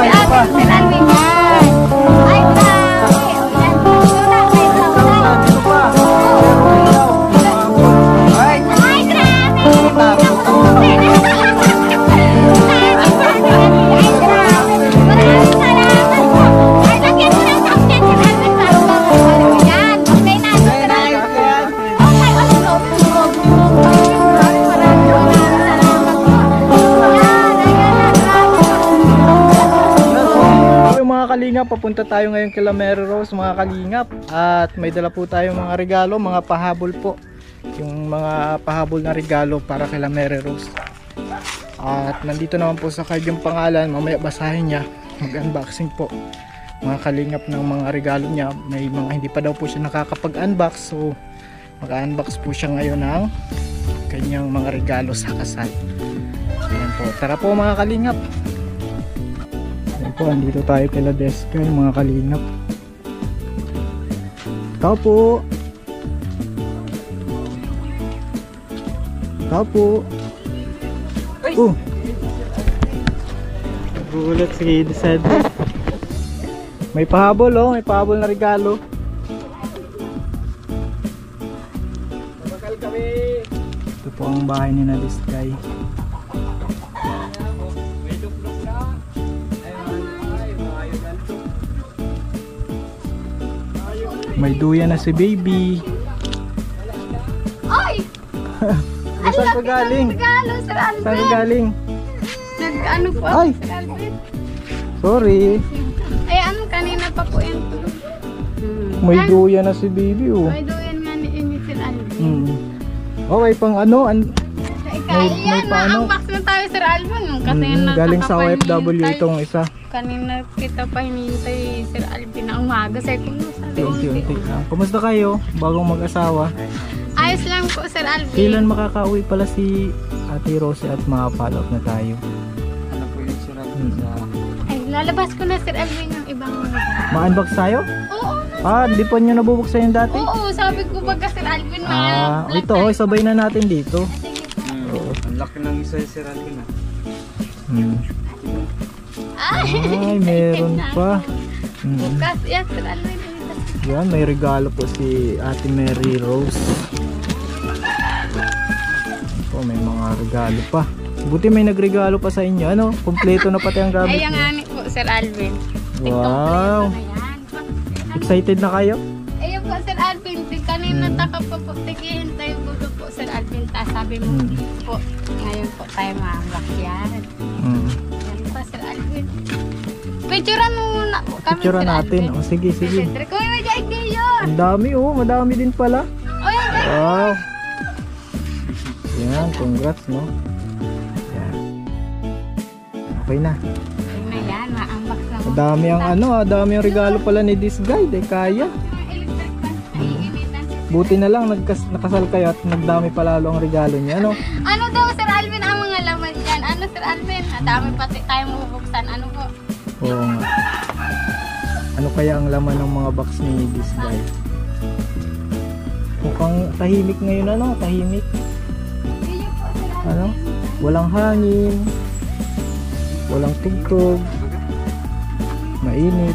Si papunta tayo ngayon kay Lamero Rose, mga kalingap. At may dala po tayong mga regalo, mga pahabol po. Yung mga pahabol na regalo para kay Lamero Rose. At nandito naman po sa card yung pangalan, mamaya basahin niya. Mag-unboxing po. Mga kalingap ng mga regalo niya. May mga hindi pa daw po siya nakakapag-unbox. So, mag-unbox po siya ngayon ng kanyang mga regalo sa kasal. Ayan po. Tara po mga kalingap. Po, andito tayo kay La Desca, yung mga kalingap. Tao po. Tao po. Oh. Gulat si Desad. May pahabol oh, may pahabol na regalo. Ito po ang bahay ni na Descay. May duya na si baby. Ay! Ang Saan ka laki galing? ng regalo, Sir Saan ka galing? Nag-ano po Ay! ako, Sir Alvin. Sorry. Ay, ano, kanina pa po yan. May Ay, duya na si baby oh. May doon nga ni ni Sir Alvin. Hmm. Okay, pang ano? An Ikaw, May- may yan, paano? na-unbox na tayo, Sir Alvin. Kasi Mm, galing sa nakakapanihintay. OFW itong isa. Kanina kita pa hinihintay Sir Alvin na umaga. Sabi ko, "No, Unti-unti unti. lang. Kumusta kayo? Bagong mag-asawa. Ayos lang po, Sir Alvin. Kailan makakauwi pala si Ate Rose at makapollow up na tayo? Ano po yung surat Hmm. sa... Ay, lalabas ko na, Sir Alvin, yung ibang Ma-unbox tayo? Oo, Ah, di pa nyo nabubuksan yung dati? oo, sabi ko pagka Sir Alvin, Ah, ma- ito oh, sabay na natin dito. Oo. Ang laki ng isa yung surat ko na. Hmm. Ay, meron pa. Hmm. bukas, yan, Sir Alvin. Yan, may regalo po si Ate Mary Rose. Po, may mga regalo pa. Buti may nagregalo pa sa inyo. Ano? Kompleto na pati ang gamit Ay, ang ani po, Sir Alvin. Wow. Excited na kayo? Ayun po, Sir Alvin. Di- Kanina Hmm. taka pa po, tigihintay po po, Sir Alvin. Ta, sabi mo Hmm. po, ngayon po tayo mamlak yan. Hmm. Yan po, Sir Alvin. Picturean mo muna po kami, Picture Sir natin. Alvin. O, sige, sige. Siyempre, Kuya, kayo. Ang dami oh. Madami din pala. O, yan. Wow. Yan, congrats no. Yan. Okay na. Ayun na yan, maambak na mo. Madami ang ano, ah, dami ang regalo pala ni this guy. Eh, kaya. Buti na lang nagkas nakasal kayo at nagdami pa lalo ang regalo niya, ano? Ano daw, Sir Alvin, ang mga laman dyan? Ano, Sir Alvin? Ang dami pati tayo mabubuksan. Ano po? Oo nga. Ano kaya ang laman ng mga box ni this guy? Mukhang tahimik ngayon ano, tahimik. Ano? Walang hangin. Walang tugtog. Mainit.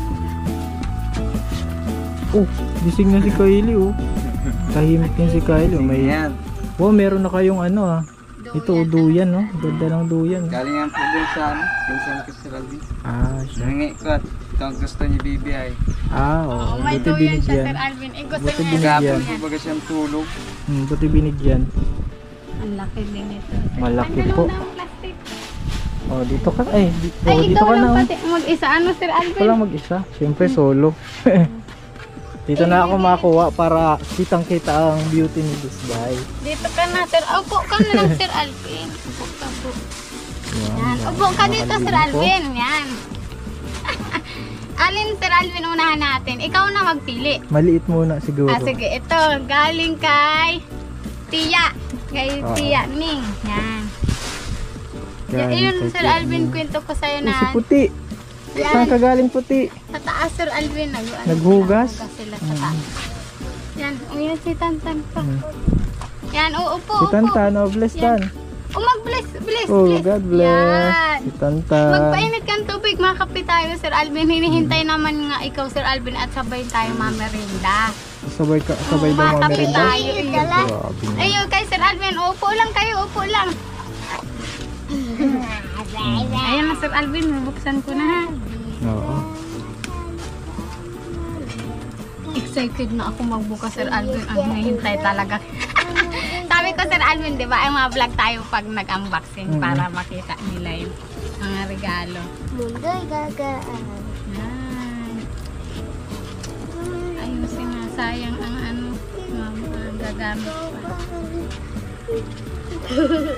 Oh, gising na si Kylie oh. Tahimik din si Kylie. oh. May, Yan. oh, meron na kayong ano ah. Ito, oh, duyan no. Ganda ng duyan. Galing yan po dun sa ano. Dun sa. Ah, siya. Nangi ko at ito ang gusto ni Bibi ay. Ah, Oo, oo. may Buti duyan siya, binigyan. Sir Alvin. Eh, gusto Buti niya. binigyan. Gapon po baga siyang tulog. Hmm, buti binigyan. Ang laki din ito. Malaki Ang po. dalaw ng plastic. Oh, dito ka. Ay, dito, Ay, oh, dito ikaw ka na. lang oh. pati mag-isa. Ano, Sir Alvin? Ito lang mag-isa. Siyempre solo. dito na ako makuha para kitang-kita ang beauty ni this guy. Dito ka na, Sir. Upo ka na lang, Sir Alvin. Upo ka po. Yan. Yan. Upo ka dito, Sir. Alvin. Yan. Alin, Sir Alvin, unahan natin. Ikaw na magpili. Maliit muna siguro. Ah, sige. Ito, galing kay Tia. Kay Oo. Tia Ming. Yan. Galing Yan, yun, Sir Alvin, kwento ko sa'yo Oh, na si Puti. Yan. Saan ka galing Puti? sa taas, Sir Alvin. Nag ano, Naghugas? naghugas sila sa taas. Yan, umiyan si Tantan pa. Hmm. Yan, uupo, Si upo. Tantan, oh, bless Yan. Tan. O mag-bless, bless, Oh, bless. God bless. Yan. Si Tanta. Magpainit kang tubig, mga kape tayo, Sir Alvin. Hinihintay naman nga ikaw, Sir Alvin, at sabay tayo mamerinda. Sabay ka, sabay daw Mga mga kape merinda. tayo. Grabe. Ayun, kay Sir Alvin, upo lang kayo, upo lang. Ayan na, Sir Alvin, bubuksan ko na. Oo. Excited na ako magbukas, Sir Alvin. Ang hinihintay talaga. Sabi ko, Sir Alvin, di ba, ay mga vlog tayo pag nag-unboxing Mhm. para makita nila yung mga regalo. Mundo'y gagaan. Yan. Ayusin nga, sayang ang ano, mga gagamit pa.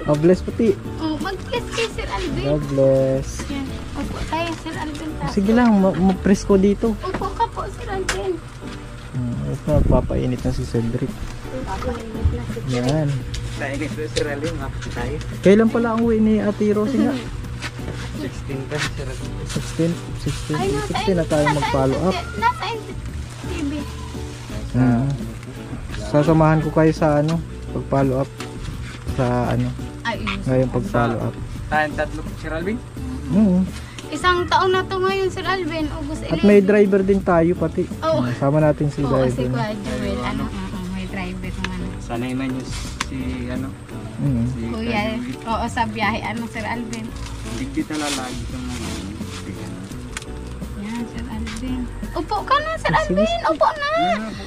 God bless pati. Oh, mag-bless kay Sir Alvin. God bless. Yan. Upo tayo, Sir Alvin. tayo. Sige lang, ma- ma-presko dito. Upo ka po, Sir Alvin. Hmm, ito, nagpapainit na si Cedric. Yan. Kailan pala ang uwi ni Ate Rosie nga? 16 ka, si Rally. 16, 16, Ay, nasa 16 na tayo mag-follow up. Nasa TV. Hmm. Sasamahan ko kayo sa ano, pag-follow up. Sa ano, Ayos. ngayon pag-follow up. Tayong tatlo, si Rally. Hmm. Isang taon na to ngayon, Sir Alvin. August 11. At may driver din tayo pati. Oo. Sama natin si Oo, si driver. Kuya Joel. Ano, oo, driver naman. Sanay man yung si, ano, Hmm. si Kuya, oo, sa biyahe. Ano, Sir Alvin? Digdi tala lagi ka mga ano. sige na. Yan, Sir Alvin. Upo ka na, Sir Sige. Alvin. Upo na.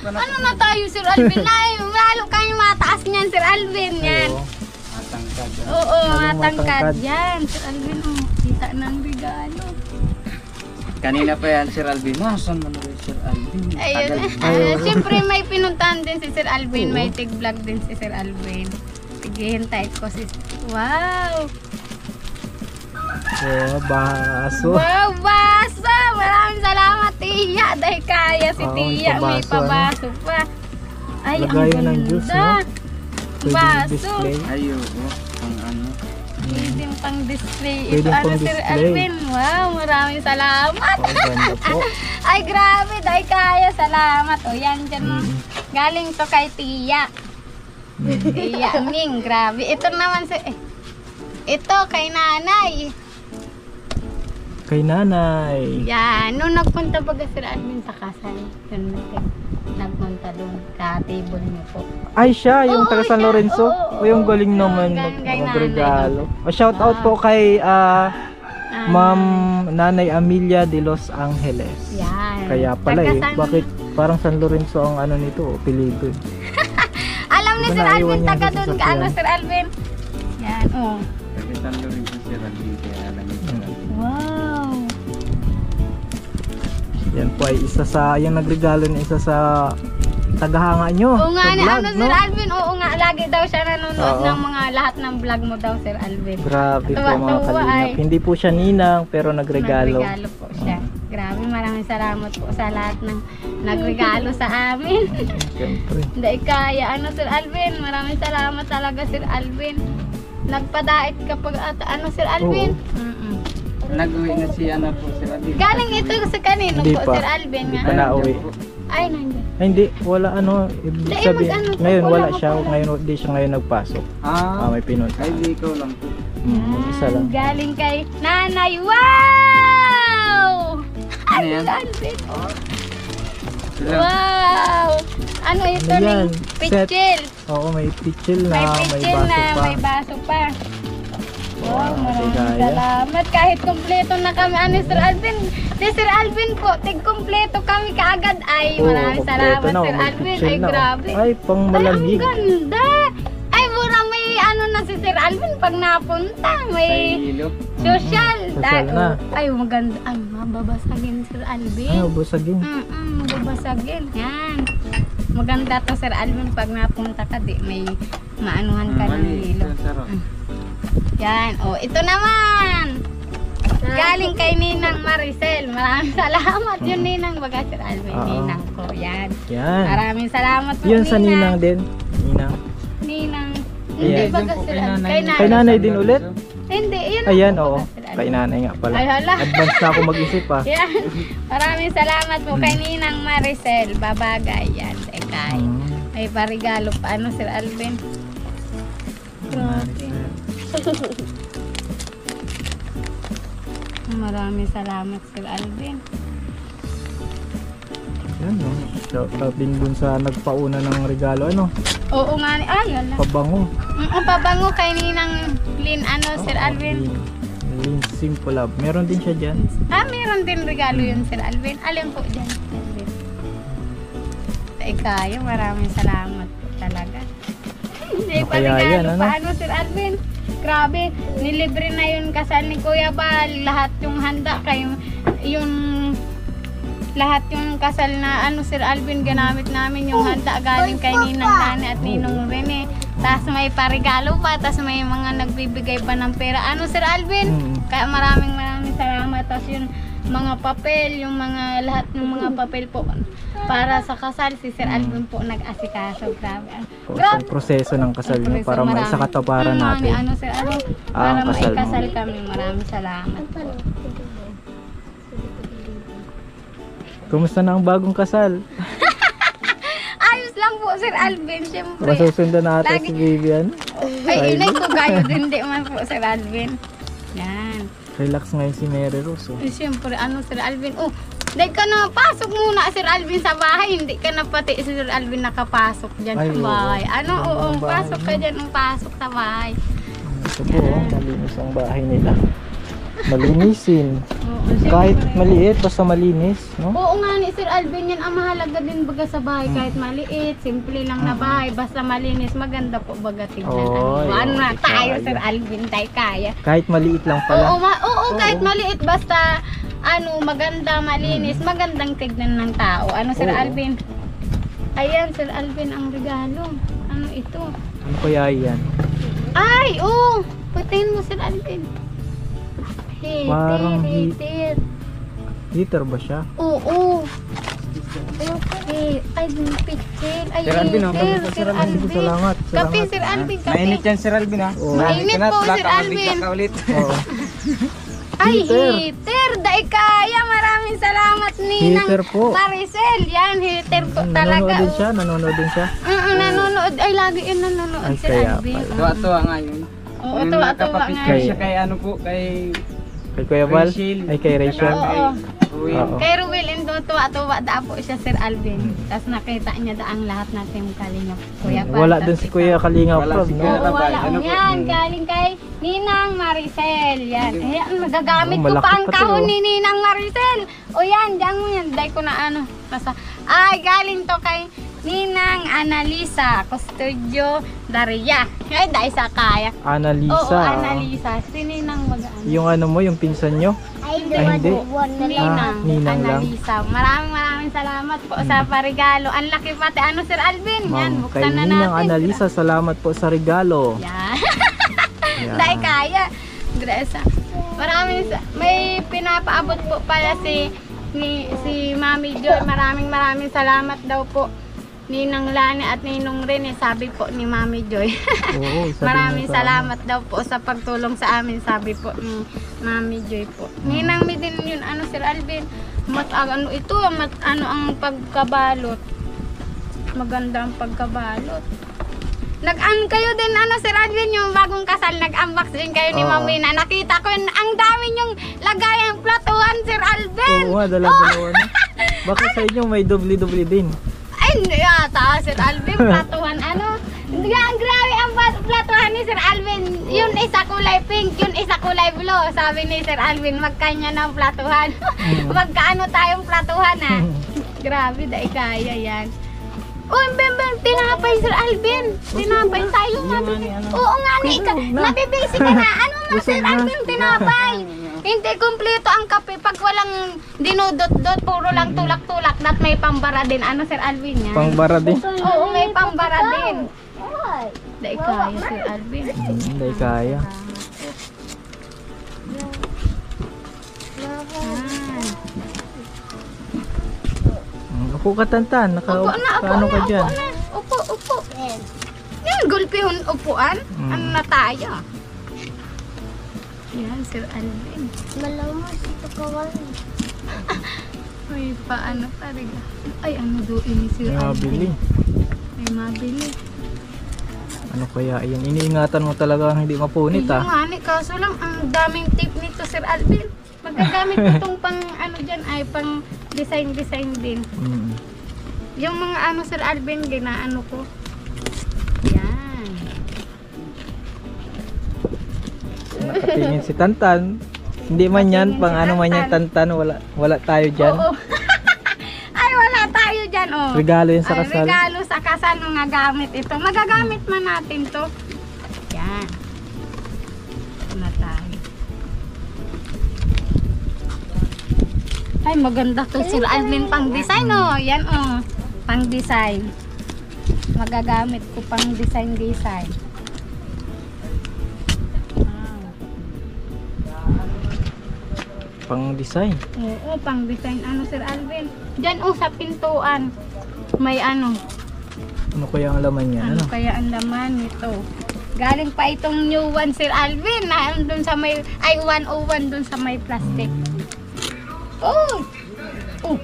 Ka na. Ano na tayo, Sir Alvin? Ay, lalo kayo mataas niyan, Sir Alvin. Yan. Oo. Matangkad. Oo, Lalong matangkad matangkad. yan. Sir Alvin, oh, kita ng regalo. Kanina pa yan, Sir Alvin. Nasaan man Alvin? Ayun. Uh, Siyempre may pinuntahan din si Sir Alvin. May tig-vlog din si Sir Alvin. Sige, hintay ko si... Wow! Oh, baso. Wow, baso! Maraming salamat, Tiya. Dahil kaya si Oo, Tiya. May pabaso, ano? pabaso pa. Ay, Lagayan ang ng juice, ganda. Pwede Baso. display. Pang display. Ito, ano, pang Sir display. Alvin? Wow, maraming salamat. Ganda po. Ay, grabe. Dahil kaya. Salamat. O, yan dyan. Mm. Galing to kay Tiya. Mm. Tiya Ming, grabe. Ito naman si... Eh, ito kay nanay. Kay nanay. Yan. Nung nagpunta pag Sir Alvin sa kasal, yun nag- nagpunta doon. Ka-table niyo po. Ay, siya, yung Oo, taga San siya. Lorenzo. Oo, o yung oo. galing naman mag kay nanay. magregalo. O shout out po kay ah, Ah, Ma'am Nanay Amelia de Los Angeles. Yan. Kaya pala eh, San- bakit parang San Lorenzo ang ano nito, o apelido. eh. Alam ni Diba Sir naiwan Alvin, niya taga sa doon ka. sasakyan? Ano, Sir Alvin? Yan, oh. Kapitan lo rin si Alvin. Kaya alam Yan po ay isa sa, yung nagregalo na isa sa tagahanga nyo. Oo nga, ni, vlog, ano, no? Sir Alvin, oo nga, lagi daw siya nanonood Oo. ng mga lahat ng vlog mo daw, Sir Alvin. Grabe po Tuwa- mga tuwa kalingap. Hindi po siya ninang pero nagregalo. Nagregalo po siya. Grabe, maraming salamat po sa lahat ng nagregalo sa amin. Siyempre. Hindi kaya, ano, Sir Alvin, maraming salamat talaga, Sir Alvin. Nagpadait kapag, at, ano, Sir Alvin? Mm-mm. Nag-uwi na si Ana po, Sir Alvin. Galing ito sa kanino Hindi po, pa. Sir Alvin Hindi nga. pa nauwi. Ay, nandiyan. Ay, hindi, wala ano, ibig Hindi, sabihin, mag-ano po, ngayon wala siya, pala. ngayon hindi siya ngayon nagpasok. Ah, Ah, may pinunta. ay, di ikaw lang po. Hmm, isa lang. Galing kay Nanay. Wow! Ano yan? Alvin, oh. Sila. Wow! Ano ito Ano yan? ni Pichil? Oo, may pitchil na, May may, pichil baso na, pa. may baso pa. Wow, maraming salamat. Kahit kumpleto na kami. Ano, Sir Alvin? Si Sir Alvin po, tig kumpleto kami kaagad. Ay, Oo, maraming salamat, na, Sir may Alvin. Ay, na, oh. grabe. Ay, pang malamig. Ay, ang ganda. Ay, mura may ano na si Sir Alvin pag napunta. May social. na. Ay, maganda. Ay, mababasagin Sir Alvin. Ay, busagin. Mm-mm, mababasagin. Yan. Maganda to Sir Alvin pag napunta ka di may maanuhan ka ng Mali. hilo. Yan. Oh, ito naman. Galing kay Ninang Maricel. Maraming salamat yun Ninang baga Sir Alvin. Oo. Ninang ko. Yan. Yan. Maraming salamat po Yun sa ninang din. Ninang. Ninang. Hindi Ayan. baga Sir Alvin. nanay. Kay nanay. Kay nanay din ulit? Hindi, yun. Ayan, ang oo. baga, Sir Alvin. Kay nanay nga pala. Ay, hala. Advance na ako mag-isip ah. Yan. Maraming salamat po kay Ninang Maricel. Babagay yan. Ekay. Hmm. May parigalo pa. Ano, Sir Alvin? Grabe. Maraming salamat, Sir Alvin. Yan, no? Shout out din dun sa nagpauna ng regalo. Ano? Oo nga, ni- ay, wala. Pabango. Mm, Ang pabango kay Ninang Lin, ano, Sir Alvin. Lin, Lin Simple Love. Meron din siya dyan. Ah, meron din regalo yun, Sir Alvin. Alin po dyan, Sir Alvin? Ikayo, maraming salamat po talaga. Hindi pa Kaya regalo yan, ano? pa, ano, Sir Alvin? Grabe, nilibre na yun kasal ni Kuya Bal. Lahat yung handa kayo, yung lahat yung kasal na ano Sir Alvin ginamit namin yung handa galing kay Ninang Nani at Ninong Rene. Tapos may parigalo pa, tapos may mga nagbibigay pa ng pera. Ano Sir Alvin? Mm. Kaya maraming maraming salamat. Tapos yung mga papel, yung mga lahat ng mga papel po para sa kasal si Sir Alvin po nag-asikaso. Grabe. Po, Grabe. sa proseso ng kasal niyo para marami. maisakatuparan Mm, natin. Ano, sir, ano, Ah, para kasal mo. maikasal kami. Maraming salamat po. Kumusta na ang bagong kasal? Ayos lang po, Sir Alvin. Siyempre. Masusundan natin Lagi- si Vivian. Ay, inay ko gayo din. Hindi man po, Sir Alvin. Yan. Relax ngayon si Mary Rose. oh. Eh, Siyempre, ano, Sir Alvin. Oh, hindi ka na, pasok muna, Sir Alvin, sa bahay. Hindi ka na pati, Sir Alvin, nakapasok dyan Ay, sa oo. bahay. Ano, oo, bahay pasok ka niyo. dyan, pasok sa bahay. Ito po, oh, malinis ang bahay nila. Malinisin. Oo, Kahit siyempre. maliit, basta malinis, no? Oo nga ni Sir Alvin, yan ang mahalaga din baga sa bahay. Kahit maliit, simple lang na bahay, basta malinis, maganda po baga tignan. Ano, ano na okay, tayo kaya. Sir Alvin, tayo kaya. Kahit maliit lang Oo, pala. ma- oo, kahit maliit, basta ano, maganda, malinis, magandang tignan ng tao. Ano Sir Oo. Alvin? Ayan, Sir Alvin, ang regalo. Ano ito? Ano kaya yan? Ay, oo! Patayin mo Sir Alvin. Heater, Parang hi- heater. Heater ba siya? Oo. Eh, ay, yung picture. Ay, Sir Alvin, oh. heater, Sir Alvin. salamat. Kape, Salamat. Sir Alvin, kape. Mainit yan, Sir Alvin, ha? Oo. Mainit po, Sir Alvin. ka ulit. Oo. Ay, Heater. heater. Dahil kaya. Maraming salamat, Ninang Heater po. Maricel. Yan, heater po Nanonood talaga. din siya, nanonood din siya. Mm, nanonood. Ay, lagi yun nanonood, Ay, kaya Alvin. Tuwa-tuwa nga yun. Oo, tuwa-tuwa nga. siya kay ano po, kay Kay Kuya Val? Ay, kay Rachel. Oo. Kay Ruel. Oo. Kay Ruel, ito tuwa-tuwa da po siya, Sir Alvin. Tapos nakita niya da ang lahat natin kalinga. Kuya Val, Wala dun si. Kuya Kalinga Wala Oo, wala. Ano po? yan, galing kay Ninang Maricel. Yan. Ayan, magagamit Oh, ko malaki pa ang pa to, kahon oh. ni Ninang Maricel. O yan, diyan mo yan. Dahil ko na ano. Basta, ay, galing to kay Ninang Analisa Custodio Daria. Ay, dahil sa kaya. Annalisa. Oo, Analisa. Si Ninang mag-ano. Yung ano mo, yung pinsan nyo? Ay, Ay, hindi. Ninang, Ah, Ninang lang. Analisa. Maraming maraming salamat po sa parigalo. Ang laki pati. Ano, Sir Alvin? Yan, kay buksan na Ninang natin. Annalisa, salamat po sa regalo. Yan. Yan. Dahil kaya. Gresa. Maraming sa- may pinapaabot po pala si ni si Mami Joy. Maraming maraming salamat daw po. Ninang Lani at Ninong Rene, sabi po ni Mami Joy. Oo, isa din Maraming salamat daw po sa pagtulong sa amin, sabi po ni Mami Joy po. Ninang mi din yun, ano Sir Alvin, mat ano ito, mat ano ang pagkabalot. Maganda ang pagkabalot. Nag-an kayo din ano Sir Alvin yung bagong kasal, nag-unbox din kayo ni Oo. Mami na nakita ko yun, ang dami yung lagay ang platuhan Sir Alvin. Oo dala-dalawa na. Bakit sa inyo may doble-doble din? Ay, hindi yata, Sir Alvin, platuhan, ano? Ang grabe ang plat- platuhan ni Sir Alvin. Yun isa kulay pink, yun isa kulay blue. Sabi ni Sir Alvin, magkanya ng platuhan. Magkaano tayong platuhan, ha? grabe, dahil kaya yan. Uy, bem, bem, tinapay Sir Alvin. Tinapay tayo, mabibig. Oo nga, ni, ka, nabibisi ka na. Ano Busog Sir. Alvin, tinapay. Hindi kumpleto ang kape pag walang dinudot-dot, puro lang tulak-tulak, dat may pambara din. Ano, Sir Alvin yan? Pangbara din. Oo, may pambara din. Dahil kaya, Sir Alvin. Hmm, Hindi kaya. Hmm, Upo ka tantan, naka, Upo na, upo ano na, ka upo dyan? na. Upo, upo. Yan, gulpihon upuan. Mm. Ano na tayo? Yan, Sir Alvin. Malamas ito kawan. May paano talaga. Ay, ano doon ni Sir Nabili. Alvin? May mabili. Ano kaya yun? Iniingatan mo talaga ang hindi mapunit Yung ah. nga ni, kaso lang ang daming tip nito Sir Alvin. Magagamit ko itong pang ano dyan ay pang design design din. Mm. Yung mga ano Sir Alvin, ginaano ko. Yan. Nakatingin si Tantan. Hindi man yan, pang ano man yan, Tantan, wala, wala tayo dyan. Oo. Ay, wala tayo dyan, oh. Regalo yan sa Ay, kasal. regalo sa kasal mga gamit ito. Magagamit man natin to. Yan. Ito na tayo. Ay, maganda to sila. Alvin, pang design, oh. Yan, oh. Pang design. Magagamit ko pang design design. Pang design. Oo, pang design. Ano, Sir Alvin? Diyan, oh, sa pintuan. May ano, Ano kaya ang laman niya? Ano Ano? kaya ang laman nito? Galing pa itong new one Sir Alvin na doon sa may ay 101 doon sa may plastic. Mm. Oh. Oh.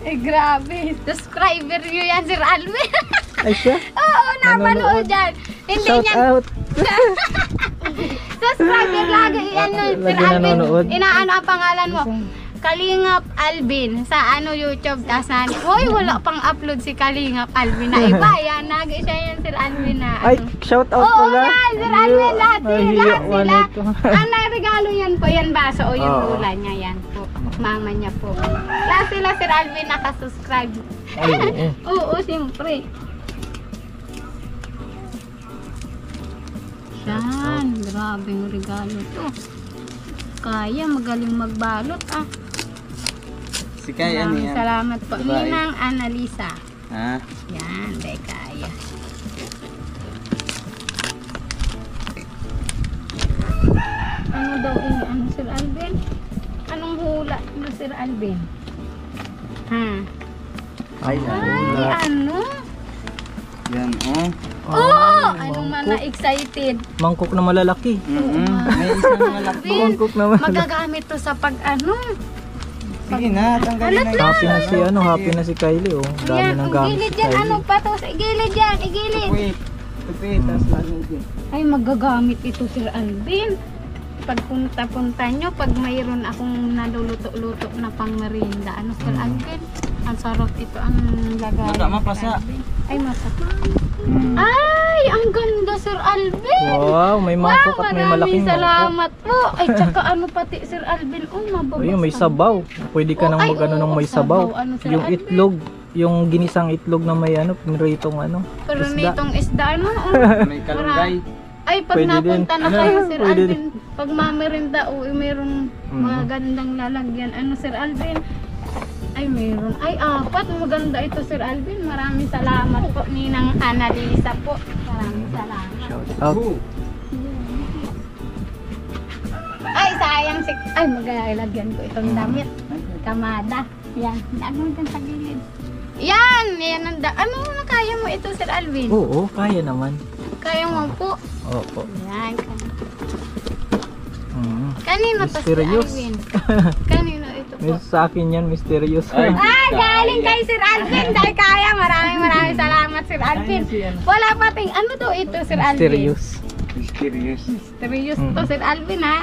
eh grabe, subscriber niyo yan Sir Alvin. Ay siya? Oo, napanood yan. Hindi Shout niya out! subscriber lagi yan no, Sir Lagi Alvin. nanonood. Inaano ang pangalan mo? Kalingap Alvin sa ano YouTube tas na Hoy, wala pang upload si Kalingap Alvin na iba yan. Nag siya yan Sir Alvin na Ay, ano. shout out Oo pala. yan, Sir Alvin, lahat sila, lahat sila. ito. Ang regalo yan po, yan baso o yung Oo. lula niya yan po. Mama niya po. Lahat sila Sir Alvin nakasubscribe. Ay, oo. Oo, siyempre. Yan, grabe yung regalo to. Kaya, magaling magbalot ah. Si Kaya Maraming niya. salamat po. Babae. Ninang Annalisa. Ha? Yan, day kaya. Ano daw ini ano Sir Alvin? Anong hula na Sir Alvin? Ha? Ay, Ay, ano? Yan, oh. Oh! Anong mana excited? Mangkok na malalaki. Mm-mm. May isang malaki. Alvin, Mangkok na malalaki. magagamit to sa pag ano? Sige na, tanggalin na. Happy na si ano, happy na si Kylie oh. Dami Yan, ng gamit gilid si yan. Ano pa to? Sa gilid yan, igilid. Wait. Wait, tas din. Ay, magagamit ito Sir Alvin. Pag punta-punta nyo, pag mayroon akong naluluto-luto na pang merienda, ano Sir Mm. Alvin? Ang sarap ito ang lagay. Wala, mapasa. Ay, mapasa. Mm. Ay, ang ganda Sir Alvin! Wow, may mangkok wow, at may malaking mangkok. salamat po. Ay, tsaka ano pati Sir Alvin, oh, mababasa. Ayun, may sabaw. Pwede ka Oh, nang ay, mag ano oo, ng may sabaw. sabaw. Ano, Sir Yung Alvin? itlog, yung ginisang itlog na may ano, pinritong ano. Pero isda. nitong isda, ano? Oh. May kalunggay. Ay, pag Pwede napunta din. na Ano? kayo, Sir Pwede Alvin, pag mamerinda, o mayroong mga gandang lalagyan. Ano, Sir Alvin? Ay, mayroon. Ay, apat. Maganda ito, Sir Alvin. Maraming salamat po, Ninang Annalisa po. Maraming salamat. Shout out. Ay, sayang si... Ay, maglalagyan ko itong damit. Kamada. Yan. Ano dyan sa gilid? Yan! Yan ang da... Ano na kaya mo ito, Sir Alvin? Oo, kaya naman. Kaya mo po. Opo. Yan. Mm. Kanino to, Sir Mysterious. Alvin? Kanino ito po? Mis- Sa akin yan, mysterious. Ay. Ah, galing kay Sir Alvin. Dahil kaya. Maraming maraming salamat, Sir Alvin. Wala pating, ano to ito, Sir Alvin? mysterious. Mysterious. Mysterious to, Mm. Sir Alvin, ha?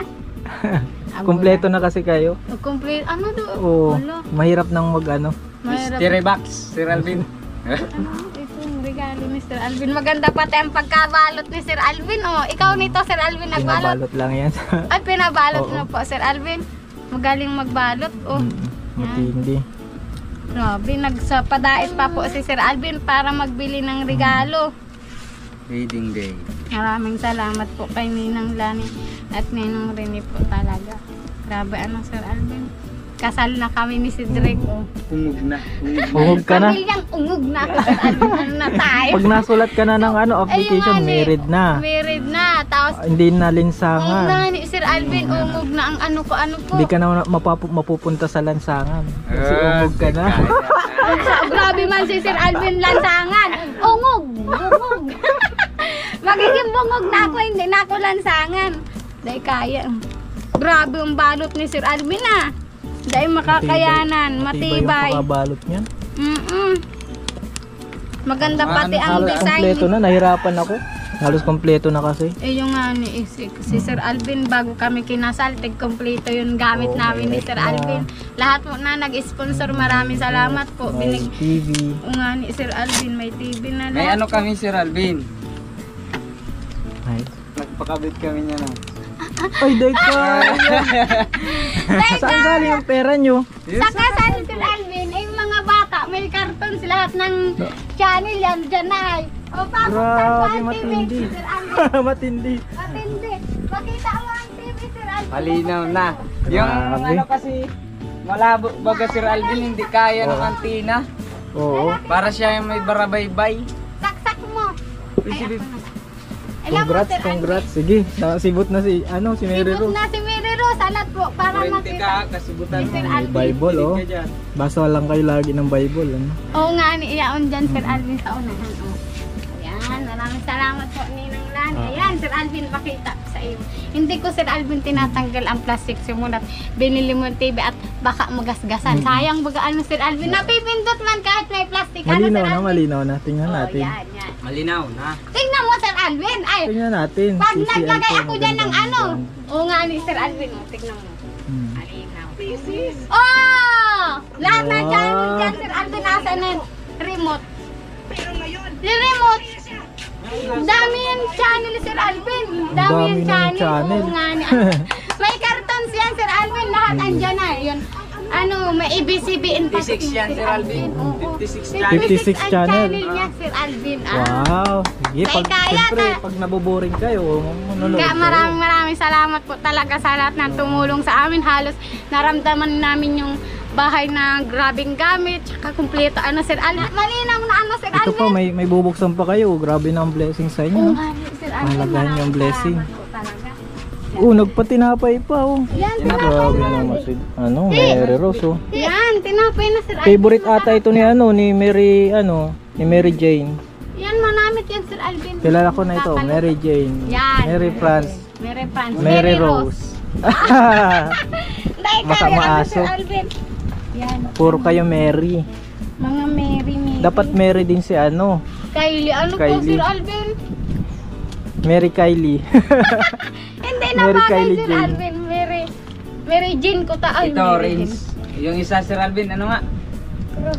Kompleto na kasi kayo. Complete. Ano to? Oo, Wala. mahirap nang mag ano. Mahirap. Mystery box, Sir Alvin. Ano? Regalo ni Sir Alvin. Maganda pati ang pagkabalot ni Sir Alvin. Oh, ikaw nito, Sir Alvin, nagbalot. Pinabalot lang yan. Ay, pinabalot Oo. na po, Sir Alvin. Magaling magbalot. Oh, Mm, Matindi. grabe. Nagsapadais pa po si Sir Alvin para magbili ng regalo. Reading day. Maraming salamat po kay Ninang Lani at Ninang Rene po talaga. Grabe ano Sir Alvin. Kasal na kami ni si Drake. Oh. Ungog na. Ungog. Ungog ka na. Pamilyang ungog na. Ano na tayo? Pag nasulat ka na ng ano, Ayun application, nga married na. Married na. Tapos, Ah, Hindi na ungog linsangan. na ni Sir Alvin. Ungog na ang ano ko, ano ko. Hindi ka na mapapu- mapupunta sa lansangan. Kasi Ah, umog ka na. Sa- grabe man si Sir Alvin lansangan. Ungog! Bungog! Magiging bungog na ako, hindi na ako lansangan. Dahil kaya. Grabe ang balot ni Sir Alvin ah. Dahil makakayanan, Matibay yung matibay. pakabalot niyan. Mm-mm. Maganda pati ang Halos kompleto design. na, nahirapan ako. Halos kompleto na kasi. Eh yung nga ni si, si Sir Alvin bago kami kinasal, tig kompleto yung gamit Oo, namin ni Sir na. Alvin. Lahat po na nag-sponsor, maraming salamat po. May Binig TV. Oo nga ni Sir Alvin, may TV na May lahat. ano kami Sir Alvin. Ay, Nagpakabit kami niya no. Ay day ka! Saan galing ang pera nyo? Sa kasal Sir Alvin, ay yung mga bata, may cartons lahat ng channel yan, dyan na ay. O pasok Grabe, sa matindi. Sir Alvin. Matindi. Matindi. Pakita mo ang TV, Sir Alvin. Malinaw na. Yung Grabe. ano kasi malabo baga Sir Alvin hindi kaya ng antina. Oo. Para siya yung may barabaybay. Saksak mo. Ay, ako na. Alam mo, Congrats, congrats. Sige, nasibot na si, ano, si Mary Sibot Rose. na si Mary Rose, alat po, para makita. kasibutan Sir Alvin. Bible, oh. Basta lang kayo lagi ng Bible, ano? Oo nga, ni iyaon dyan, Sir Alvin, sa unahan. Oh. Ayan, maraming salamat po, Ninang Lan. Ah. Ayan, Sir Alvin, pakita sa iyo. Hindi ko, Sir Alvin, tinatanggal ang plastic simulat. Binili mo yung TV at baka magasgasan. Sayang baga ano, Sir Alvin. Napipindot man kahit may plastic. ano, Malinaw Sir na, malinaw na. Tingnan Oh, natin. yan, yan. Malinaw na. Tingnan mo, Sir Alvin. Ay, Tingnan natin. pag CCL naglagay ako dyan ng ano. Oo nga, ni Sir Alvin. Oh, tingnan mo. Hmm. Malinaw. Oh! Lahat Wow. channel dyan, Sir Alvin, nasa na remote. Yung remote, dami yung channel ni Sir Alvin. Dami, Dami yung ng channel. channel. Oo nga ni May cartons yan, Sir Alvin. Lahat andyan na. Yun. Ano, may ABCBN pa. 56 yan, Sir Alvin. Oo. 56 56 ang channel. niya, Sir Alvin. Ah. Wow. Sige, pag, kaya siyempre, ka. pag naboboring kayo, manonood Kaya kayo. maraming maraming salamat po talaga sa lahat ng tumulong sa amin. Halos naramdaman namin yung bahay na grabing gamit, tsaka kumpleto. Ano, Sir Alvin? Malinaw na ano, Sir Ito Alvin? pa, may, may bubuksan pa kayo. Grabe na ang blessing sa inyo. Oo no? Sir Alvin. Mahalaga maraming yung blessing. Oo, nagpatinapay pa, oh. Yan, Grabe naman si, ano, Mary Rose, oh. yan, tinapay na Sir Alvin. Favorite ata ito ni, ano, ni Mary, ano, ni Mary Jane. Yan, manamit yan, Sir Alvin. Kilala ko na ito, Mary Jane. Yan. Mary France. Mary France. Mary Rose. Dahil Masama kaya ano, aso. Sir Alvin. Yan. Puro kayo Mary. Mga Mary, Mary. Dapat Mary din si ano, Kylie. Ano po, Kylie. Sir Alvin? Mary Kylie. Hindi na Mary Kylie Sir Jane. Alvin. Mary. Mary Jean ko ta. Ay, Ito, Mary Rins. Yung isa Sir Alvin, ano nga?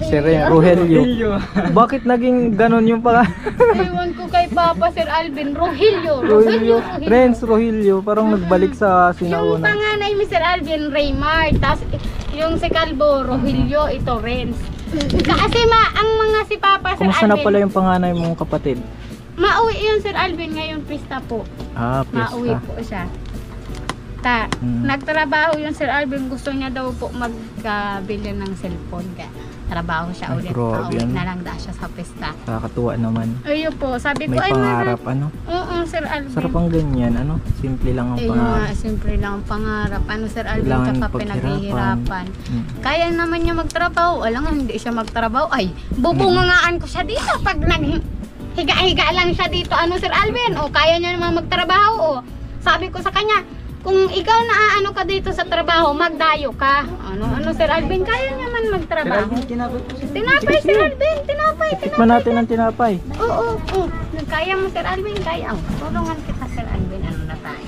si Re- Rogelio. Bakit naging ganon yung pala? Ewan ko kay Papa, Sir Alvin. Rogelio. Rogelio. Rogelio. Rogelio. Renz Rogelio. Parang nagbalik sa Yung sinauna. panganay ni Sir Alvin, Raymar. Tapos yung si Calvo, Rogelio, ito, Renz. Kasi ma, ang mga si Papa, Sir Kumusta na Alvin, pala yung panganay mong kapatid? mauwi yun, Sir Alvin, ngayon pista po. Ah, Mauwi pista. po siya. Ta, Mm. nagtrabaho yun Sir Alvin, gusto niya daw po magkabili ng cellphone. Kaya trabaho siya Ay, ulit. grabe Pauwi yan. na lang daw siya sa pista. Nakakatuwa naman. Ayun po, sabi May ko ay pangarap, ano? Oo, Sir Alvin. Sarap ang ganyan, ano? Simple lang ang Ayun nga, pangarap. simple lang ang pangarap. Ano Sir Alvin, Kailangan tsaka pinaghihirapan. Mm. Kaya naman niya magtrabaho. Alam nga, hindi siya magtrabaho. Ay, bubungangaan ko siya dito pag nag higa-higa lang siya dito. Ano Sir Alvin? O, kaya niya naman magtrabaho. O, sabi ko sa kanya, kung ikaw na ano ka dito sa trabaho, magdayo ka. Ano, ano Sir Alvin, kaya niya man Sir magtrabaho. Siya. Tinapay Sir Alvin, tinapay, tinapay. Tikman natin ang tinapay. Oo, oo. Kaya mo Sir Alvin, kaya. Oh, tulungan kita Sir Alvin, ano na tayo.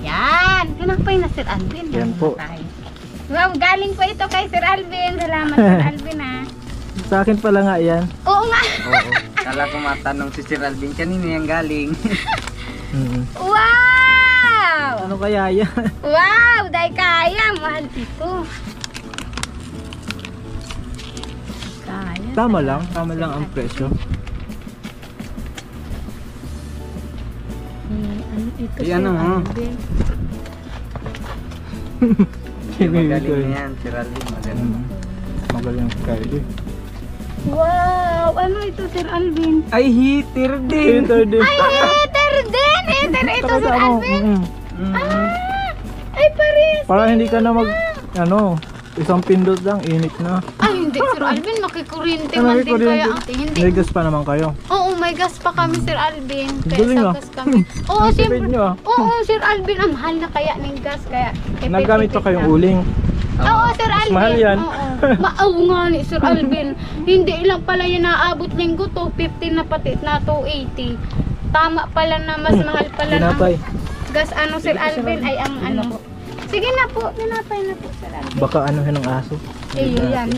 Yan, tinapay na Sir Alvin. Yan ano po. Wow, galing po ito kay Sir Alvin. Salamat Sir Alvin ah. Sa akin pala nga yan. Oo nga. Oo. Kala ko matanong si Sir Alvin, kanino yung galing? Mm. Wow! Ano kaya yan? Wow! Dahil kaya, mahal ito. Kaya. Tama lang, tama lang ang presyo. Eh, ano ito Eh, Sir ano, ha? Alvin? Magaling na yan, Sir Alvin. Magaling. Magaling si Kylie. Wow! Ano ito Sir Alvin? Ay, heater din! Ito din. Ay, heater din! Heater ito Sir ano, Alvin! mm. Mm. Ah! Ay, pares! Para hindi ka na mag, ano, isang pindot lang, init na. Ay, hindi Sir Alvin, makikuryente Ano, man din kaya ate. Hindi. May gas pa naman kayo. Oo, may gas pa kami Sir Alvin. Kaya Galing, sa ah. gas kami. Oo, Ang siyempre. ah. Oo, Sir Alvin, ang mahal na kaya ng gas. Kaya, Nagamit pa kayong uling. Oo, Sir Alvin. mahal yan. Oo. Maaw nga ni Sir Alvin. Hindi lang pala yan naabot linggo, 250 na pati na 280. Tama pala na mas mahal pala ng Tinapay. gas ano Sir Alvin ay ang ano. Sige na po, tinapay na po Sir Alvin. Baka ano ng aso. Eh, yan,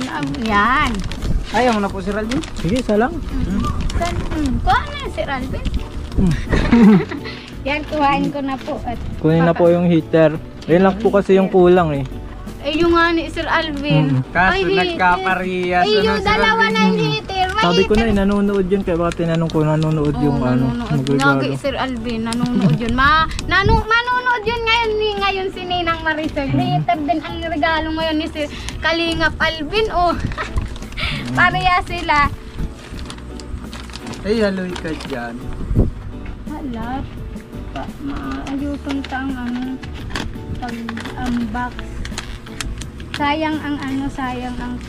yan. Ayaw mo na po Sir Alvin? Sige, isa lang. San, mm, kuha na Sir Alvin. Yan, kuhain ko na po. At, Kunin na po yung heater. Ayun lang po kasi yung kulang eh. Eh, yung nga ni Sir Alvin. Mm. Kaso Ay, nagkaparehas Eh, yung ano, dalawa na yung. May Sabi ko na eh, nanonood yun. Kaya baka tinanong ko nanonood yung Oo, ano, nanonood. Lagi, Sir Alvin, nanonood yun. Ma, nanu, manonood yun ngayon, ni, ngayon si Ninang Marisol. Later din ang regalo ngayon ni Sir Kalingap Alvin. Oh, pareha sila. Ay, haloy ka dyan. Hala, pa, maayusan ta ang ano, pag unbox. Sayang ang ano, sayang ang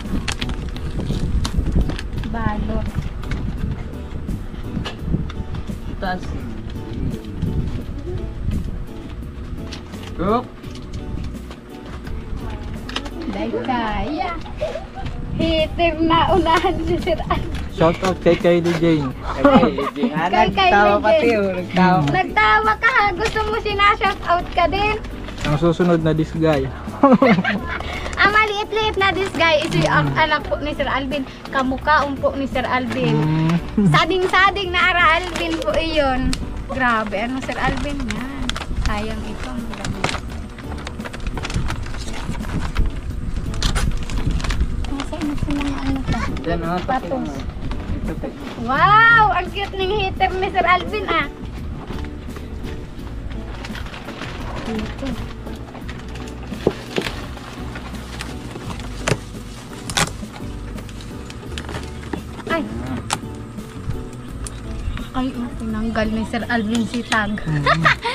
balot. Taas. Cook. Dahil kaya. Hitir na unahan si Sir. Shout out kay Kylie Jane. Okay, di nga. Kay Nagtawa Kylie pati Jane. oh. Nagtawa. Nagtawa ka ha? Gusto mo sinashout out ka din? Ang susunod na this guy. Ang maliit-liit na this guy is yung anak po ni Sir Alvin. Kamukhaon po ni Sir Alvin. Mm. Sading-sading na ara Alvin po iyon. Grabe, ano Sir Alvin yan. Sayang ito. ang gamit. Nasaan na sa mga ano pa? Yan oh. Patos. Ito pa. Wow! Ang cute ng heater ni Sir Alvin ah. Dito. Tinanggal ni Sir Alvin si Tag.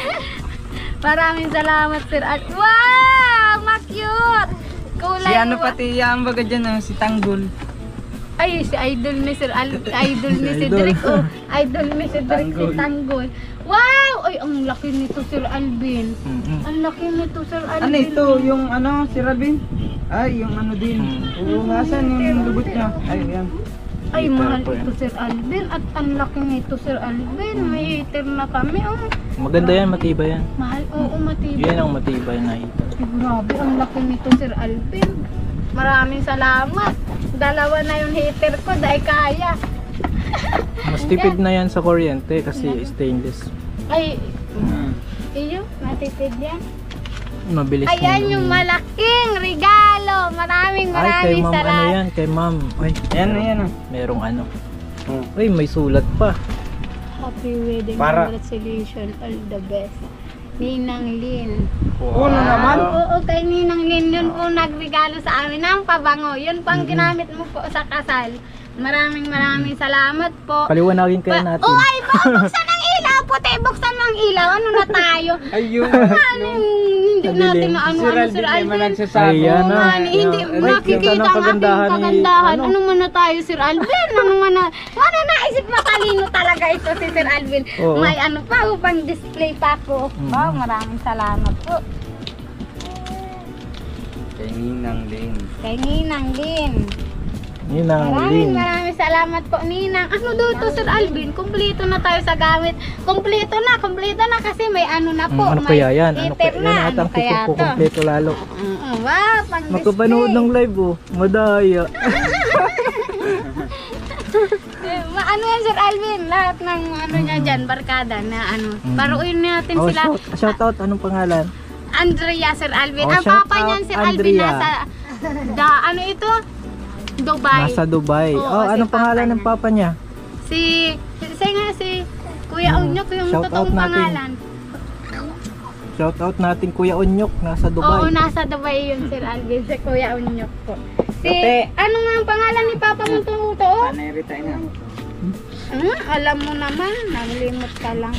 Maraming salamat Sir Alvin. Wow! Ma-cute! Kulay Si ano pati yung baga dyan oh, si Tanggol. ay, si idol ni Sir Al idol ni Si. Derek oh. Idol ni Derek si Tanggol. Wow! Ay, ang laki nito Sir Alvin. Ang laki nito Sir Alvin. Ano ito? Yung ano, si Rabin? Ay, yung ano din. Oo, asan yung lubot niya? Ay, yan. Ay, mahal po ito Sir Alvin. At ang laki nito Sir Alvin. May heater na kami. Oh. Maganda yan, matibay yan. Mahal. Oo, matibay. Yan ang matibay na heater. Ay, grabe, ang laki nito Sir Alvin. Maraming salamat. Dalawa na yung heater ko dahil kaya. Mas tipid na yan sa kuryente kasi stainless. Ay, Hmm. iyo, natipid yan. Mabilis Ayan yung malaking regalo. Maraming Ay, kay maraming ma'am ano salamat. yan, kay ma'am. Ay, Ayan, ayan oh. merong ano. Oh. Ay, may sulat pa. Happy wedding Para- congratulations. All the best. Ninang Lin. Uno naman? Oo, kay Ninang Lin yun po nagregalo sa amin ng pabango. Yun po ang ginamit mo po sa kasal. Maraming maraming salamat po. Paliwanagin kaya Pa- natin. Oh, ay, ba- buksan ang ilaw. Puti, buksan mo ang ilaw. Ano na tayo? Ayun. Ano yung hindi natin na ano, Sir ano, Alvin naman nagsasabi. Ayan Oo nga, ni- hindi makikita kita ng ang ating kagandahan kagandahan. ano? Ano man na tayo, Sir Alvin? Ano man na, ano naisip matalino talaga ito si Sir Alvin. Oo. May ano pa, upang display pa ako. Mhm. Wow, maraming salamat po. Kay Ninang din. Kay Ninang din. Yun ang Maraming maraming salamat po, Ninang. Ano dito, Sir Alvin? Kumpleto na tayo sa gamit. Kumpleto na, kumpleto na kasi may ano na po. Mm, ano may kaya yan? Ano heater kaya yan? At Ano ang to? kompleto lalo. Oo, wow, pang Magpapanood ng live oh. Madaya. Eh, ma- ano yan, Sir Alvin? Lahat ng ano niya dyan, barkada na ano. Paruin natin Oh, sila. shout, shout out. Anong pangalan? Andrea, Sir Alvin. Oh, Ang shout papa niyan, out, Sir Alvin, Andrea. nasa, da, ano ito? Dubai. Nasa Dubai. Oo, oh, si anong pangalan ng papa niya? Si, si nga, si Kuya Hmm. Unyok, yung Shout out totoong natin. pangalan. Shout out natin Kuya Onyok nasa Dubai. Oo, nasa Dubai yun, Sir Alvin, si Kuya Unyok po. Si, Ate. ano nga ang pangalan ni Papa mong totoo? Panay rita na. Hmm, alam mo naman, naglimot ka lang.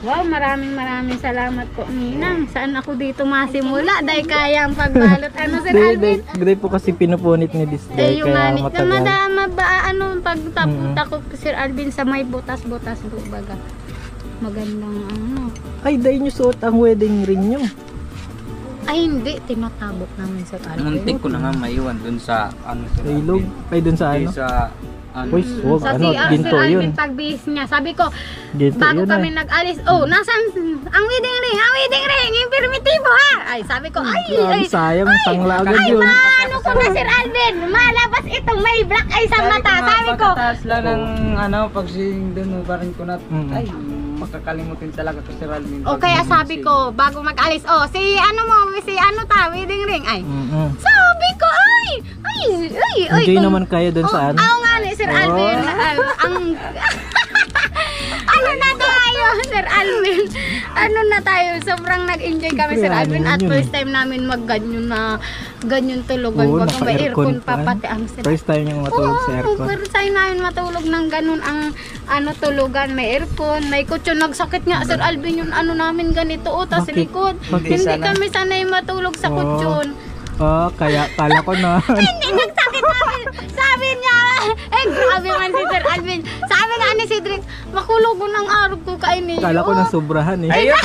Wow, maraming maraming salamat po, Ninang. Saan ako dito masimula? Dahil kaya ang pagbalot. Ano, Sir Alvin? hindi po kasi pinupunit ni this Eh, guy yung kaya manit na matagal. madama ba, ano, pag Mm. tapunta ko, Sir Alvin, sa may butas-butas po, baga. Magandang, ano. Ay, dahil nyo suot ang wedding ring nyo. Ay, hindi. Tinatabok namin Sir Alvin. Muntik ko na nga maiwan dun sa ano sa Sa ilog? Ay, dun sa ano? Sa ano. Uy, wag, Sa ano, CR, ginto Sir Alvin, yun. pagbihis niya. Sabi ko, Ginto bago yun kami eh. nag-alis, oh, nasan ang wedding ring? Ang wedding ring! Yung permitibo ha! Ay, sabi ko, ay, Grabe, ay, sayang, sangla agad ay, yun. maano ko na Sir Alvin, malabas itong may black eye sa mata. Sabi ko, Pagkataas lang ng ano, pag sing dun, parang ko na, Mm. ay, makakalimutin talaga ko si Ralvin. o kaya sabi ko, bago mag-alis, oh, si ano mo, si ano ta, wedding ring. Ay, sabi ko, ay, ay, ay, ay. Kung- naman kayo dun sa Oh, ano? Oo nga ni Sir Oh. Alvin. Al- ang ano na tayo, Sir Alvin? Ano na tayo? Sobrang nag-enjoy kami, Sir Alvin. At first time namin mag-ganyan na ganyan tulugan. Oo, Baga may aircon pa pa. pati ang Sir First time yung matulog sa Oo, aircon. first time namin matulog ng ganun ang ano tulugan. May aircon, may kutsyon. Nagsakit nga, Sir Alvin, yung ano namin ganito. O, tas Bakit? likod. Hindi Sana- kami sanay matulog sa Oo. kutsyon. Ah, kaya kala ko na. Hindi nagsakit namin. Sabi niya, eh grabe man si Sir Alvin. Sabi nga ni Cedric, makulog ko ng araw ko kainin kala ko na sobrahan eh. Ayun!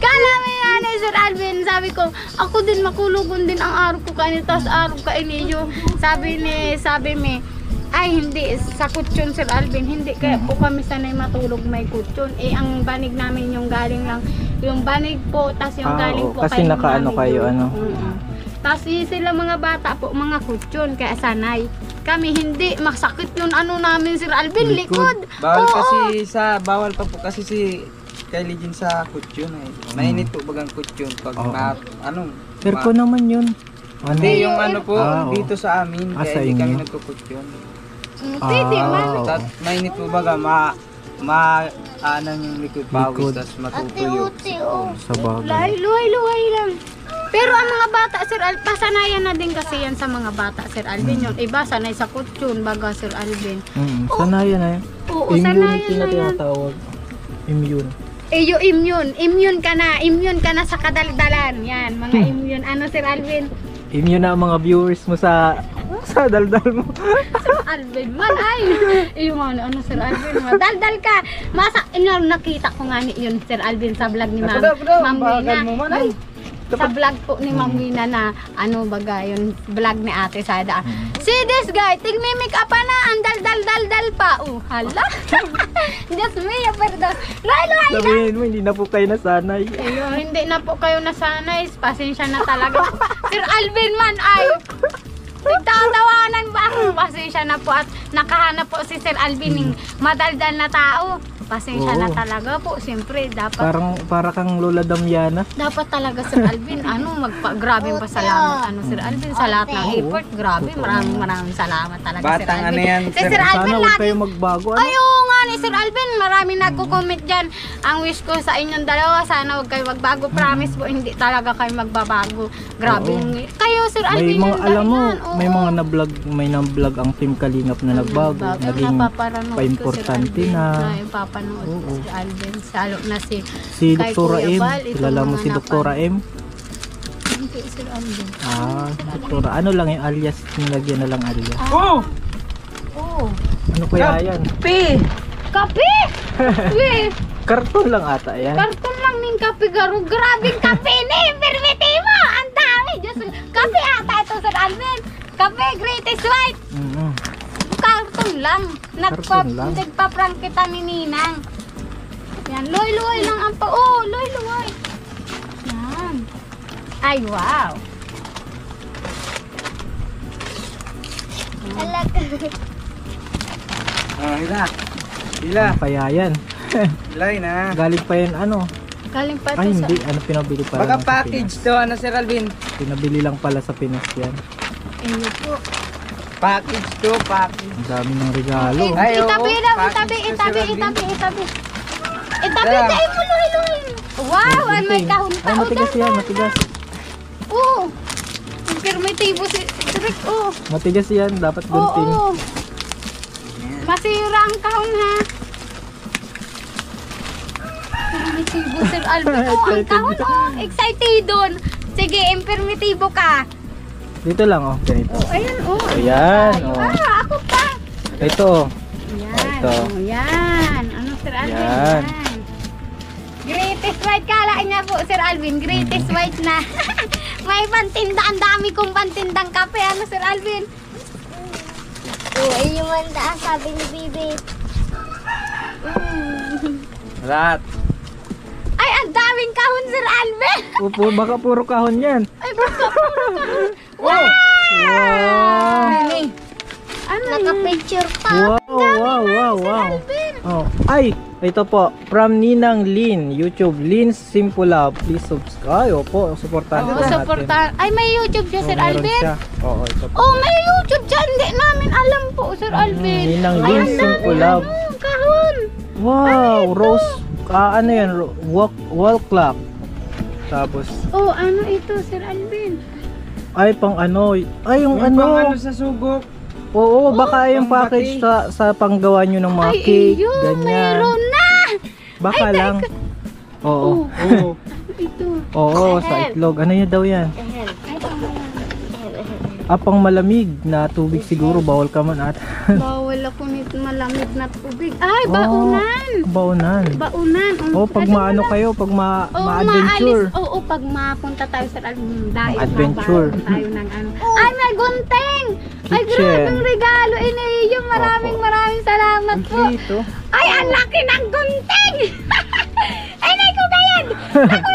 Kala mo yan ni Sir Alvin. Sabi ko, ako din makulog din ang araw ko kainin. Tapos araw kainin yun. Sabi ni, sabi mi, ay hindi, sa kutsyon Sir Alvin, hindi kaya po kami sanay matulog may kutsyon. Eh, ang banig namin yung galing lang, yung banig po, tas yung Ah, galing oo. po Kasi nakaano kayo, ano? Mm-mm. Tas yung sila mga bata po, mga kutsyon, kaya sanay. Kami hindi, masakit yung ano namin Sir Alvin, likod. Likod. Bawal Oo. kasi sa, bawal pa po kasi si Kylie Jean sa kutsyon eh. Mainit po bagang kutsyon pag Oo. ma, ano, Aircon naman yun. Ano? Hindi, yung ano po, Ah, dito sa amin, Ah, sa kaya hindi kami inyo? nagkukutsyon. Mm, Pwede Ah, man. Tat, mainit po baga, ma, ma, anan yung liquid pawis, Likod. tapos Ate matutuyo. Oh. Sa bagay. Luhay, luhay, luhay lang. Pero ang mga bata, Sir Alvin, pasanayan na din kasi yan sa mga bata, Sir Alvin. Yung iba, sanay sa kutsyon, baga, Sir Alvin. Mm, sanayan na yun. Oo, Immune sanayan na na yan. tinatawag. Immune. Eh, yung immune. Immune ka na. Immune ka na sa kadaldalan. Yan, mga immune. Ano, Sir Alvin? Immune na ang mga viewers mo sa sa daldal mo. Sir Alvin man, ay. Yung ano, ano, Sir Alvin. Daldal ka. Masa, ino, nakita ko nga ni yun, Sir Alvin, sa vlog ni Ma'am. Ma'am Wina. mo man, ay. Sa vlog po ni Ma'am Wina na, ano baga, yun, vlog ni Ate Sada. See this guy, tigmimik up na, ang dal-dal-dal-dal pa. Oh, hala. Diyos me, perdon. Loy, loy. Sabihin mo, hindi na po kayo nasanay. Ayun, hindi na po kayo nasanay. Pasensya na talaga. Sir Alvin man ay Nagtatawanan ba ako? Pasensya na po at nakahanap po si Sir Alvin ng madaldal na tao. Pasensya na Oo. talaga po. Siyempre, dapat Parang para kang Lola Damiana. dapat talaga Sir Alvin, ano, magpa, grabe pa salamat, ano, Sir Alvin, sa lahat ng effort, grabe, maraming maraming salamat talaga, Sir Batang Alvin. ano yan, Si Sir. Sir Alvin, Sana huwag lagi kayo magbago. Ano? ay, oo nga ni Sir Alvin, marami nagko-comment dyan. Ang wish ko sa inyong dalawa, sana huwag kayo magbago. Promise po, hindi talaga kayo magbabago. Grabe. Oo. yung- Kayo, Sir May Alvin, mga yung alam mo, dahilan. Oo. may mga na-vlog, may na-vlog ang Team Kalingap na nagbago. Bago, Naging napapanood ko, Sir pa-importante Alvin, na. na ipapanood ko Oo. si Alvin. Salo na si Si kay Doktora Kuya M. Val, Kilala mo si Doktora M? Hindi, Sir Alvin. Ah, Doktora. Ano lang yung alias? Nilagyan na lang alias. Oh! Oo. Ano kaya yan? Pi! Kape! Weh! Karton lang ata yan. Karton lang ning kape garo. Grabing kape ni. Permitibo. Ang dami. Diyos. Kape ata ito Sir Alvin. Kape greatest white. Mm-mm. Karton lang. Nagpa, Karton lang. nagpa-prank kita ni Ninang. Yan. Loy-loy lang ang pa. Oh, loy-loy. Yan. Ay, wow. Talaga. Ah, hila. Hila. Ano kaya yan? Hilay na. Galing pa yan ano? Galing pa Ay ito sa... hindi, ano pinabili pala Baka lang sa package Pinas. to, ano Sir Alvin? Pinabili lang pala sa Pinas yan. Inyo po. Package to, package. Ang dami ng regalo. Ay, oo. itabi Package itabi, itabi, itabi, itabi. Itabi, tayo mo, loy. Wow, ay may kahon pa. Ay, matigas yan, matigas. Oo. Ang permitibo si Rick, oo. Matigas yan, dapat Oo, gunting. oo. Masira ang kahon, ha? Permitibo, Sir Alvin. Oo, ang Excited kahon, ka. oo. Excited doon. Sige, impermitibo ka. Dito lang oh, ganito. Oh, ayan, oh. Ayan, Ay, oh. Ah, ako pa. Ito oh. Yan. Ito. Oh, yan. Ano, Sir Alvin? Yan. Yan. Great greatest white. Kala niya po, Sir Alvin, greatest white na. May pantinda, ang dami kong pantindang kape. Ano, Sir Alvin? Oo, eh, yung manda, sabi ni Bibi. Lahat. Ay, ang daming kahon, Sir Alvin. Upo, baka puro kahon yan. Ay, baka Wow! Wow! Ano yun? Naka-picture pa. Wow, wow, wow, wow. Oh. Ay, ito po, from Ninang Lin, YouTube, Lin Simple Love. Please subscribe. Opo, supportahan po natin. supporta. Ay, may YouTube siya, Oh, Sir Alvin. siya. Oo, ito po. Oh, may YouTube siya. Hindi namin alam po, Sir Alvin. Mm, Ninang Ay, Lin Love. ano, kahon. Wow, Rose, ah, ano yan, wall, wall clock. Tapos, Oh, ano ito, Sir Alvin? Ay, pang ano, ay, yung Yung pang ano, ano sa sugok. oo, baka yung pang package sa, sa panggawa nyo ng mga Ay, cake, iyo, ganyan. mayroon na. Baka Ay, lang. Oo, Oo. Ito. oo, sa itlog. Ano yun daw yan? Yan. Ah, malamig na tubig siguro, bawal ka man at. Bawal malamig na tubig. Ay, Oh. baunan. Baunan. Baunan. Oh, pag Ano maano kayo, pag ma, ma-adventure. maalis. Oo, pag mapunta tayo sa album, dahil Adventure. tayo ng ano. Ay, may gunting! Ay, Kitchen. grabe ang regalo. Iniyo, maraming Opo. maraming salamat po. cute, oh. Ay, ang laki ng gunting! Ay, nay ko kayan! Ako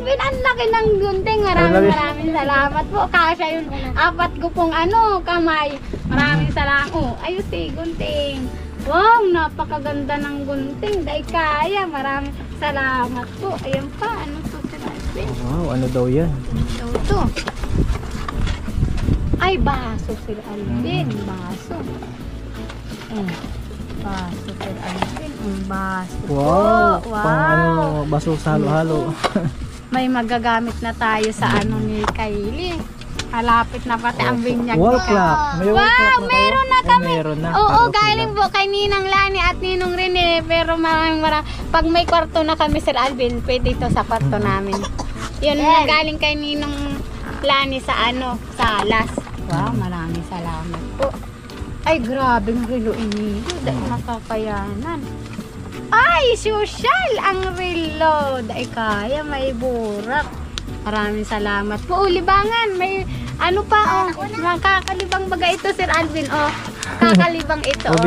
Alvin, ang laki ng gunting. Maraming maraming salamat po. Kasya yun, apat ko pong ano, kamay. Maraming salamat. Oh, ayos eh, gunting. Wow, napakaganda ng gunting. Dahil kaya, maraming salamat po. Ayan pa, ano Alvin? Wow, ano daw yan? Ito to. Ay, baso, Sir Alvin. Baso. Eh, baso, Sir Alvin. Ang baso po. Wow, Wow. pang ano, baso sa halo-halo. May magagamit na tayo sa ano ni Kylie. Malapit na pati ang binyag. Wall niya. clock. May wall Wow, clock na kayo? meron na Ay, kami. meron na. Oo, galing po kay Ninang Lani at Ninong Rene. Pero maraming maraming. Pag may kwarto na kami, Sir Alvin, pwede ito sa kwarto namin. Yun na galing kay Ninong Lani sa ano, sa alas. Wow, maraming salamat po. Ay, grabe ang relo ini. Dahil nakakayanan. Ay, social ang relo. Dahil kaya, may burak. Maraming salamat po. Oh, libangan. May ano pa, oh. Nakakalibang baga ito, Sir Alvin. Oh, kakalibang ito. Oh,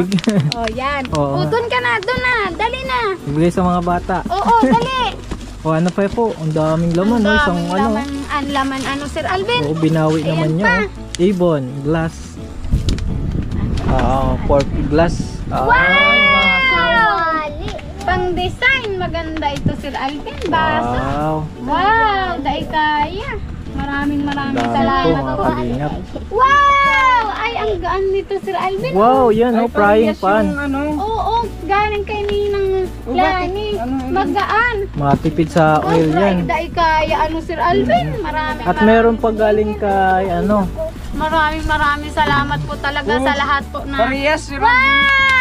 Oh, oh yan. Oo. Oh, doon ka na, doon na. Dali na. Ibigay sa mga bata. Oo, dali. O ano pa po? Ang daming laman, Ang no? Isang daming ano. laman, ang laman, ano, Sir Alvin? Oo, binawi Ayan naman niya. pa. oh. Avon, glass. Ah, pork glass. Ah, Kawali. Pang design, maganda ito, Sir Alvin. Baso. Wow. Wow, dahil kaya. Maraming maraming Dami po salamat mga po. kalingap. Wow! Ay, ang gaan nito, Sir Alvin. Wow, yan oh, Ay, frying pan. Ano, Oo, galing kay Ninang Oh? Lani. Ano, ano? Magaan. Matipid sa oil yan. dahil kaya, ano, Sir Alvin. Maraming At meron pa galing kay ano. Maraming maraming salamat po talaga sa lahat po na. Parehas si Robin. Wow!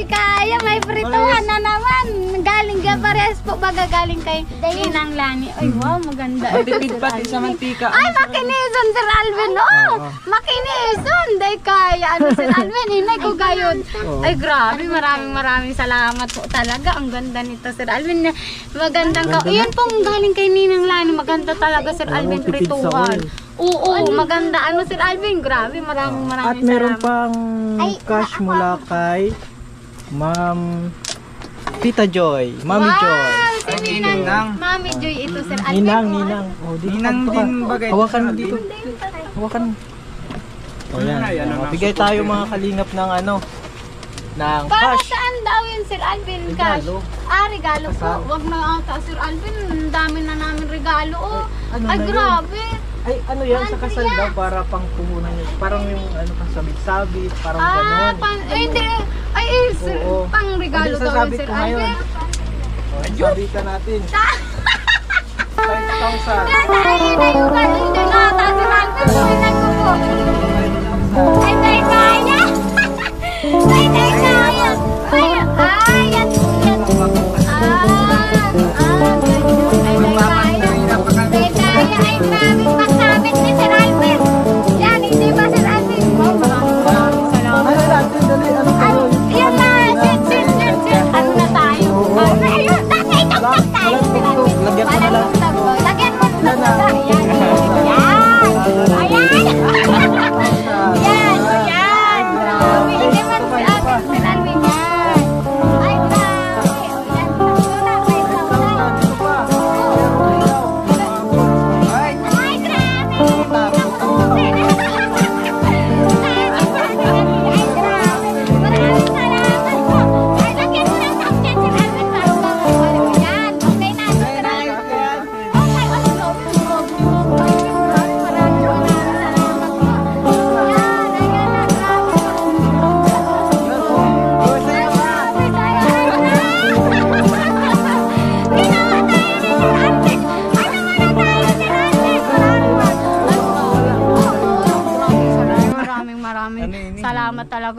Dahil kaya, may prituhan na naman. Galing ka pares po baga galing kay Ninang Lani. Ay, wow, maganda. Matipid pati sa mantika. Ay, makinison, Sir Alvin. Oh, makinison. Dahil kaya, ano, Sir Alvin, hinay ko gayon. Ay, grabe. Maraming maraming salamat po talaga. Ang ganda nito, Sir Alvin. Magandang ka. Ganda na. Yan pong galing kay Ninang Lani. Maganda talaga, Sir Alvin, prituhan. Oo, maganda. Ano, Sir Alvin? Grabe, maraming At maraming meron salamat. pang cash mula kay Ma'am Tita Joy, Mami wow, Joy. Si Ay, Ninang. Ninang. Mami Joy ito, Sir Alvin. Ninang, Oh, ninang. Oh, dito Ninang din bagay. Hawakan mo dito. Hawakan mo. O yan. Ay, ano Oh, bigay tayo mga kalingap ng ano, ng Para cash. saan daw yun, Sir Alvin? Cash? Regalo. Ah, regalo po. Wag na ata, Sir Alvin. Ang dami na namin regalo, oh. Ano Ay, na yun? Ay, ano yan sa kasal daw para pang puhunan yun. Parang yung ano pang sabit-sabit, parang Ah, ganon. pan, eh, hindi. Ay, eh, sir, Oo. pang regalo Ano daw yun, sasabit Sir ko ngayon? Alvin. Oh, sabitan natin. 5,000. Nasa ay, inay ko ka. Hindi na ata, Sir Alvin. Inay ko po. Ay, dahil kaya. Ay, dahil kaya. Ay, ay, yan, yan. Ah, ah, Dahil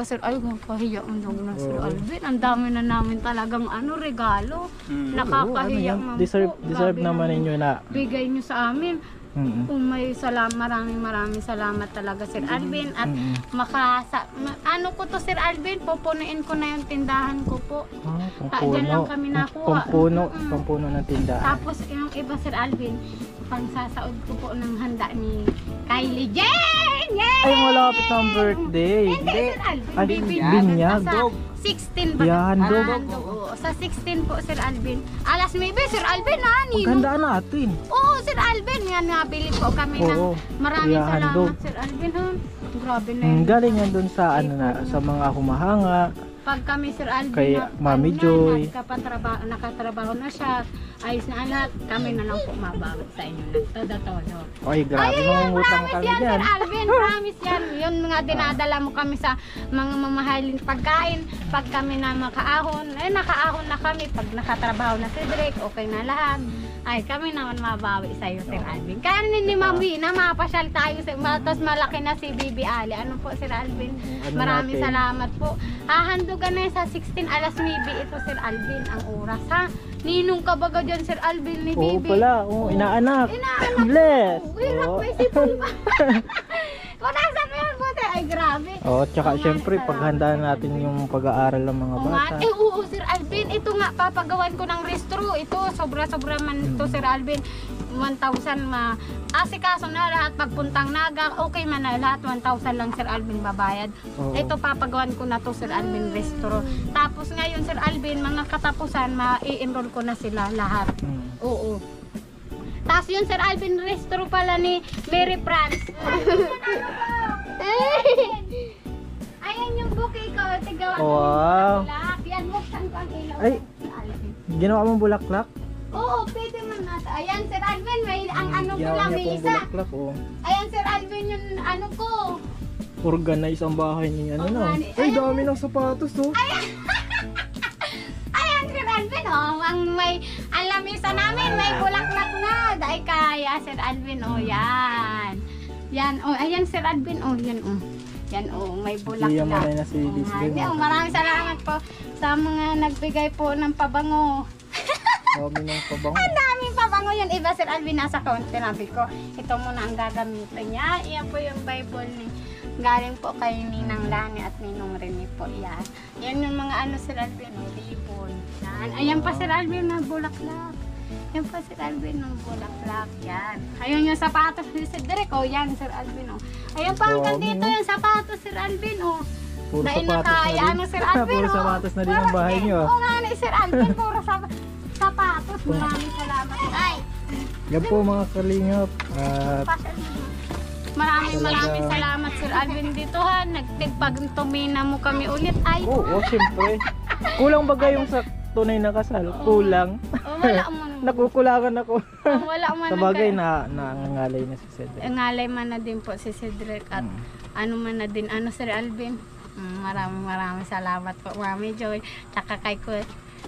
talaga sir. Ay, kahiya ang dog na sir. Alvin. Ang dami na namin talagang ano, regalo. Mm. Nakakahiya ano man Deserve, po. deserve Grabe naman ninyo na. Bigay nyo sa amin. Kung may salam, maraming maraming salamat talaga Sir Alvin at Mm-mm. makasa ma- ano ko to Sir Alvin, pupunuin ko na yung tindahan ko po. Ah, Ah, dyan lang pampuno. kami nakuha. Pampuno, Mm-mm. pampuno ng tindahan. Tapos yung iba Sir Alvin, pangsasaod ko po ng handa ni Kylie Jane! Yay! Ay, malapit ang birthday. Hindi, Sir Alvin. Binyag. Sa 16 ba? Yan, Ah, dog. oo. Sa 16 po, Sir Alvin. Alas maybe, Sir Alvin, ha? Ninong Magandaan natin. Oo, Sir Alvin. Yan nga, bili po kami ng Oo. maraming Kaya salamat, handog. Sir Alvin. Ha? Grabe na yun. Mm, galing yan dun sa ano na, sa mga humahanga. Pag kami, Sir Alvin, Kay na- Mami Joy. nakapatrabaho, nakatrabaho na siya, ayos na lahat, kami na lang po mabawi sa inyo ng todo-todo. Ay, grabe, Ay, mangungutang promise kami yan, dyan. Sir Alvin, promise yan. Yun mga dinadala mo kami sa mga mamahaling pagkain. Pag kami na makaahon, eh nakaahon na kami. Pag nakatrabaho na si Drake, okay na lahat. Ay, kami naman mabawi sa iyo, Sir Alvin. Kaya ni ni Mami na mapasyal tayo. Sa, ma- tapos malaki na si Bibi Ali. Ano po, Sir Alvin? Ano Maraming natin? salamat po. Hahandugan na yun sa 16 alas maybe ito, Sir Alvin, ang oras, ha? Ninong ka baga dyan, Sir Alvin, ni Oo Bibi? pala, oo, inaanak. Inaanak Bless. Hirap Oo. may sipon pa. Kung nasan mo yan, buti. Ay, grabe. Oo, tsaka nga, syempre, paghandaan natin yung pag-aaral ng mga nga. bata. Eh, oo, Sir Alvin. Ito nga, papagawan ko ng restro. Ito, sobra-sobra man ito, Sir Alvin. 1,000 ma... Asikaso na lahat. Pagpuntang naga, okay man na lahat. 1,000 lang, Sir Alvin, babayad. Oo. Ito, papagawan ko na to, Sir Alvin, restro. Tapos ngayon, Sir Alvin, mga katapusan, ma-i-enroll ko na sila lahat. Mm. Oo. Tapos yun, Sir Alvin, restro pala ni Mary France. Ayan yung bouquet ko. Tigawa ko Wow. yung bulaklak. Yan, buksan ko ang ilaw. Ay. Ginawa mong bulaklak? Oo, pwede mo na. Ayan, Sir Alvin, may ang ano ko lang, may isa. bulaklak, oh. Ayan, Sir Alvin, yung ano ko. Organize ang bahay niya, ano na. Ay, Ayan. dami ng sapatos, oh. Ayan, Sir Alvin, oh. Ang may, ang lamisa namin, may bulaklak na. Dahil kaya, Sir Alvin, oh, yan. Yan, oh, ayan, Sir Alvin, oh, yan, oh. Yan, oh, may bulaklak. Hindi na si Hindi, oh. oh, maraming salamat po sa mga nagbigay po ng pabango. Dami ng pabango. Ang daming pabango yun. Iba, Sir Alvin, nasa kaunti. Sinabi ko, ito muna ang gagamitin niya. Iyan po yung Bible ni galing po kay Ninang Lani at Ninong Rene po. Yan. Yan yung mga ano, Sir Alvin, oh, ribbon. Yan. Ayan pa, Sir Alvin, ng bulaklak. Yan pa, Sir Alvin, ng bulaklak. Yan. Ayun yung sapatos ni Sir Derek. Oh, yan, Sir Alvin, oh. Ayan pa, hanggang Dami, dito oh. yung sapatos, Sir Alvin, oh. Puro Dahil sapatos na din. ano, Sir Alvin, Puro oh. sapatos na Puro- ang bahay niyo. Oo nga, ni Sir Alvin, puro sap- sapatos. Maraming salamat. Ay, Yan po mga kalingap. At. Maraming maraming salamat Sir Alvin dito ha. Nagtigpagtumina mo kami ulit. Ay, Oo, oh, siyempre. Kulang ba yung sa tunay na kasal? Kulang. oh, wala mo na. Nakukulangan ako. Oh, wala mo Sa bagay na nangangalay na si Cedric. Ngalay man na din po si Cedric at Mm. ano man na din. Ano Sir Alvin? Mm, maraming maraming salamat po Mami Joy. Tsaka kay ko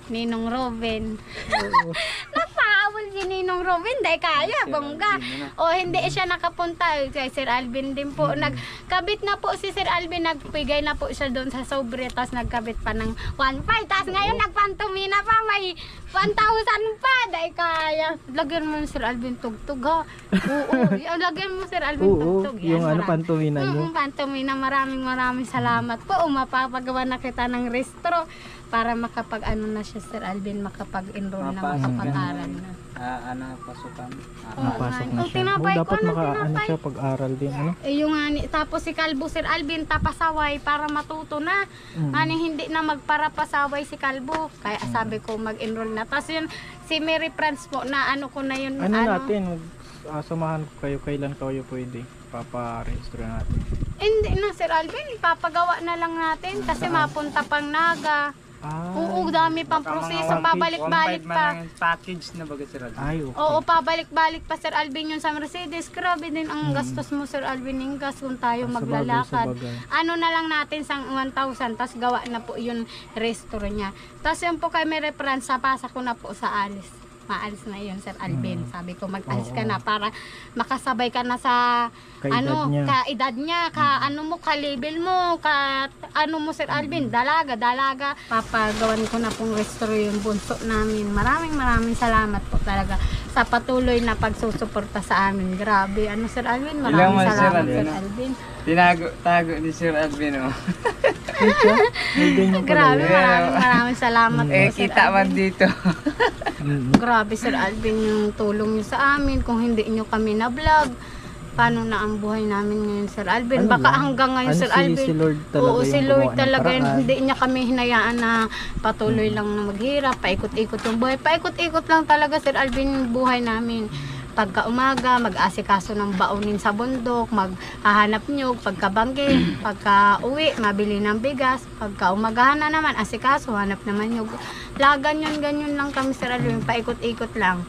Ninong Robin. Oo. Napahabol si Ninong Robin, dahil kaya, bongga. O hindi siya nakapunta, kay Sir Alvin din po. Nagkabit na po si Sir Alvin, nagpigay na po siya doon sa sobre, tapos nagkabit pa ng 1.5. Tapos ngayon nagpantumina pa, may 1,000 pa, dahil kaya. Lagyan mo Sir Alvin tugtog ha. Oo, y- lagyan mo Sir Alvin Oo, tugtog. yung ano, pantumina niyo. Mm, pantumina, maraming maraming salamat po. O, mapapagawa na kita ng restro para makapag ano na siya Sir Alvin, makapag-enroll na, Mapasok makapag-aral na. Ah, ano, pasukan. Ah, Oo, Napasok na siya. tinapay Oh, ko, dapat anong maka ano tinapay? siya pag-aral din. Ano? Eh, yung ani, tapos si Kalbo Sir Alvin tapasaway para matuto na. Mm. Ani hindi na magparapasaway si Kalbo. Kaya sabi ko mag-enroll na. Tapos yun, si Mary France po na ano ko na yun. Ano natin, mag, ah, samahan ko kayo kailan kayo pwede. Papa-register natin. Hindi na Sir Alvin, ipapagawa na lang natin kasi mapunta pang Naga. Ah, Oo, dami pang proseso, pabalik-balik pa. package na baga sir Alvin. ay, okay. Oo, pabalik-balik pa Sir Alvin yun sa Mercedes. Grabe din ang gastos mo Sir Alvin yung gas kung tayo Ah, sa bagay, maglalakad. sa bagay. Ano na lang natin sang 1,000 tapos gawa na po yung resto niya. Tapos yun po kay may reference sa pasa ko na po sa alis. Maalis na yun, Sir Alvin. Sabi ko, mag-alis ka na para makasabay ka na sa Kaedad ano, niya. ka edad niya, ka ano mo, ka level mo, ka ano mo, Sir Alvin, dalaga, dalaga. Papagawan ko na pong restro yung bunso namin. Maraming maraming salamat po talaga sa patuloy na pagsusuporta sa amin. Grabe, ano Sir Alvin, Ilang maraming Sir salamat Alvin, Sir? Alvin. Tinago, tago ni Sir Alvin, oh. Grabe, maraming maraming salamat po, Eh, Sir kita man Alvin. dito. Grabe Sir Alvin yung tulong niyo sa amin. Kung hindi niyo kami na-vlog, paano na ang buhay namin ngayon Sir Alvin? Ano Baka lang? hanggang ngayon Ano Sir si- Alvin. si Lord talaga Oo, si Lord talaga. Hindi niya kami hinayaan na patuloy lang na maghirap, paikot-ikot yung buhay. Paikot-ikot lang talaga Sir Alvin buhay namin. Pagka umaga, mag-asikaso ng baunin sa bundok, maghahanap nyug, pagkabanggi, pagka uwi, mabili ng bigas, pagka umagahan na naman, asikaso, hanap naman nyug. La, ganyan, ganyan lang kami Sir Alvin, paikot-ikot lang.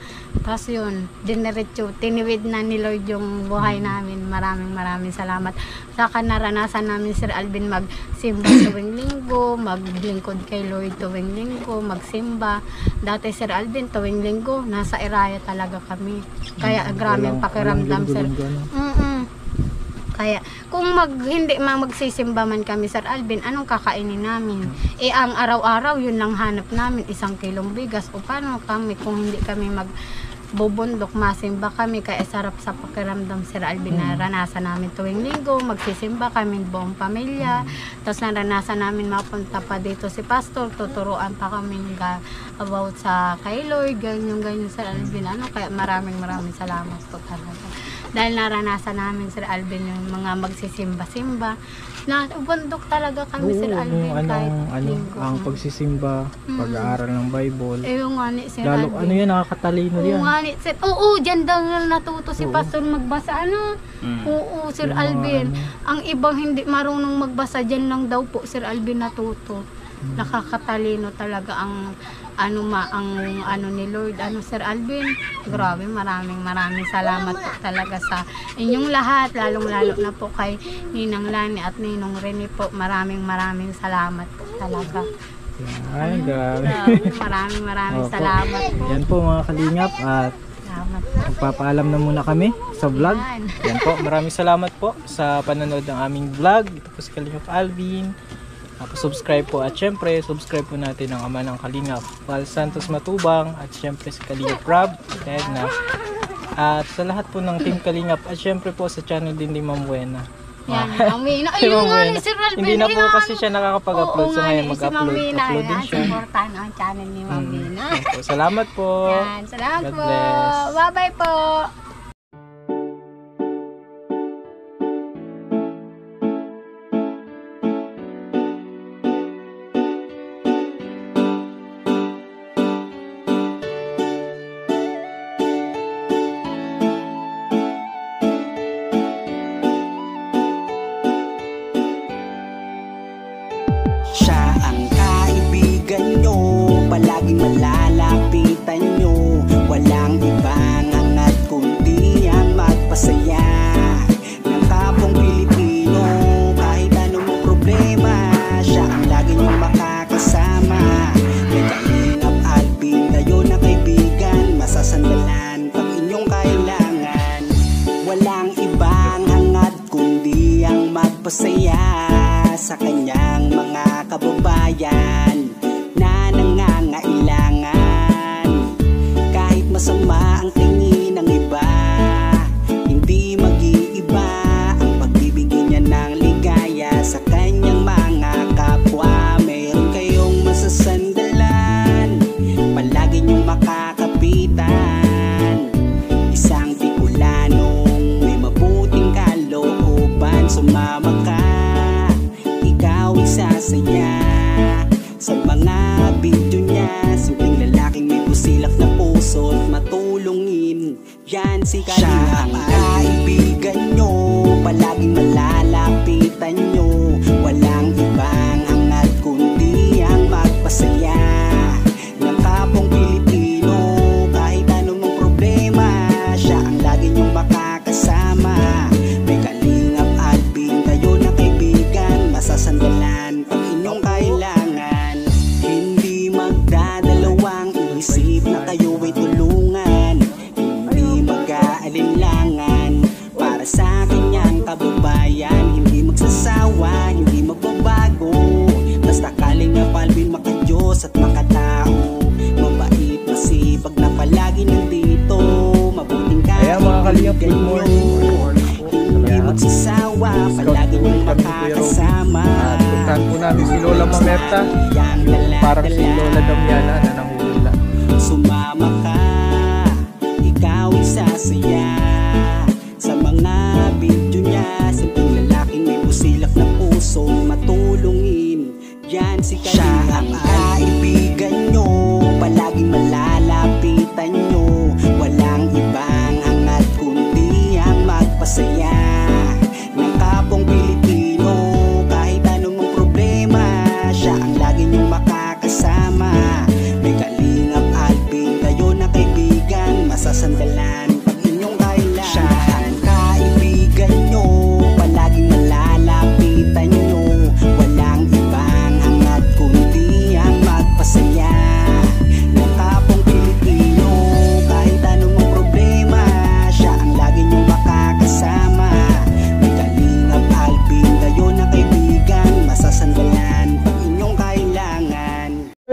Tapos yun, dinerecho, tiniwid na ni Lord yung buhay namin. Maraming maraming salamat. Saka naranasan namin Sir Alvin magsimba tuwing linggo, maglingkod kay Lord tuwing linggo, magsimba. Dati Sir Alvin, tuwing linggo, nasa Iraya talaga kami. Kaya Walang- graming pakiramdam Sir. linggo-linggo, no? Kaya, kung mag, hindi man magsisimba man kami, Sir Alvin, anong kakainin namin? Eh, ang araw-araw, yun lang hanap namin, isang kilong bigas. O paano kami kung hindi kami mag bubundok, masimba kami, kaya sarap sa pakiramdam, Sir Alvin, naranasan namin tuwing linggo, magsisimba kami buong pamilya, tapos naranasan namin mapunta pa dito si Pastor, tuturuan pa kami about sa kay Lord, ganyan, ganyan, Sir Alvin, ano, kaya maraming maraming salamat po talaga. Dahil naranasan namin, Sir Alvin, yung mga magsisimba-simba, na bundok talaga kami, Sir Oo, Alvin, yung kahit ano, linggo. ang pagsisimba, Mm. pag-aaral ng Bible. Eh, yung nga ni Sir Lalo, Alvin. ano yan, nakakatalino Oo yan. nga ni Sir. Oo, dyan daw na natuto si Oo. Pastor magbasa. Ano? Oo, Sir Yung mga Alvin. ano. Ang ibang hindi marunong magbasa, dyan lang daw po Sir Alvin natuto. Nakakatalino talaga ang ano ma ang ano ni Lord ano Sir Alvin grabe maraming maraming salamat po talaga sa inyong lahat lalong lalo na po kay Ninang Lani at Ninong Rene po maraming maraming salamat po talaga Ay, grabe. Grabe, maraming maraming Opo. salamat po Yan po mga kalingap at magpapaalam na muna kami sa vlog. Yan. Yan po, maraming salamat po sa panonood ng aming vlog. Ito po si Kalingap Alvin. Tapos subscribe po at syempre subscribe po natin ang ama ng Kalingap, Val Santos Matubang at syempre si Kalingap Rob at Edna. At sa lahat po ng Team Kalingap at syempre po sa channel din ni Ma'am Buena. Yan, Amina. Si Ayun Ma'am nga Buena. ni Sir Alvin. Hindi na po kasi siya nakakapag-upload so nga ngayon si Ma'am mag-upload Mina. upload din Yan, siya. supportahan ang channel ni Ma'am Mm. Yan po. Salamat po. Yan, salamat God po. Bye-bye po.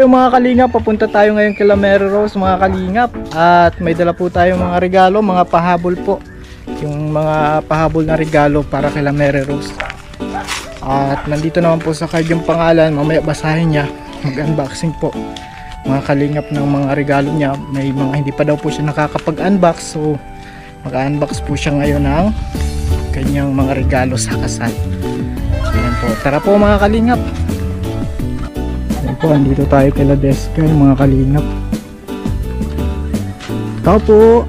Yung mga kalingap, papunta tayo ngayon kila Mary Rose, mga kalingap. At may dala po tayong mga regalo, mga pahabol po. Yung mga pahabol na regalo para kila Mary Rose. At nandito naman po sa card yung pangalan, mamaya basahin niya. Mag-unboxing po. Mga kalingap ng mga regalo niya. May mga hindi pa daw po siya nakakapag-unbox. So, mag-unbox po siya ngayon ng kanyang mga regalo sa kasal. Ayan po. Tara po mga kalingap. Po, andito tayo kila Deska, yung mga kalingap. Tao po!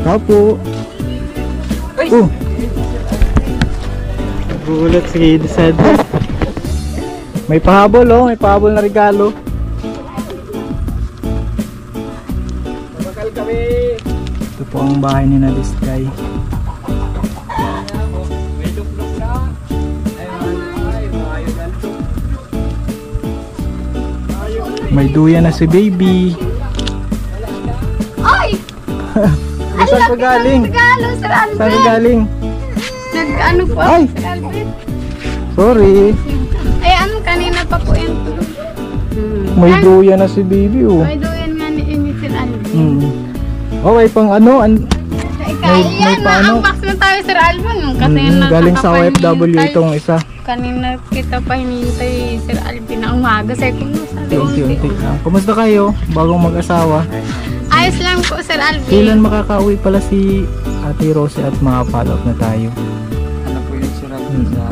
Tao po! Oh! Gulat si Desad. May pahabol oh, may pahabol na regalo. Ito po ang bahay ni na Deskay. May duya na si baby. Ay! Saan ka galing? Saan ka galing? Nag-ano po, Ay! Sorry. Ay, ano, kanina pa po yung tulog. May duya na si baby oh. May doon nga ni ni Sir Alvin. Hmm. Okay, pang ano? An Ay, May- kaya may yan, paano? na-unbox na tayo, Sir Alvin. Kasi Hmm, na galing sa OFW itong isa. Kanina kita pa hinihintay, Sir Alvin, na umaga. "No, sabi Unti-unti unti. lang. Kumusta kayo? Bagong mag-asawa. Ayos lang po, Sir Alvin. Kailan makakauwi pala si Ate Rose at makapollow up na tayo? Ano po yung sirap Hmm. sa...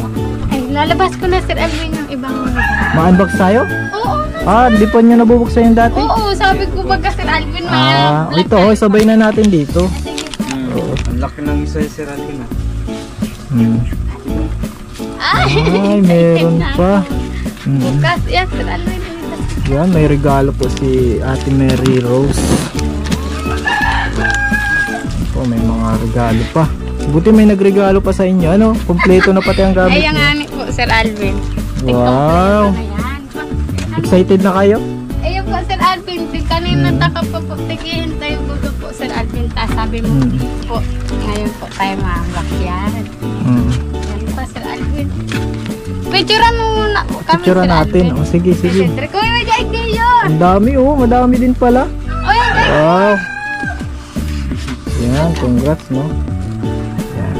Ay, lalabas ko na, Sir Alvin, yung ibang lugar. Ma-unbox tayo? Oo, Ah, di pa niyo nabubuksan yung dati? oo, sabi ko baga, Sir Alvin, may Ah, ito, oh, sabay na natin dito. Hmm. Ang laki ng isa yung sirap na. Hmm. Ay, Ay, meron pa. Hmm. bukas, yes, Sir Alvin. Yan, may regalo po si Ate Mary Rose. Po, may mga regalo pa. Buti may nagregalo pa sa inyo. Ano? Kompleto na pati ang gamit Ay, ang ani po, Sir Alvin. Wow! Excited na kayo? Ayun po, Sir Alvin. Kanina Hmm. taka pa po. Tigihin tayo po po, Sir Alvin. Ta, sabi mo Hmm. po, ngayon po tayo mga yan. Hmm. Yan po, Sir Alvin. Picturean mo muna po kami, Picture Sir natin. Alvin. O, sige, sige. Siyempre, Ang dami oh, madami din pala. Wow! Yan, congrats no? Yan.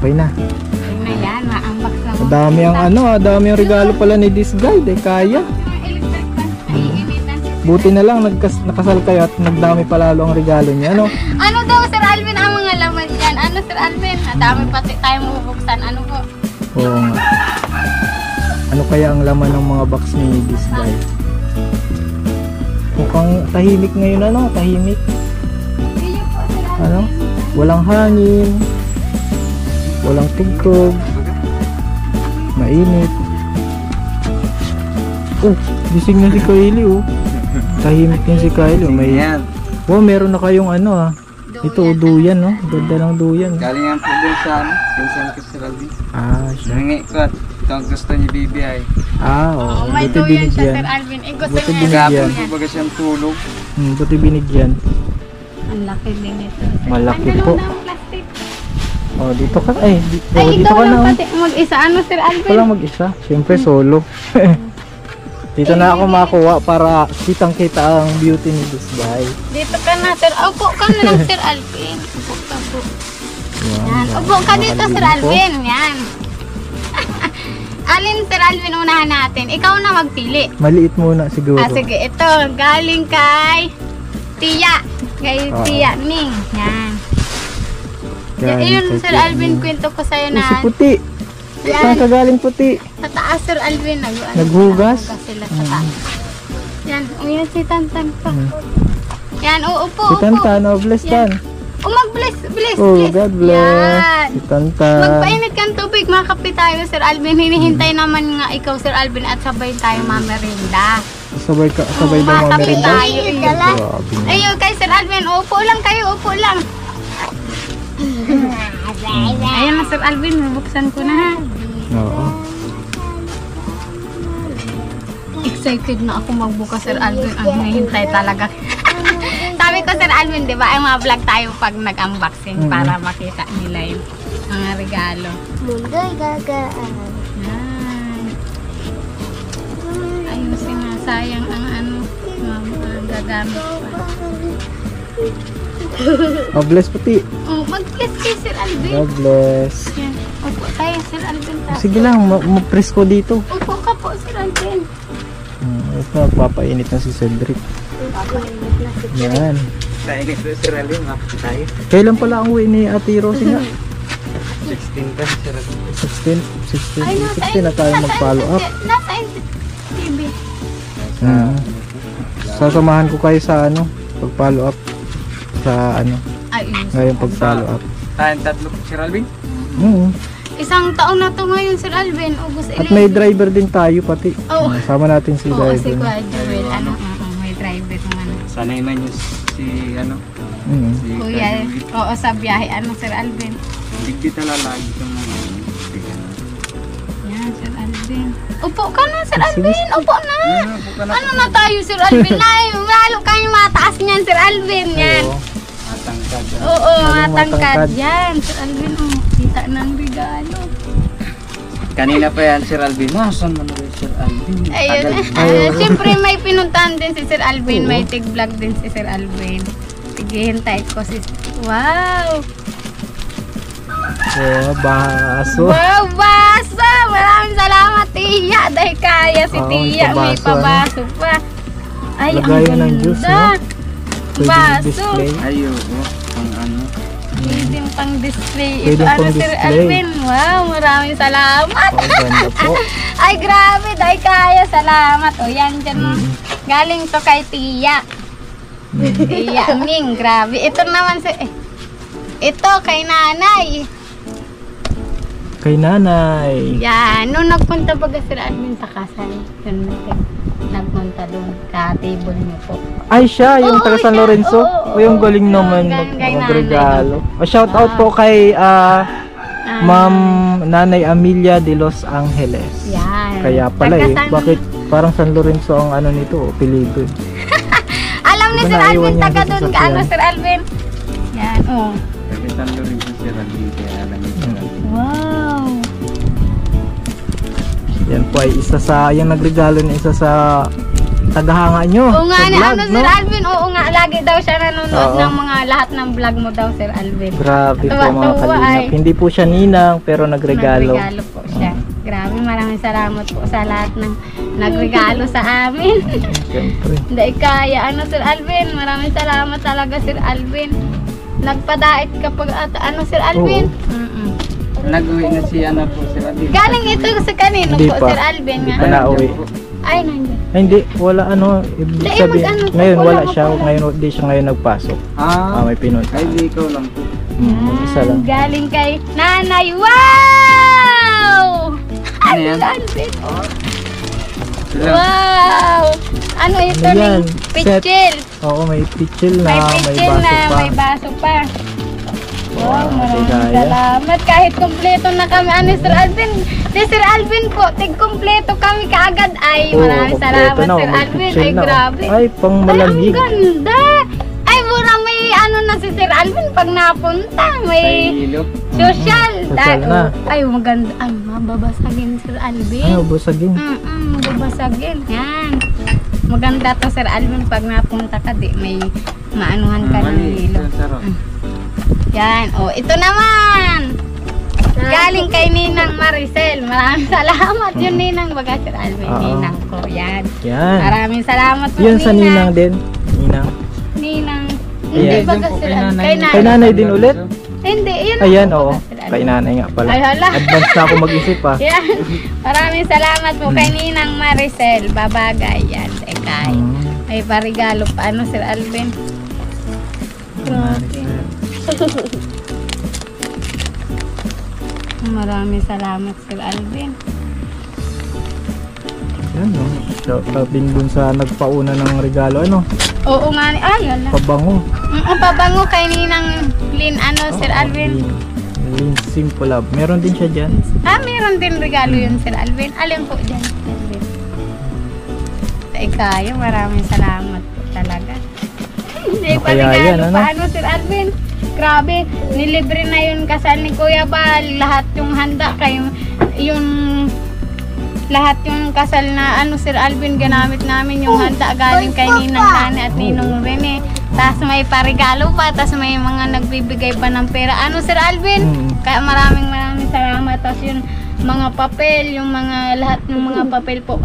Okay na. Tingnan yan, ma-unbox na mo. Madami ang ano, ah, dami ang regalo pala ni this guy. De, kaya. Mga initan. Buti na lang nagkas nakasal kayo at nagdami palalo ang regalo niya, ano? Ano daw, Sir Alvin, ang mga laman dyan? Ano, Sir Alvin? Nadami pati tayo mabubuksan. Ano po? Oo nga. Kaya ang laman ng mga box ni this guy? Mukhang tahimik ngayon, ano? Tahimik. Ano? Walang hangin. Walang tugtog. Mainit. Oh, gising na si Kylie, oh. Tahimik din si Kylie. oh. May, wow, meron na kayong ano, ah. Ito, duyan, no? Ganda ng duyan. Galing yan po dun sa ano. Ko si Alvin. Ah, siya. Nangi ko at ito ang gusto ni Bibi ay. Ah, Oh, oo. may Buti duyan siya, Sir binigyan. Alvin. Eh, gusto Buti niya. binigyan. Gapon po baga siyang tulog. Hmm, buti binigyan. Ang laki din ito. Malaki Ang po. dalawa na ang plastic. Oh, dito ka. Eh, di- Ay, oh, dito ikaw ka na. lang oh. pati mag-isa. Ano, Sir Alvin? Ikaw lang mag-isa. Siyempre, solo. Dito na ako makuha para kitang kita ang beauty ni Dusday. Dito ka na, sir. Upo ka na lang, sir Alvin. Upo ka po. Yan. Upo ka dito, sir Alvin. Yan. Alin, sir Alvin, unahan natin. Ikaw na magpili. Maliit muna siguro. Ah, sige. Ito, galing kay Tia. Kay Oo. Tia Ming. Yan. Yan, Yun, kay Sir Tia Alvin, Ming. kwento ko sa'yo na puti. Saan ka galing puti? sa taas, Sir Alvin. Nag ano, Naghugas? naghugas sila sa taas. Yan, umiyak si Tantan pa. Mm. Yan, uupo, Si upo. Tantan, oh bless Yan. tan. Oh, mag-bless, bless, Oh, bless. God bless. Yan. Si Tantan. Magpainit kang tubig, mga kape tayo, Sir Alvin. Hinihintay naman nga ikaw, Sir Alvin, at sabay tayo mamerinda. Sabay ka, sabay daw mga mga kape merinda. tayo. Grabe. Ayun, kay Sir Alvin, upo lang kayo, upo lang. Ayan na, Sir Alvin, bubuksan ko na. Oo. Excited na ako magbukas, Sir Alvin. Ang hinihintay talaga. Sabi ko, Sir Alvin, di ba, ay mga vlog tayo pag nag-unboxing Mhm. para makita nila yung mga regalo. Mundo'y gagaan. Yan. Ayusin na, sayang ang ano, mga gagamit pa. Oh, bless puti. Oh, mag-bless kay Sir Alvin. God bless. Yan. Upo tayo, Sir Alvin. tayo. Sige lang, ma- ma-press ko dito. Upo ka po, Sir Alvin. Hmm, ito, nagpapainit na si Cedric. Yan. Kailan pala ang uwi ni Ate Rosie nga? 16 ka, Sir Alvin. 16, 16, Ay, nasa 16 na tayo mag-follow up. Nasa TV. Hmm. Sasamahan ko kayo sa ano, pag-follow up. Sa ano, Ayun. ngayong pag-follow up. Tayong tatlo, Sir Alvin. Hmm. Isang taon na to ngayon, Sir Alvin. August 11. At may driver din tayo pati. Oo. Sama natin si Oo, si driver. Kuya Joel. Ano, oo, driver naman. Sanay man yung si, ano, Hmm. si Kuya, oo, sa biyahe. Ano, Sir Alvin? Hindi tala lagi itong mga ano. Yan, Sir Alvin. Upo ka na, Sir Sige, Alvin. Upo na. Ano, buka na Ano na tayo, Sir Alvin? Ay, lalo kayo mataas niyan, Sir Alvin. Yan. Oo. matangkad. Oo, Lalong matangkad yan. Sir Alvin, oh, kita ng regalo. Kanina pa yan, Sir Alvin. Nasaan mo na rin, Sir Alvin? Ayun. Uh, Siyempre, may pinuntahan din si Sir Alvin. May tig-vlog din si Sir Alvin. Sige, hintay ko si... Wow! Oh, baso. Wow, baso! Maraming salamat, Tia. Dahil kaya si Oo, may Tia. May pabaso, pabaso pa. Ay, Lagayan ang ng juice. Pwede Baso. display. Ay, oo. Ang pang display. Pwede Ito, ano, pang Sir display. Alvin? Wow, maraming salamat. Oh, ganda po. Ay, grabe. Dahil kaya. Salamat. O, yan dyan. Mm. Galing to kay Tia. Tia Ming, grabe. Ito naman si... eh, Ito kay nanay. Kay nanay. Yan. Nung nagpunta baga si Admin sa kasal, yun nag- nagpunta doon sa table niyo po. Ay, siya, yung Oo, taga San siya. Lorenzo. Oo, o yung oo. galing Oo, naman mag- kay magregalo. O, shout out po kay ah, Ah, Ma'am Nanay Amelia de Los Angeles. Yan. Kaya pala eh, San- bakit parang San Lorenzo ang ano nito, apelido. eh. Alam ni Diba Sir naiwan Alvin, niya taga sa doon ka, sasakyan? ano Sir Alvin? Yan, oh. Kapitan ko rin si Sir Alvin. Kaya alam niyo, Sir Yan po ay isa sa, yung nagregalo na isa sa tagahanga nyo. Oo nga, ni vlog, ano no? Sir Alvin, oo nga, lagi daw siya nanonood Oo. ng mga lahat ng vlog mo daw Sir Alvin. Grabe po Tuwa-tuwa mga kalingap. ay. Hindi po siya ninang pero nagregalo. Nagregalo po siya. Grabe, maraming salamat po sa lahat ng nagregalo sa amin. Siyempre. Hindi kaya. Ano, Sir Alvin? Maraming salamat talaga, Sir Alvin. Nagpadait kapag at ano, Sir Alvin? Mm-mm. Nag-uwi na si ano po, Sir Alvin. Galing ito sa kanino Hindi po, pa. Sir Alvin Hindi nga. pa nauwi. Ay, nandiyan. Ay, hindi, wala ano, ibig Hindi, sabihin, mag-ano po, ngayon wala wala ka siya, pala. ngayon hindi siya ngayon nagpasok. Ah, Ah, may pinunta. ay, di ikaw lang po. Hmm, yung isa lang. Galing kay Nanay. Wow! Ano Ay, yan? Sir Alvin. Oh. Sila. Wow! Ano ito Ano yan? ning pichil? Oo, may pichil na, May may, pichil baso na, pa. may baso pa. Wow, maraming salamat. Kahit kumpleto na kami. Ano, Sir Alvin? Si Sir Alvin po, tig kumpleto kami kaagad. Ay, Oo, maraming salamat, na, Sir may Alvin. Ay, na. grabe. Ay, pang malamig. Ay, ang ganda. Ay, mura may ano na si Sir Alvin pag napunta. May social. Na. Ay, maganda. Ay, mababasagin Sir Alvin. Ay, busagin. Mm-mm, mababasagin. Yan. Maganda to Sir Alvin pag napunta ka di may maanuhan ka ng Mali. hilo. Sarap. Yan. Oh, ito naman. Galing kay Ninang Maricel. Maraming salamat. Yun Ninang baga Sir Alvin. Oo. Ninang ko. Yan. Yan. Maraming salamat po Yun sa ninang din. Ninang. Ninang. Hindi Ayan. baga Sir kay Alvin. nanay. Kay nanay. Kay nanay din ulit? Hindi. Yun Ayan, oo. baga, Sir Alvin. Kay nanay nga pala. Ay, hala. Advance na ako mag-isip ah. Yan. Maraming salamat po kay Ninang Maricel. Babagay. Yan. Ekay. Mm. May parigalo pa. Ano Sir Alvin? Grabe. Maraming salamat Sir Alvin. Yan, no? Shout out din dun sa nagpauna ng regalo, ano? Oo nga. ni- Ay, ala. Pabango. Mm, Ang pabango kay Ninang Lin, ano, Sir Alvin. Lin Simple Love. Meron din siya dyan. Ah, meron din regalo yun, Sir Alvin. Alin po dyan, Sir Alvin? Sa ikayo, maraming salamat po talaga. Hindi Ano pa regalo ano? pa, ano, Sir Alvin? Grabe, nilibre na yun kasal ni Kuya Bal. Lahat yung handa kayo, yung lahat yung kasal na ano Sir Alvin ginamit namin yung handa galing kay Ninang Lani at Ninong Rene. Tapos may parigalo pa, tapos may mga nagbibigay pa ng pera. Ano Sir Alvin? Kaya maraming maraming salamat. Tapos yung mga papel, yung mga lahat ng mga papel po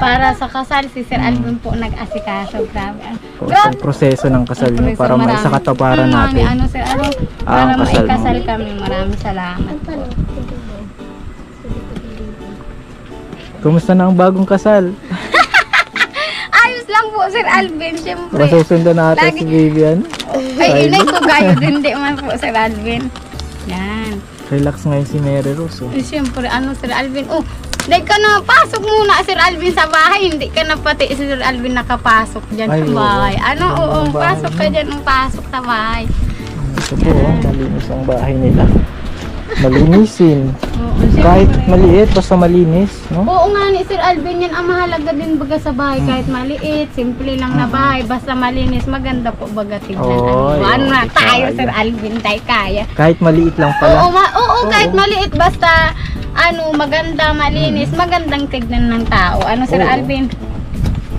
para sa kasal si Sir Alvin po nag-asikaso. Grabe. O, Grabe. sa proseso ng kasal niyo para marami. maisakataparan Mm, natin. Ano, sir, ano, Ah, para ang kasal mo. maikasal kami. Maraming salamat po. Kumusta na ang bagong kasal? Ayos lang po, Sir Alvin, syempre. Masusundan natin Lagi- si Vivian. Ay, inay ko gayo din, di man po, Sir Alvin. Yan. Relax ngayon si Mary Rose. Oh. Eh, Siyempre, ano, Sir Alvin? Oh, hindi ka na, pasok muna, Sir Alvin, sa bahay. Hindi ka na pati, Sir Alvin, nakapasok dyan Ay, sa oo. bahay. Ano, oo, bahay pasok ka dyan, oh, pasok sa bahay. Ito po, oh, malinis ang bahay nila. Malinisin. Kahit maliit, basta malinis. No? Oo nga ni Sir Alvin yan ang mahalaga din baga sa bahay kahit maliit, simple lang na bahay, basta malinis, maganda po baga tignan. Oo, ano, ano yun, na tayo kaya. Sir Alvin, tayo kaya. Kahit maliit lang Oo, pala. ma- oo, kahit maliit basta ano, maganda, malinis, magandang tignan ng tao. Ano Sir Oo. Alvin?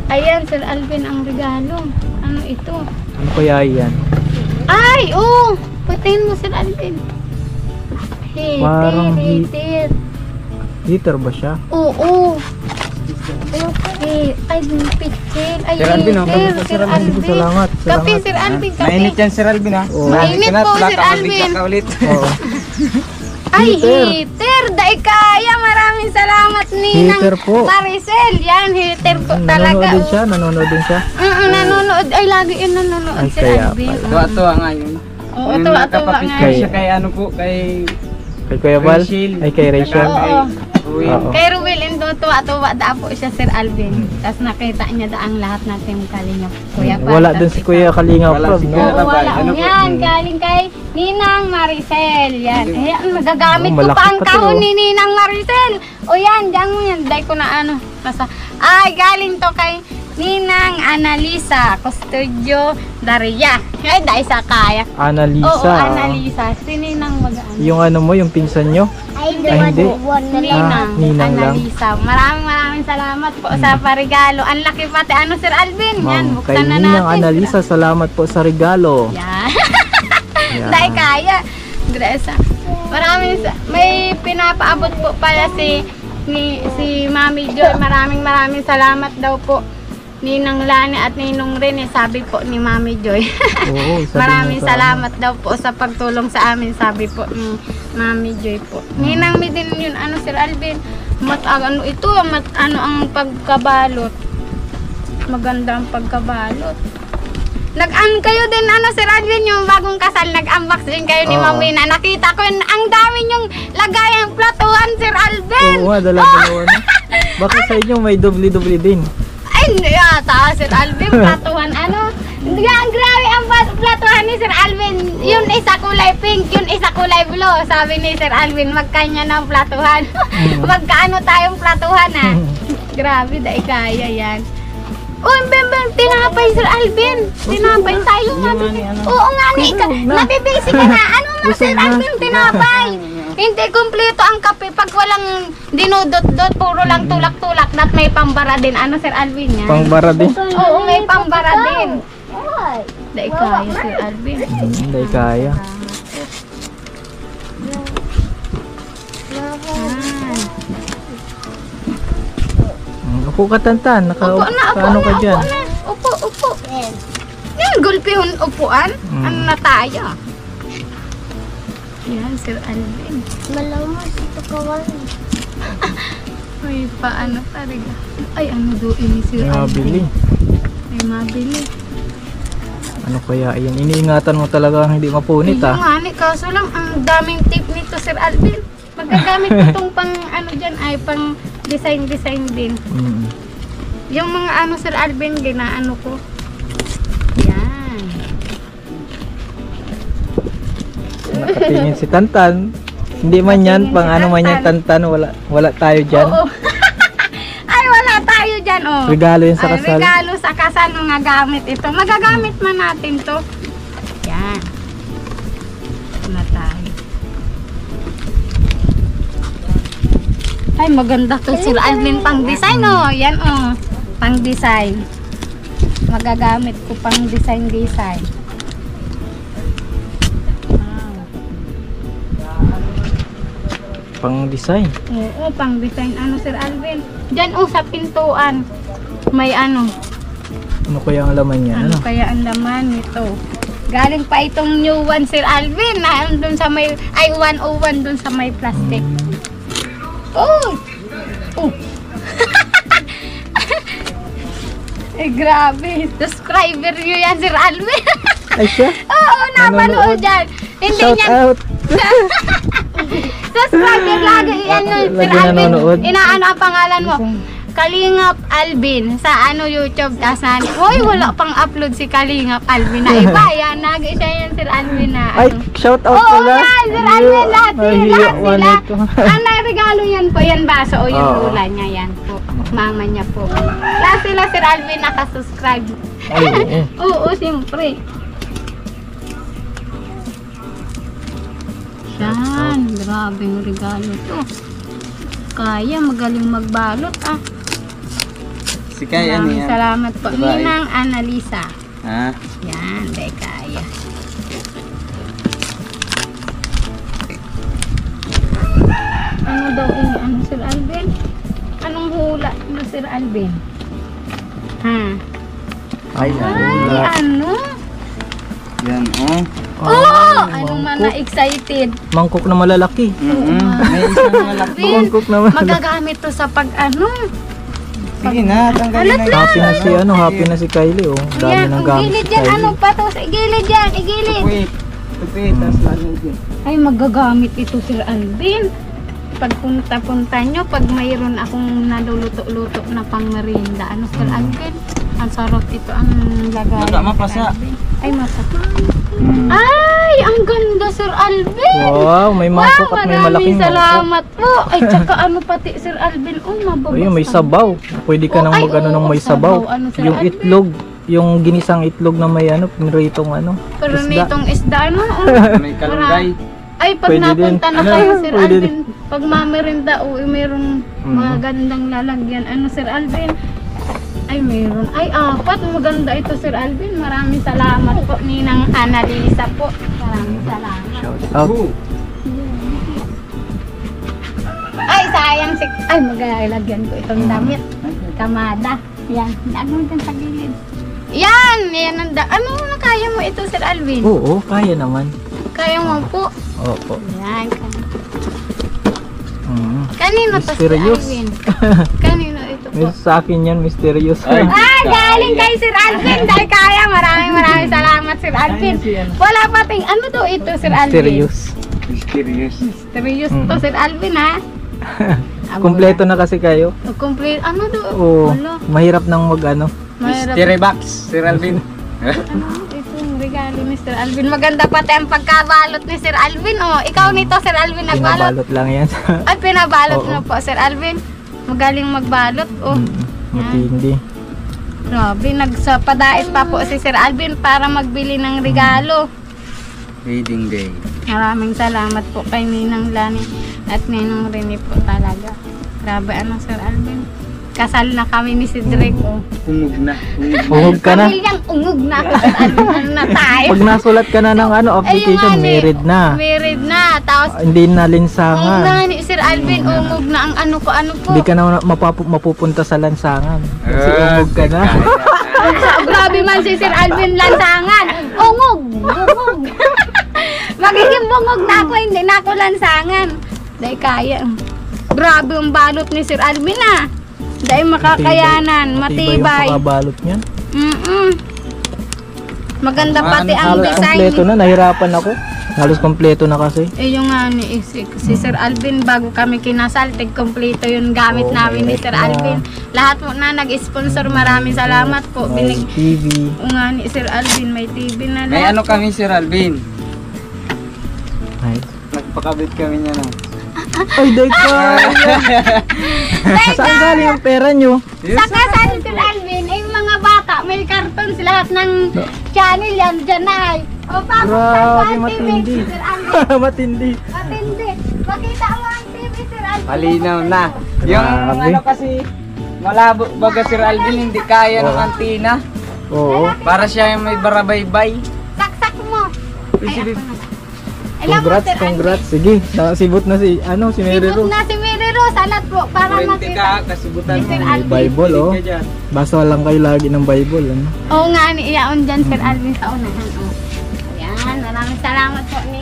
Ayan, Sir Alvin ang regalo. Ano ito? Ano kaya yan? Ay, oo! Patingin mo Sir Alvin. Parang heater. Heater ba siya? Oo. Eh, ay, pitchel. Ay, Sir Alvin, oh. sir, Sir Sir Alvin, salamat, Kape. Sir Alvin, kape. Mainit yan, Sir Alvin, ha? Oo. Mainit po, Sir Alvin. ka ulit. Oo. Ay, Heater. Dai kaya. Maraming salamat, Ninang Heater po. Maricel. Yan, heater po Nanonood talaga. din siya? Nanonood din siya? Mm, nanonood. Ay, lagi yun nanonood, Sir Alvin. Tuwa-tuwa nga yun. Oo, tuwa-tuwa nakapapicture nga. siya kay ano po, kay Kay Kuya Val? Rachel. Ay, kay Rachel? Oo. Kay Ruel. Oo. Kay Ruel Indo, tuwa-tuwa da po siya, Sir Alvin. Tapos nakita niya da ang lahat natin kalinga. Kuya Bal, Wala tas din si. Kuya Kalinga Wala si? Kuya Oo, wala. Ano po? yan, galing kay Ninang Maricel. Yan. Ayan, magagamit Oh, ko malaki pa ang pa to, kahon oh. ni Ninang Maricel. O yan, diyan mo yan. Dahil ko na ano. Nasa, ay, galing to kay Ninang Analisa Custodio Daria. Ay, dahil sa kaya. Annalisa. Oo, Analisa. Si Ninang mag-ano. Yung ano mo, yung pinsan nyo? Ay, Ay, hindi. Ninang, Ah, Ninang lang. Analisa. Maraming maraming salamat po sa parigalo. Ang laki pati. Ano, Sir Alvin? Yan, kay buksan na Ninang natin. Annalisa, salamat po sa regalo. Yan. Yan. Dahil kaya. Gresa. Maraming sa- may pinapaabot po pala si ni si Mami Joy. Maraming maraming salamat daw po. Ninang Lani at Ninong Rene, sabi po ni Mami Joy. Oo, sabi Maraming salamat daw po sa pagtulong sa amin, sabi po ni Mami Joy po. Ninang mi din yun, ano Sir Alvin, mat ano ito, mat ano ang pagkabalot. Maganda ang pagkabalot. Nag-an kayo din ano Sir Alvin yung bagong kasal nag-unbox din kayo ni Oo. Mami na nakita ko yun, ang dami yung lagayan platuhan Sir Alvin. Oo nga, dalawa-dalawa na. Baka sa inyo may doble-doble din. Ay, hindi yata, Sir Alvin, platuhan, ano? Hindi, ang grabe ang plat- platuhan ni Sir Alvin. Yun isa kulay pink, yun isa kulay blue. Sabi ni Sir Alvin, magkanya ng platuhan. Magkaano tayong platuhan, ah? grabe, dahil kaya yan. Uy, bembeng, tinapay, Sir Alvin. Tinapay tayo, mabibig. Oo nga, ni, nabibisi ka na. Ano mo, Sir Alvin, tinapay? Hindi kumpleto ang kape pag walang dinudot-dot, puro lang tulak-tulak, dat may pambara din. Ano, Sir Alvin yan? Pangbara din. Oo, may pambara din. Dahil kaya, Sir Alvin. Hmm, Hindi kaya. Hmm, Upo ka tantan. Naka, Upo na, upo ano na, ka upo dyan? na. Upo, upo. Yan, gulpihon upuan. Mm. Ano na tayo? Yan, Sir Alvin. Malamas ito kawan. May paano talaga. Ay, ano do ini Sir Mabili. Alvin? May mabili. Ano kaya yan? Iniingatan mo talaga ang hindi mapunit Yung ah. nga, ni, kaso lang, ang daming tip nito, Sir Alvin. Magagamit ko itong pang, ano dyan, ay pang design-design din. Mm. Yung mga ano, Sir Alvin, ginaano ko. Nakatingin si Tantan. Hindi man yan, Nakatingin pang si ano man yan, Tantan. Wala, wala tayo dyan. Oo. Ay, wala tayo dyan, oh. Regalo yan sa Ay, kasal. regalo sa kasal mga gamit ito. Magagamit man natin to. Yan. Na tayo. Ay, maganda to sila. Alvin, pang design, oh. Yan, oh. Pang design. Magagamit ko pang design design. Pang design. Oo, pang design. Ano, Sir Alvin? Diyan, oh, sa pintuan. May ano, Ano kaya ang laman yan? Ano Ano? kaya ang laman nito? Galing pa itong new one Sir Alvin na doon sa may ay 101 doon sa may plastic. Oh! Oh! eh grabe, subscriber nyo yan Sir Alvin. Ay siya? Oo, napanood yan. Hindi Shout niya out! Subscriber lagi yan yun, Sir Alvin. Inaano ang pangalan mo? Kalingap Alvin sa ano YouTube tasan. Hoy, wala pang upload si Kalingap Alvin na iba. Yan, nag isa yan Sir Alvin na. Ay, Ano. shout out Oo pala. yan, Sir Alvin, lahat, Ay, lahat sila. Ang regalo yan po, yan baso o yung Oo. lula niya yan po. Mama niya po. Lahat sila Sir Alvin nakasubscribe. Ay, oo. Oo, siyempre. Yan, grabe yung regalo to. Kaya, magaling magbalot ah. Si Kaya ano Maraming yan? salamat po. Babae. Ninang Annalisa. Ha? Yan, dahil kaya. Ano daw ini? Ano, Sir Alvin? Anong hula mo, Sir Alvin? Ha? Ay, Ay, ano? Yan, oh. Oh! Anong man na-excited? Mangkok na malalaki. Mm-mm. May isang malaki. Alvin, Mangkok na malalaki. magagamit to sa pag ano? Sige na, tanggalin na Happy na si ano, happy na si Kylie oh. Dami ng gamit gilid si yan. Ano Kylie. pa to? Sa Gilid yan, igilid. Wait. Tupi, tas. Ay, magagamit ito Sir Alvin. Pag punta-punta nyo, pag mayroon akong naluluto-luto na pang merienda, ano Sir Mm. Alvin? Ang sarap ito ang lagay. Wala, mapasa. Ay, mapasa. Ay, ang ganda Sir Alvin! Wow, may mangkok wow, at may malaking mangkok. salamat po. Ay, tsaka ano pati Sir Alvin, oh, mababasa. Ayun, may sabaw. Pwede ka Oh, nang ay, mag ano oo, ng may sabaw. sabaw. Ano, Sir Yung Alvin? itlog, yung ginisang itlog na may ano, pinritong ano. Pero isda. nitong isda, ano? Oh. May kalunggay. Ay, pag Pwede napunta din. na Ano? kayo, Sir Pwede Alvin, pag mamerinda, uwi, mayroong mga Mhm. gandang lalagyan. Ano, Sir Alvin? Ay, mayroon. Ay, apat. Maganda ito, Sir Alvin. Maraming salamat po, Ninang Annalisa po. Maraming salamat. Shout out. Ay, sayang si... Ay, maglalagyan ko itong damit. Kamada. Yan. Ano dyan sa gilid? Yan! Yan ang da... Ano na kaya mo ito, Sir Alvin? Oo, kaya naman. Kaya mo po. Opo. Yan. Mm. Kanino to, Sir Mysterious. Alvin? Kanino ito po? Sa akin yan, mysterious. Ay. Ah, galing kay Sir Alvin. Dahil kaya. Maraming maraming salamat, Sir Alvin. Wala pating, ano to ito, Sir Alvin? mysterious. Mysterious. Mysterious to, Mm. Sir Alvin, ha? Kompleto na kasi kayo. O, complete. Ano to? Oo. Wala. Mahirap nang mag ano. Mahirap. Mystery box, Sir Alvin. Ano? Regalo ni Sir Alvin. Maganda pati ang pagkabalot ni Sir Alvin. Oh, ikaw nito, Sir Alvin, nagbalot. Pinabalot lang yan. Ay, pinabalot Oo. mo po, Sir Alvin. Magaling magbalot. Oh. Mm, Matindi. Grabe, nagsapadait pa po si Sir Alvin para magbili ng regalo. Reading day. Maraming salamat po kay Ninang Lani at Ninang Rene po talaga. Grabe ano Sir Alvin. Kasal na kami ni Cedric. Oh. Ungog na. Ungog na. Ungog ka na. Pamilyang ungog na ako. Ano na tayo? Pag nasulat ka na ng ano, application, Ayun married na. Married na. Tapos, Hindi na ungog linsangan. na ni Sir Alvin. Ungog na ang ano ko, ano ko. Hindi ka na mapapu- mapupunta sa lansangan. Kasi Ah, ungog ka na. Sa- grabe man si Sir Alvin lansangan. Ungog! Bungog! Magiging bungog na ako, hindi na ako lansangan. Dahil kaya. Grabe ang balot ni Sir Alvin ah. Dahil makakayanan, Matibay yung matibay. pakabalot niyan. Mm-mm. Maganda Ano, pati ang Halos design. kompleto na, nahirapan ako. Halos kompleto na kasi. Eh yung nga ni si, si Sir Alvin bago kami kinasal, tig kompleto yung gamit Oo, namin ni Sir na. Alvin. Lahat po na nag-sponsor, maraming salamat po. May Binig TV. Oo nga ni Sir Alvin, may TV na May lahat. ano kami, Sir Alvin. Ay, Nagpakabit kami niya na. Ay ka! Saan galing ang pera nyo? Saka sa ni Sir Alvin, yung mga bata, may cartoons lahat ng channel yan, dyan na ay. O, pasok sa matindi. TV, Sir Alvin. Matindi. Matindi. Makita mo ang TV, Sir Alvin. Malinaw na. Yung ano kasi, malabo baga Sir Alvin, hindi kaya ng antina. Oo. Para siya yung may barabaybay. Saksak mo. Ay, ako na. Alam mo, Congrats, Alvin, congrats. Sige, nakasibot na si, ano, si Mary Sibot na si Mary Rose, alat po, para Kurente makita. ka, kasibutan Ni mo. Sir Alvin. Bible, oh. Ka dyan. Basa lang kayo lagi ng Bible, ano? Oo nga, ni iyaon dyan, Sir Alvin, sa unahan. Oh. Ayan, maraming salamat po. Ayan,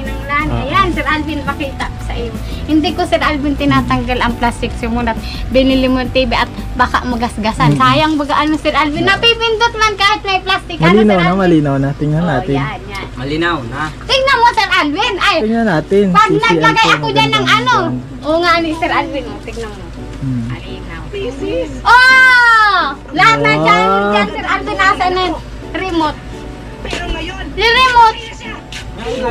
Sir Alvin, pakita ko sa iyo. Hindi ko, Sir Alvin, tinatanggal ang plastic simulat. Binili mo TV at baka magasgasan. Sayang baga, ano, Sir Alvin, napipindot man kahit may plastic. Ano, Malinaw Sir na, Alvin? malinaw na. Tingnan Oh, natin. yan, yan. Malinaw na. Tingnan mo, Sir Alvin. Ay, Tingnan natin. pag CCL naglagay ako dyan ng ano. Oo nga ni Sir Alvin, oh, tignan mo. Hmm. Malinaw. Oh! Lahat Wow. channel dyan, Sir Alvin, nasa na yung remote. Yung remote.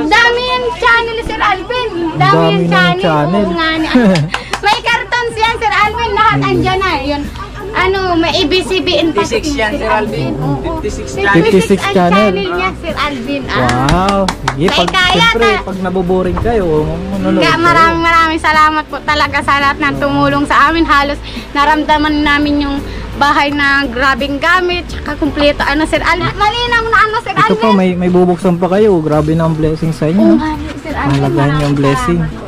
Dami yung channel Sir Alvin. Dami, Dami yung ng channel. channel. May cartoons yan, Sir Alvin. Lahat andyan na. Yun. Ano, may ABCBN pa. 56 yan, Sir Alvin. Oo. 56 56 ang channel. channel niya, Sir Alvin. Ah. Wow. Sige, Kay pag, kaya siyempre, na. pag naboboring kayo, manonood Kaya kayo. maraming maraming salamat po talaga sa lahat ng tumulong sa amin. Halos naramdaman namin yung bahay na grabing gamit, tsaka kumpleto. Ano, Sir Alvin? Malinaw na ano, Sir Ito Alvin? pa, may, may bubuksan pa kayo. Grabe na ang blessing sa Oo inyo. nga, Sir Alvin. Mahalagaan maraming yung blessing. salamat po.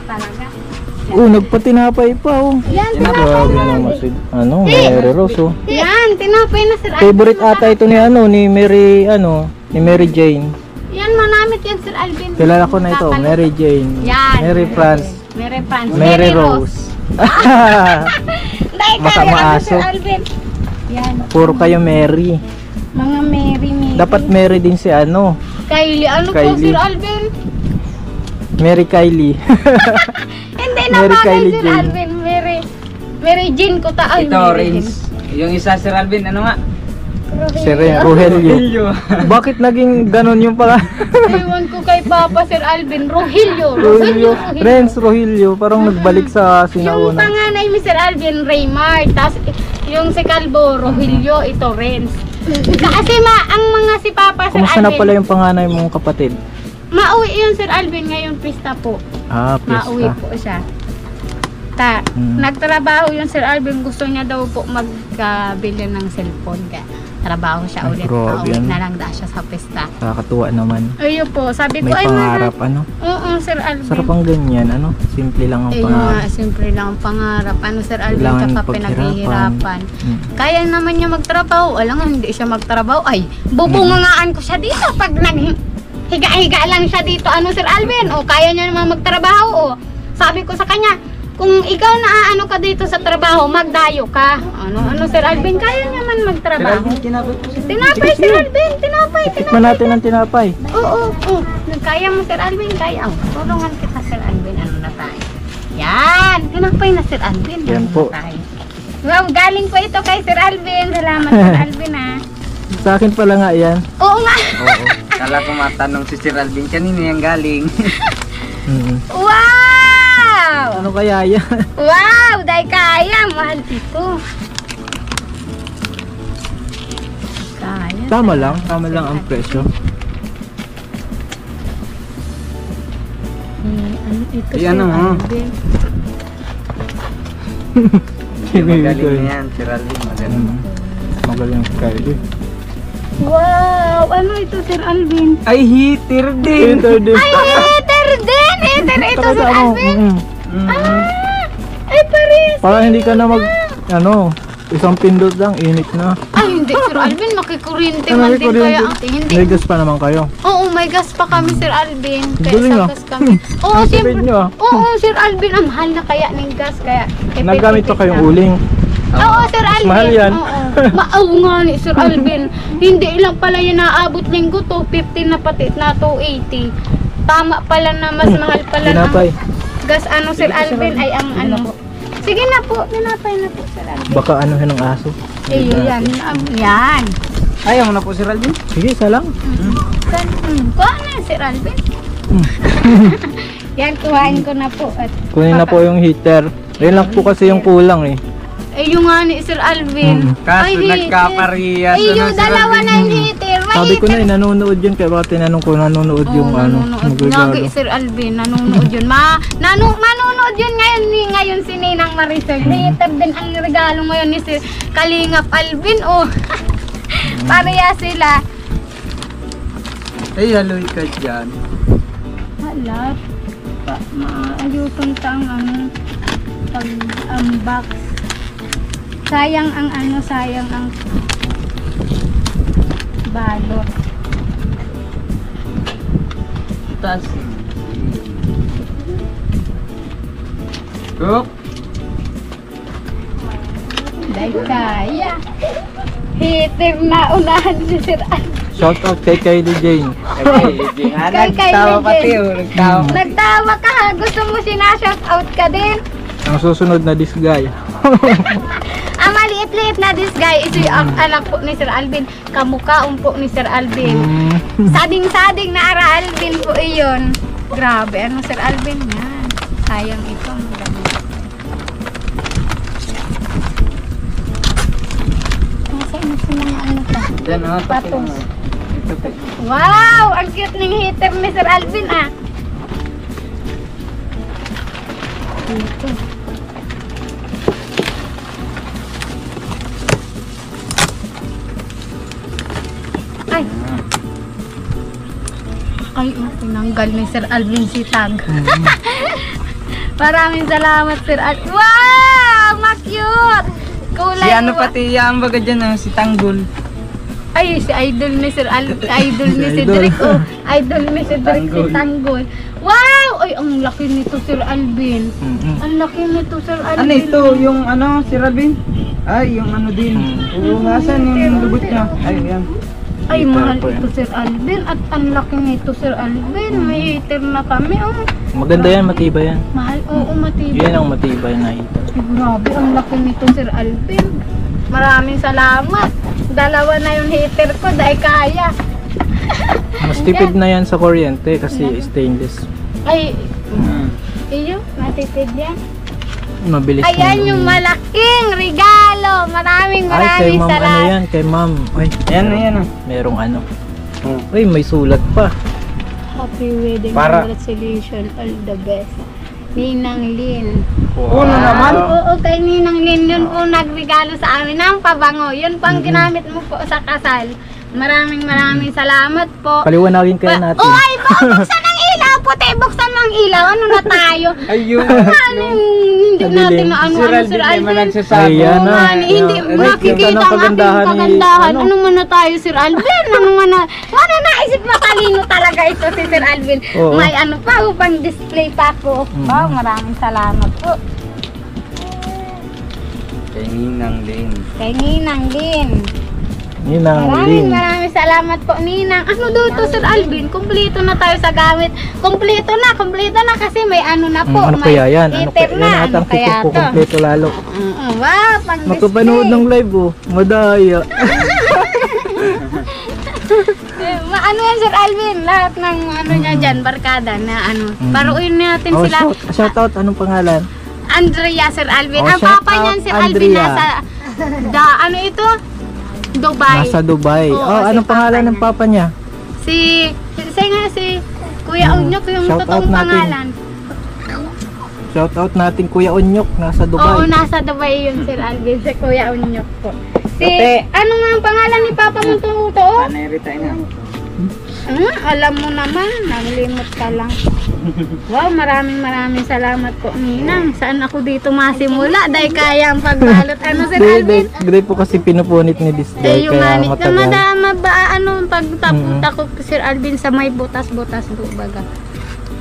Oh, nagpatinapay pa, oh. Yan, Grabe naman si, ano, Mary Rose, oh. Yan, tinapay na, Sir Alvin. Favorite ata ito ni, ano, ni Mary, ano, ni Mary Jane. Yan, manamit yan, Sir Alvin. Kilala ko na ito, Mary Jane. Yan. Mary France. Mary France. Mary Rose. Dahil Baka kaya ano, maaso. Sir Alvin. Yan, Puro kayo Mary. mga Mary, Mary. Dapat Mary din si ano, Kylie, ano po, Kylie. Sir Alvin? Mary Kylie. Mary Kylie Sir Jane. Alvin. Mary, Mary Jean ko ta. Ay, Ito, Mary Rins. Yung isa, Sir Alvin, ano nga? si Re- Rogelio. Bakit naging ganon yung pala? Ewan ko kay Papa, Sir Alvin. Rogelio. Rogelio. Rogelio. Rogelio. Renz Rogelio. Parang nagbalik sa Yung sinauna. panganay ni Sir Alvin, Raymar. Tapos yung si Calvo, Rogelio, ito, Renz. Kasi ma, ang mga si Papa, Sir Kumusta na Alvin, pala yung panganay mong kapatid? mauwi yun, Sir Alvin, ngayon pista po. Ah, Mauwi pista. po siya. Ta, Hmm. nagtrabaho yun, Sir Alvin. Gusto niya daw po magkabili ng cellphone. Kaya trabaho siya Ay, ulit. Pauwi yan. na lang daw siya sa pista. Nakakatuwa naman. Ayun po, sabi May ko, ay, pangarap, ano? Oo, Sir Alvin. Sarap ang ganyan, ano? Simple lang ang yun nga, pangarap. simple lang ang pangarap. Ano, Sir Alvin, Kailangan tsaka paghirapan. pinaghihirapan. Mm. Kaya naman niya magtrabaho. Alam nga, hindi siya magtrabaho. Ay, bubungangaan ko siya dito pag nag higa-higa lang siya dito. Ano, Sir Alvin? O, kaya niya naman magtrabaho. O, sabi ko sa kanya, kung ikaw na ano ka dito sa trabaho, magdayo ka. Ano, ano, Sir Alvin? Kaya niya man Sir magtrabaho. Alvin, kinabot ko siya. Tinapay, Sir Alvin. Tinapay, tinapay. Tikman natin ang tinapay. Oo, oo. Kaya mo, Sir Alvin, kaya. Oh, tulungan kita, Sir Alvin. Ano na tayo? Yan! Tinapay na, Sir Alvin. Yan Ano po. na tayo? Wow, galing po ito kay Sir Alvin. Salamat, Sir Alvin, ha. Sa akin pala nga yan. Oo nga. Oo. Kala ko matanong si Sir Alvin, kanino yan galing? Mm. Wow! Ano kaya yan? Wow! Dahil kaya, mahal ito. Tama lang, tama lang ang presyo. Hmm, ano ito Ay, ano, Sir ha? Alvin? Magaling na yan, Sir Alvin. Magaling. Hmm. Magaling si Kylie. Wow! Ano ito Sir Alvin? Ay, heater din. Ito din. Ay, heater din! Heater ito Sir. Alvin! Mm. Ah! Ay, pares! Para hindi ka na mag, ano, isang pindot lang, init na. Ay, hindi Sir Alvin, makikuryente Ano, man din kaya ate. Hindi. May gas pa naman kayo. Oo, may gas pa kami Sir Alvin. Kaya Galing, sa ah. gas kami. Oo, Ang siyempre. nyo, ah. Oo, Sir Alvin, ang mahal na kaya ng gas. Kaya, Nagamit pa tipid-tipid kayong na. uling. Oo, Sir Alvin. mahal yan. Oo. Ma- oo nga ni Sir Alvin. Hindi lang pala yan naabot linggo to. 15 na pati na 280. Tama pala na mas mahal pala ng Tinapay. Gas ano Sir Alvin ay ang ano. Sige na po, tinapay na po Sir Alvin. Baka anuhin ng aso. Eh, yan. um, Yan. Ayaw mo na po, Sir Alvin? Sige, isa lang. Kan, mm, kuha na Sir Alvin. Mm. yan, kuhain ko na po. At, Kunin na po yung heater. Ayun lang po kasi yung kulang eh. eh, yung nga ni Sir Alvin. Mm. Kaso Ay, hi- nagkaparehas. Eh, yung ano, Sir dalawa na yung heater. Sabi ko na eh, nanonood yun. Kaya baka tinanong ko nanonood Oo, yung ano, nanonood. magregalo. Sir Alvin, nanonood yun. Ma, nanu, manonood yun ngayon ni ngayon si Ninang Marisol. Hater din ang regalo ngayon ni Sir Kalingap Alvin. Oh. Pareha sila. Ay, haloy ka dyan. Hala, pa, maayuson tang ano, pag ang box. Sayang ang ano, sayang ang balot. Taas. Cook. Dahil kaya. Hater na unahan si Sir. Shout out kay Kylie Jane. Kay- Legend. pati oh, nagtawa. Nagtawa ka ha? Gusto mo sinashout out ka din? Ang susunod na this guy. Ang maliit-liit na this guy is yung anak po ni Sir Alvin. Kamukhaon po ni Sir Alvin. Mm. Sading-sading na ara Alvin po iyon. Grabe, ano Sir Alvin yan? Sayang ito. ang ganda. Nasa ino sa mga ano to? Diyan oh, pati Patos. pa. Wow! Ang cute ng heater ni Sir Alvin ah. Dito. Ay! Ay, oh, tinanggal ni Sir Alvin si Tag. Maraming salamat, Sir Alvin. Wow! Ma-cute! Kulay Si ano pati yung baga dyan oh, si Tanggol. ay, si idol ni Sir Al idol ni Si. Cedric. Oh, idol ni Cedric si Tanggol. Tanggol. Wow! Ay, ang laki nito Sir Alvin. Mm-mm. Ang laki nito Sir Alvin. Ano ito, yung ano, si Rabin? Ay, yung ano din. Uhasan yung lubot niya. Ay, yan. Ay, mahal po yan. ito Sir Alvin. At ang laki nito Sir Alvin. May heater na kami. Oh, Maganda yan, matibay yan. mahal. Oo, matibay. Yan ang matibay na heater. Ay, grabe, ang laki nito Sir Alvin. Maraming salamat. Dalawa na yung heater ko dahil kaya. Mas tipid na yan sa kuryente kasi stainless. Ay, Mm. iyo, matipid yan. Mabilis Ayan yung malaking regalo. Maraming Ay, kay maraming ma'am ano salamat. yan? Kay ma'am. Ay, Ayan, ayan merong ano. Oh. Ay, may sulat pa. Happy wedding Para- congratulations. All the best. Ninang Lin. Uno naman. Oo, kay Ninang Lin. Yun po nagregalo sa amin ng pabango. Yun po ang ginamit mo po sa kasal. Maraming maraming salamat po. Paliwanagin kaya Pa- natin. Oh, ay, buksan ilaw. Puti, buksan mo ang ilaw. Ano na tayo? Ay, yung Ano yung hindi natin na ano, si ano, Sir Alvin? nagsasabi. Ayan nga, ni- hindi makikita yung ang ating kagandahan ano? Ano man na tayo, Sir Alvin? Ano man na? Wala naisip matalino talaga ito si Sir Alvin. Oo. May ano pa, upang display pa po. Mm. Wow, maraming salamat po. Kay Ninang din. Kay Ninang din. Yun ang Maraming link. maraming salamat po, Ninang. Ano dito, Sir Alvin? Kumpleto na tayo sa gamit. Kumpleto na, kumpleto na kasi may ano na po. ano may kaya yan? Ano kaya? Yan Ano atang kaya ko to? kompleto lalo. Oo, wow, pang Magkapanood ng live oh. Madaya. Ma- ano yan, Sir Alvin? Lahat ng ano niya dyan, barkada na ano. Mm. Paruin natin Oh, sila. shout, shout out. Anong pangalan? Andrea, Sir Alvin. Oh, Ang papa niyan, Sir Alvin, Andrea. nasa, da, ano ito? Dubai. Nasa Dubai. Oo, oh, si anong pangalan ng papa niya? Si, si nga si Kuya Hmm. Unyok yung Shout out totoong natin. pangalan. Shout out natin Kuya Onyok, nasa Oo, Dubai. nasa Dubai yun Sir Alvin, si Kuya Unyok po. Si, Ate. ano nga ang pangalan ni Papa mong totoo? Panay rita na. Hmm, alam mo naman, nalimot ka lang. Wow, maraming maraming salamat po, Ninang. Saan ako dito masimula? Dahil kaya ang pagbalot. Ano, Hindi, Alvin? hindi po kasi pinupunit ni Eh, Disday, yung kaya manit na matagal. madama ba, ano, pag takot ko, Sir Alvin, sa may butas-butas po, baga.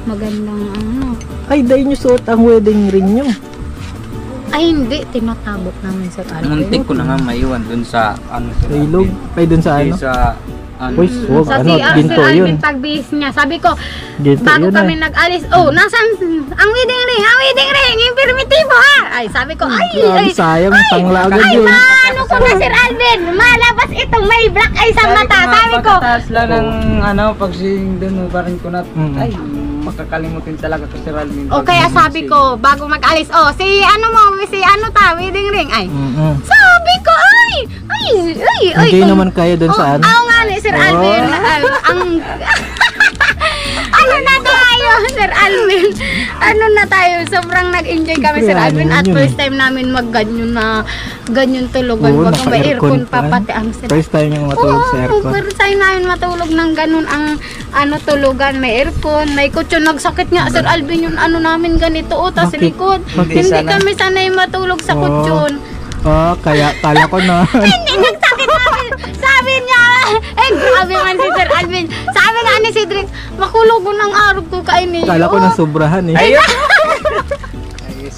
Magandang, ano. Ay, dahil nyo suot ang wedding ring nyo. Ay, hindi, tinatabot namin, Sir Alvin. Muntik ko na nga maiwan dun sa ano sa ilog. Ay, dun sa ano? Sa ano. Uy, wag, Sa ano, CR, ginto yun. Alvin, pagbihis niya. Sabi ko, Ginto bago yun kami eh. nag-alis, oh, nasan ang wedding ring? Ang wedding ring, yung permitibo ha! Ay, sabi ko, ay, Grabe, ay, sayang, sangla agad ay, yun. maano ko na, Sir Alvin, malabas itong may black eye sa mata. Sabi ko, Pagkataas lang ng ano, pag sing dun, pa rin ko na, Mm. ay, makakalimutin talaga ko si Ralvin. o kaya sabi ko, bago mag-alis, oh, si ano mo, si ano ta, wedding ring, ay, Mm-mm. sabi ko, ay, ay, ay, ay. Hindi kung- naman kaya dun Oh, sa ano. Oo nga ni Sir Oh. Alvin. Ang ano na tayo, Sir Alvin? Ano na tayo? Sobrang nag-enjoy kami, Sir Alvin. ano At yun first time namin mag-ganyan na ganyan tulugan. Oo, Baga may aircon pa pa. pati ang Sir First time yung matulog sa Oo, aircon. first time namin matulog ng ganun ang ano tulugan. May aircon, may kutsyon. Nagsakit nga, Sir Alvin, yung ano namin ganito. O, tas Bakit? likod. Bakit? Hindi Sana- kami sanay matulog sa Oo. kutsyon. Ah, kaya kala ko na. Hindi, nagsakit namin. Sabi niya, eh, grabe man si Sir Alvin. Sabi nga ni Cedric, makulugon ng araw ko kay niyo. kala ko na sobrahan eh. Ayun! Ayos.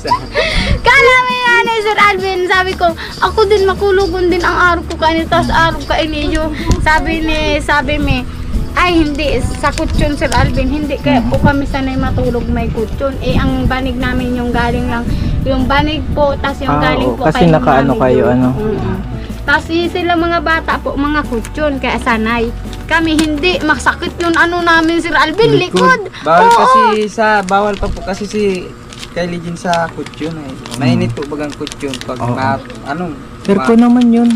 Kala mo yan ni Sir Alvin. Sabi ko, ako din makulugon din ang araw ko kay niyo. Tapos araw kay niyo. Sabi ni, sabi mi, ay hindi, sa kutsyon Sir Alvin, hindi kaya po kami sanay matulog may kutsyon. Eh, ang banig namin yung galing lang, yung banig po, tas yung Ah, galing oo, po kasi nakaano mami kayo, ano? Mm-mm. Tas y- sila mga bata po, mga kutsyon, kaya sanay. Kami hindi, masakit yung ano namin Sir Alvin, likod. Bawal Oo. kasi sa, bawal pa po kasi si Kylie Jean sa kutsyon eh. Mainit po bagang kutsyon pag Oo. ma, ano, Aircon naman yun.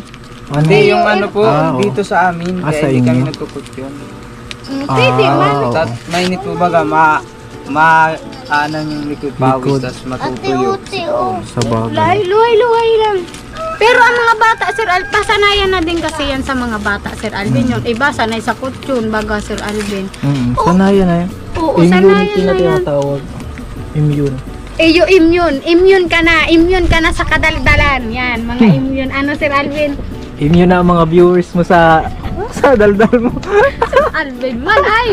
Ano? Hindi, yung ano po, Ah, oo. dito sa amin, Ah, sa kaya hindi kami inyo? nagkukutsyon. Mm, Pwede Ah, man. oo. Tapos mainit po baga, ma, ma, ano yung liquid pawis, Likod. tapos matutuyo. Ate-uti, oh. Sa bagay. Luhay, luhay, luhay lang. Pero ang mga bata, Sir Alvin, pasanayan na din kasi yan sa mga bata, Sir Alvin. Yung iba, sanay sa kutsyon, baga, Sir Alvin. Mm, sanayan na yan. Oo, sanayan Immunity na na yan. tinatawag. Immune. Eh, yung immune. Immune ka na. Immune ka na sa kadaldalan. Yan, mga Hmm. immune. Ano, Sir Alvin? Immune na ang mga viewers mo sa sa daldal mo. Sir Alvin man, ay.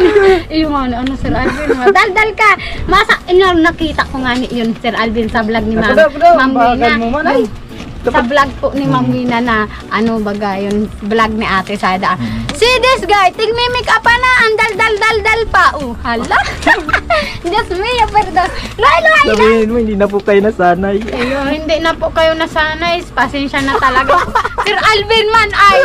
Yung ano, ano, Sir Alvin, madaldal ka. Masa, ino, nakita ko nga ni yun, Sir Alvin, sa vlog ni Ma'am. Ma'am Wina. mo man, ay. Sa vlog po ni Ma'am Wina na, ano baga, yun, vlog ni Ate Sada. See this guy, tigmimik up na, ang dal-dal-dal-dal pa. Oh, hala. Diyos me, perdon. Lalo, ay Sabihin mo, hindi na po kayo nasanay. Ayun, hindi na po kayo nasanay. Pasensya na talaga. Sir Alvin man ay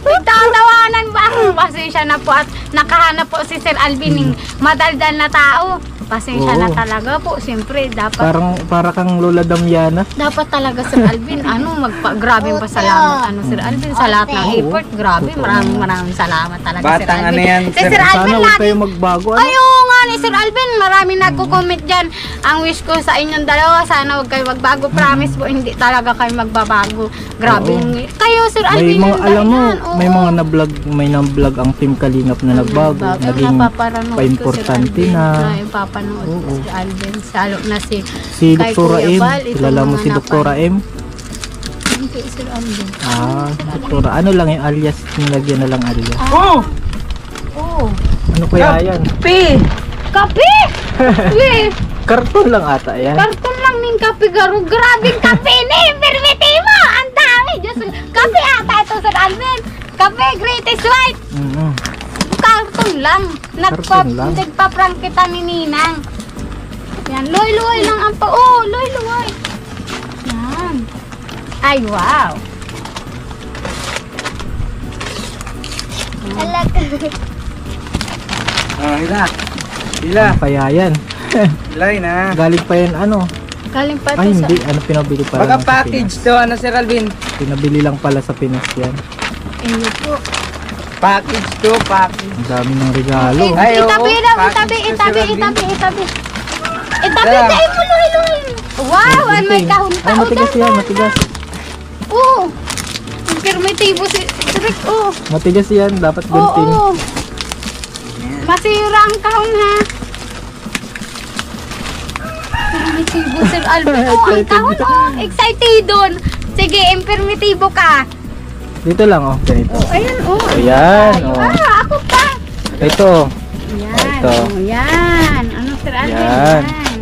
Nagtatawanan ba? Pasensya na po at nakahanap po si Sir Alvin ng madaldal na tao. Pasensya Oo. na talaga po. Siyempre, dapat Parang para kang Lola Damiana. dapat talaga Sir Alvin, ano, magpa, grabe pa salamat, ano, Sir Alvin, sa lahat ng effort, grabe, maraming maraming salamat talaga, Sir Batang Alvin. ano yan, Si Sir. Sir Sana Alvin, huwag lagi kayo magbago. Ano? ay, oo ni Sir Alvin, maraming nagko-comment dyan. Ang wish ko sa inyong dalawa, sana huwag kayo magbago. Promise po, hindi talaga kayo magbabago. Grabe. Oo. yung- Kayo, Sir May Alvin, mga yung alam mo, dahilan. Oo. may mga na-vlog, may na-vlog ang Team Kalingap na nagbago. Bago, Naging napapanood ko, Sir pa-importante Alvin. na. Ay, papanood ko Oo. si Alvin. Salo na si Si kay Doktora Kuya M, Val, itong kilala mo mga si Doktora M? Hindi, Sir Alvin. Ah, Doktora. Ano lang yung alias, nilagyan na lang alias. Oh! Oo. Ano kaya yan? Pi! Kape! Weh! Karton lang ata yan. Karton lang ning kape garo. Grabing kape ni. Permitivo. Ang dami. Diyos. Kape ata ito Sir Alvin. Kape greatest white. Mm-mm. Karton lang. Nagpa, Karton lang. nagpa-prank kita ni Ninang. Yan. Loy-loy lang ang pa. Oh, loy-loy. Yan. Ay, wow. Talaga. Oh, Hila. Ano kaya yan? Hilay na. Galing pa yan ano? Galing pa Ay to sa... hindi, ano pinabili pa Baka lang sa package to, ano Sir Alvin? Pinabili lang pala sa Pinas yan. Iyo po. Package to, package. Ang dami ng regalo. Ay, oo. itabi Package itabi, itabi, itabi, itabi. Itabi, dahil mo, luhay, luhay. Wow, ay may kahon pa. Ay, matigas yan, matigas. Oo. Permitibo si si Rick, oo. Matigas yan, dapat Oo, gunting. oo. Masira ang kahon ha. Permitibo Sir Alvin. Oo, ang kahon, oo. Excited doon. Sige, impermitibo ka. Dito lang, oh, ganito. Oh, ayan, oh. Ayan, oh. Ah, ako pa. Ito. Yan. Ito. Oh, yan. Ano, Sir Alvin? Yan. Yan.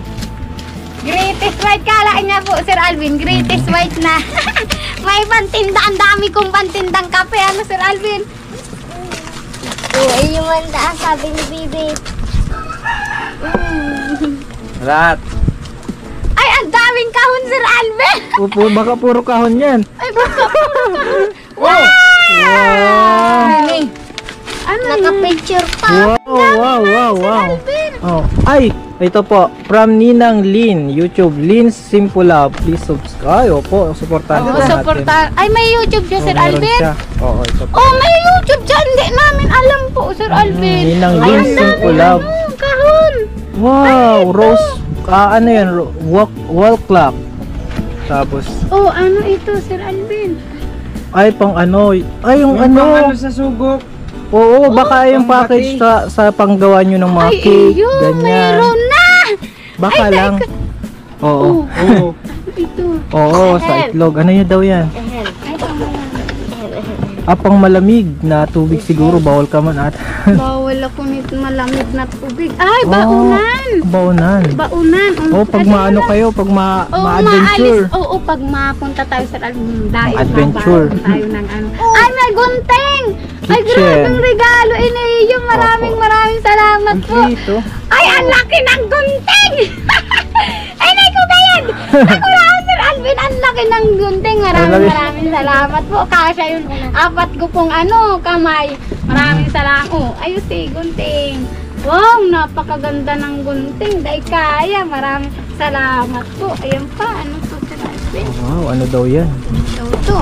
Greatest white. Kala niya po, Sir Alvin. Greatest white na. May pantinda. Ang dami kong pantindang kape. Ano, Sir Alvin? Oo, ay yung manda sabi ni Bibi. Lahat. Ay, ang daming kahon, Sir Alvin. Upo, baka puro kahon yan. Ay, baka puro kahon. Wow! Ano? Ano? Naka-picture pa. Wow, wow, wow, wow. Alvin. Oh. Ay, ito po. From Ninang Lin, YouTube. Lin Simple Love. Please subscribe. Opo, supportahan Oh, po natin. supporta. Ay, may YouTube siya, Oh, Sir Alvin. siya. Oo, ito po. Oh, may YouTube dyan. Hindi namin alam po, Sir Alvin. Ninang Ay, Lin ano, kahon. Wow, Rose. Ah, ano yan? Ro- Wall, clock. Tapos, Oh, ano ito, Sir Alvin? ay, pang ano. Ay, yung, Yung pang ano. ano sa sugok. Oo, baka yung package sa, sa panggawa nyo ng mga Ay, cake, iyo, ganyan. mayroon na. Baka Ay, lang. Oo. Oh, Oo. ito. Oo, sa itlog. Ano yun daw yan? Yan. Apang malamig na tubig siguro, bawal ka man at. Bawal ako nito malamig na tubig. Ay, Oh. baunan. Baunan. Baunan. Oh, pag maano kayo, pag ma, Oo, ma-adventure. Oo, pag mapunta tayo sa um, dahil Adventure. tayo ng ano. Ay, may gunting! Ay, grabing regalo. Iniyo, maraming Opo. maraming salamat po. Kompleto. Ay, ang laki ng gunting! Ay, nay ko lang, Sir Alvin, ang laki ng gunting. Maraming maraming salamat po. Kasya yun, apat ko pong ano, kamay. Maraming salamat. Oh, ayos eh, gunting. Wow, napakaganda ng gunting. Dahil kaya, maraming salamat po. Ayan pa, ano to, Sir Alvin? Wow, ano daw yan? Ito, to.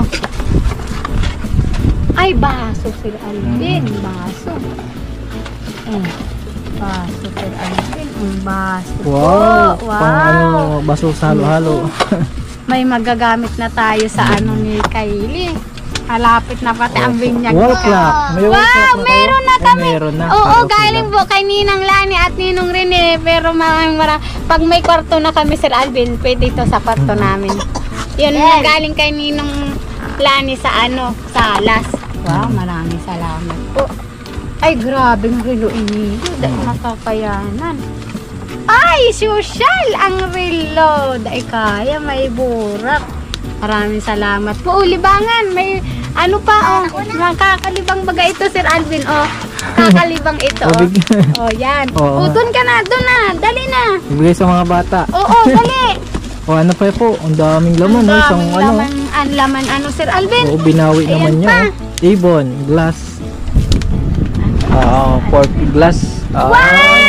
Ay, baso, Sir Alvin. Baso. Eh, baso, Sir Alvin. Baso po. Wow, Wow. pang ano, baso sa halo-halo. May magagamit na tayo sa ano ni Kylie. Malapit na pati ang binyag Wall ko. clock. May wall clock Wow, na meron na Ay, kami. meron na. Oo, Okay galing po kay Ninang Lani at Ninong Rene. Pero maraming mara pag may kwarto na kami, Sir Alvin, pwede ito sa kwarto namin. Yun, galing kay Ninong Lani sa ano, sa Alas. Wow, maraming salamat po. Ay, grabing relo ini. Dahil nakakayanan. Ay, social ang relo. Dahil kaya, may burak. Maraming salamat po. Oh. May ano pa, oh. Nakakalibang baga ito, Sir Alvin, oh. Kakalibang ito, oh. Oh, yan. Oo. Oh, doon ka na, doon na. Dali na. Ibigay sa mga bata. Oo, dali. O ano pa po, ang daming laman? Isang Ang ano. laman, ang laman, ano, Sir Alvin? Oo, binawi Ayan naman niya. oh. Avon, glass. Ah, pork glass. Ah, Kawali.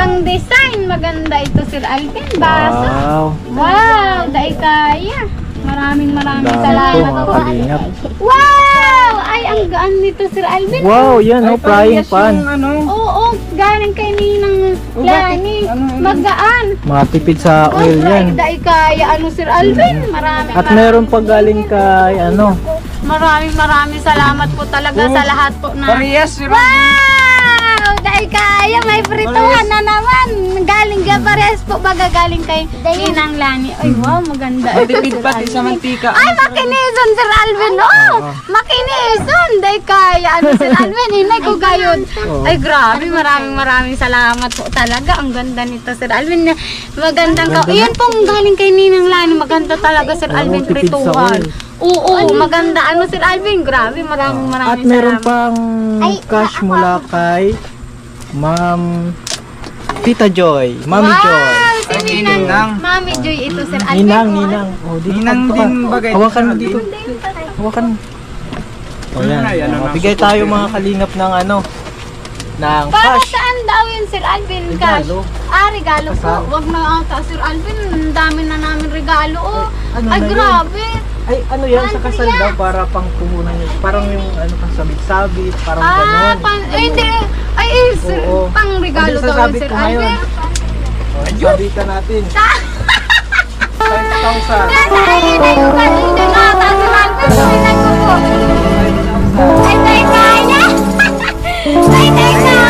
Pang design, maganda ito, Sir Alvin. Baso. Wow. Wow, dahil kaya. Maraming maraming Dami po salamat mga po. kalingap. Wow! Ay, ang gaan nito, Sir Alvin. Wow, yan, oh, frying pan. Yung ano. Oo, galing kay Ninang Oh, Lani. Ano yun? Magaan. Matipid sa oil yan. Dahil kaya, ano, Sir Alvin. Maraming At meron pa galing kay, ano, Maraming maraming salamat po talaga Oh. sa lahat po na. Parehas si Robin. Wow! Dahil kaya, may prituhan na naman. Galing ka pares po baga galing kay Ninang Lani. Ay, wow, maganda. Matipid pati sa mantika. Ay, makinison, Sir Alvin. Oh, makinison. Dahil kaya, ano, Sir Alvin, hinay ko gayon. Ay, grabe. Maraming maraming salamat po talaga. Ang ganda nito, Sir Alvin. Magandang ka. Iyan pong galing kay Ninang Lani. Maganda talaga, Sir Alvin, prituhan. Oo, maganda. Ano, Sir Alvin? Grabe, maraming at maraming meron salamat. pang cash mula kay Ma'am Tita Joy, Mami wow, Joy. si Ay, Ninang. Ninang. Mami Joy ito, Sir Alvin. Ninang, Oh, ninang. Oh, dito Ninang ka. din bagay. Hawakan mo dito. Hawakan mo. Yan. Ay, ano Oh, na, bigay tayo mga kalingap ng ano, ng Para cash. saan daw yun, Sir Alvin? Cash? Regalo. Ah, regalo po. Wag na ata, Sir Alvin. Ang dami na namin regalo, oh. Ano Ay, na yun? Ay, ano yan? Sa kasal daw para pang kumunan nyo. Parang yung ano pang sabit-sabit, parang Ah, ganon. pan, eh, hindi. Ay, eh, sir, Oo. pang regalo daw yun, sasabit Sir ko ngayon. Alvin. Oh, sabitan natin. 5,000. Ay, hindi ko pa, hindi na, kasi Alvin, pinag ko po. Ay, tay kaya. Ay, tay kaya.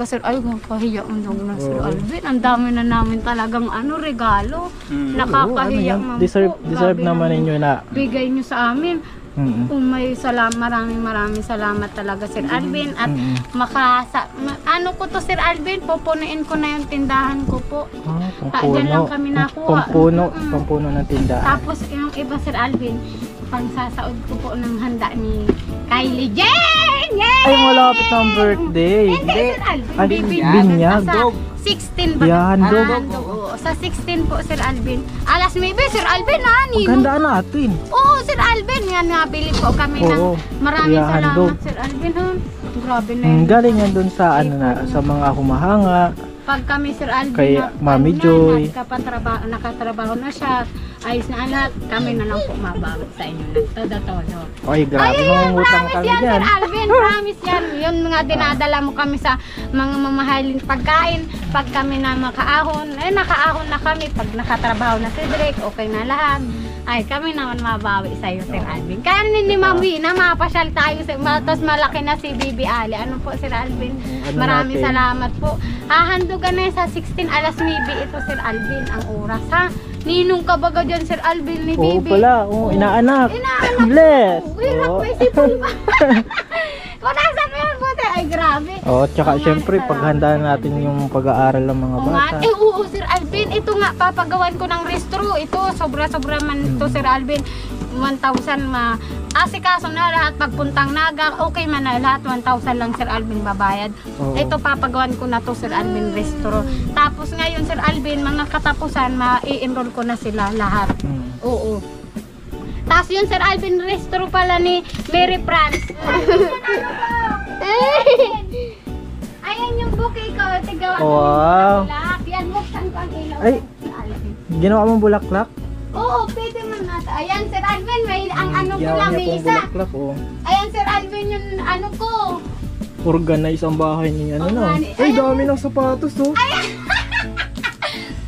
talaga sir. Ay, kahiya ang dog na sir Alvin. Ang dami na namin talagang ano regalo. Nakakahiya ano yan? man Deserve, po. deserve Grabe naman ninyo na. Bigay nyo sa amin. Mm-mm. Kung may salam, maraming maraming salamat talaga Sir Alvin at Mm-mm. makasa ma- ano ko to Sir Alvin, pupunuin ko na yung tindahan ko po. Ah, Ah, dyan pampuno. lang kami nakuha. Pampuno, Mm-mm. pampuno ng tindahan. Tapos yung iba Sir Alvin, pangsasaod ko po ng handa ni Kylie Jane! Ay, malapit ang birthday. Hindi, Sir Alvin. Ay, binyag. Sa 16 ba? Yan, Ah, dog. oo. Sa 16 po, Sir Alvin. Alas maybe, Sir Alvin, ha? Ninong. Maghandaan natin. Oo, Sir Alvin. Yan, nabili po kami ng Oo. maraming salamat. Sir Alvin, ha? Grabe na yun. Mm, galing yan dun sa ano na, sa mga humahanga. Pag kami, Sir Alvin, Kay na, Mami ano Joy. Nakatrabaho na siya, ayos na anak, kami na lang po mabawi sa inyo ng todo-todo. Ay, grabe, Ay, mangungutang promise kami yan, dyan. Sir Alvin, promise yan. Yun mga dinadala mo kami sa mga mamahaling pagkain. Pag kami na makaahon, ay nakaahon na kami. Pag nakatrabaho na si Drake, okay na lahat. Ay, kami naman mabawi sa iyo, Sir Alvin. Kaya ni, ni Ma'am Wina, mapasyal tayo. Sa, ma- tapos malaki na si Bibi Ali. Ano po, Sir Alvin? Ano Maraming natin? salamat po. Hahandugan na yun sa 16 alas maybe ito, Sir Alvin, ang oras, ha? Ninong ka baga dyan, Sir Alvin, ni Oo Bibi? pala, oo, inaanak. Inaanak Bless. ko. Hirap, may sipon pa. Kung nasan mo yun, buti. Ay, grabe. Oh, tsaka Oo, syempre paghandaan natin yung pag-aaral ng mga Oo nga. bata. Eh, oo, Sir Alvin. Ito nga, papagawan ko ng restro. Ito, sobra-sobra man ito, Hmm. Sir Alvin. 1,000 ma... Asikaso na lahat pagpuntang naga. Okay man na lahat. 1,000 lang, Sir Alvin, babayad. Oo. Ito, papagawan ko na to, Sir Alvin, restro. Tapos ngayon, Sir Alvin, mga katapusan, ma-i-enroll ko na sila lahat. Mm. Oo. Tapos yun, Sir Alvin, restro pala ni Mary France. Ayan yung bouquet ko. Tigawa ko yung Wow. bulaklak. Yan, buksan ko ang ilaw. Ay. Ginawa mong bulaklak? Oo, pwede. Ayan, Sir Alvin, may ang ano ko lang, may isa. bulaklak, oh. Ayan, Sir Alvin, yung ano ko. Organize ang bahay niya, ano na. nga, ni- Ay, Ayan. dami ng sapatos, oh.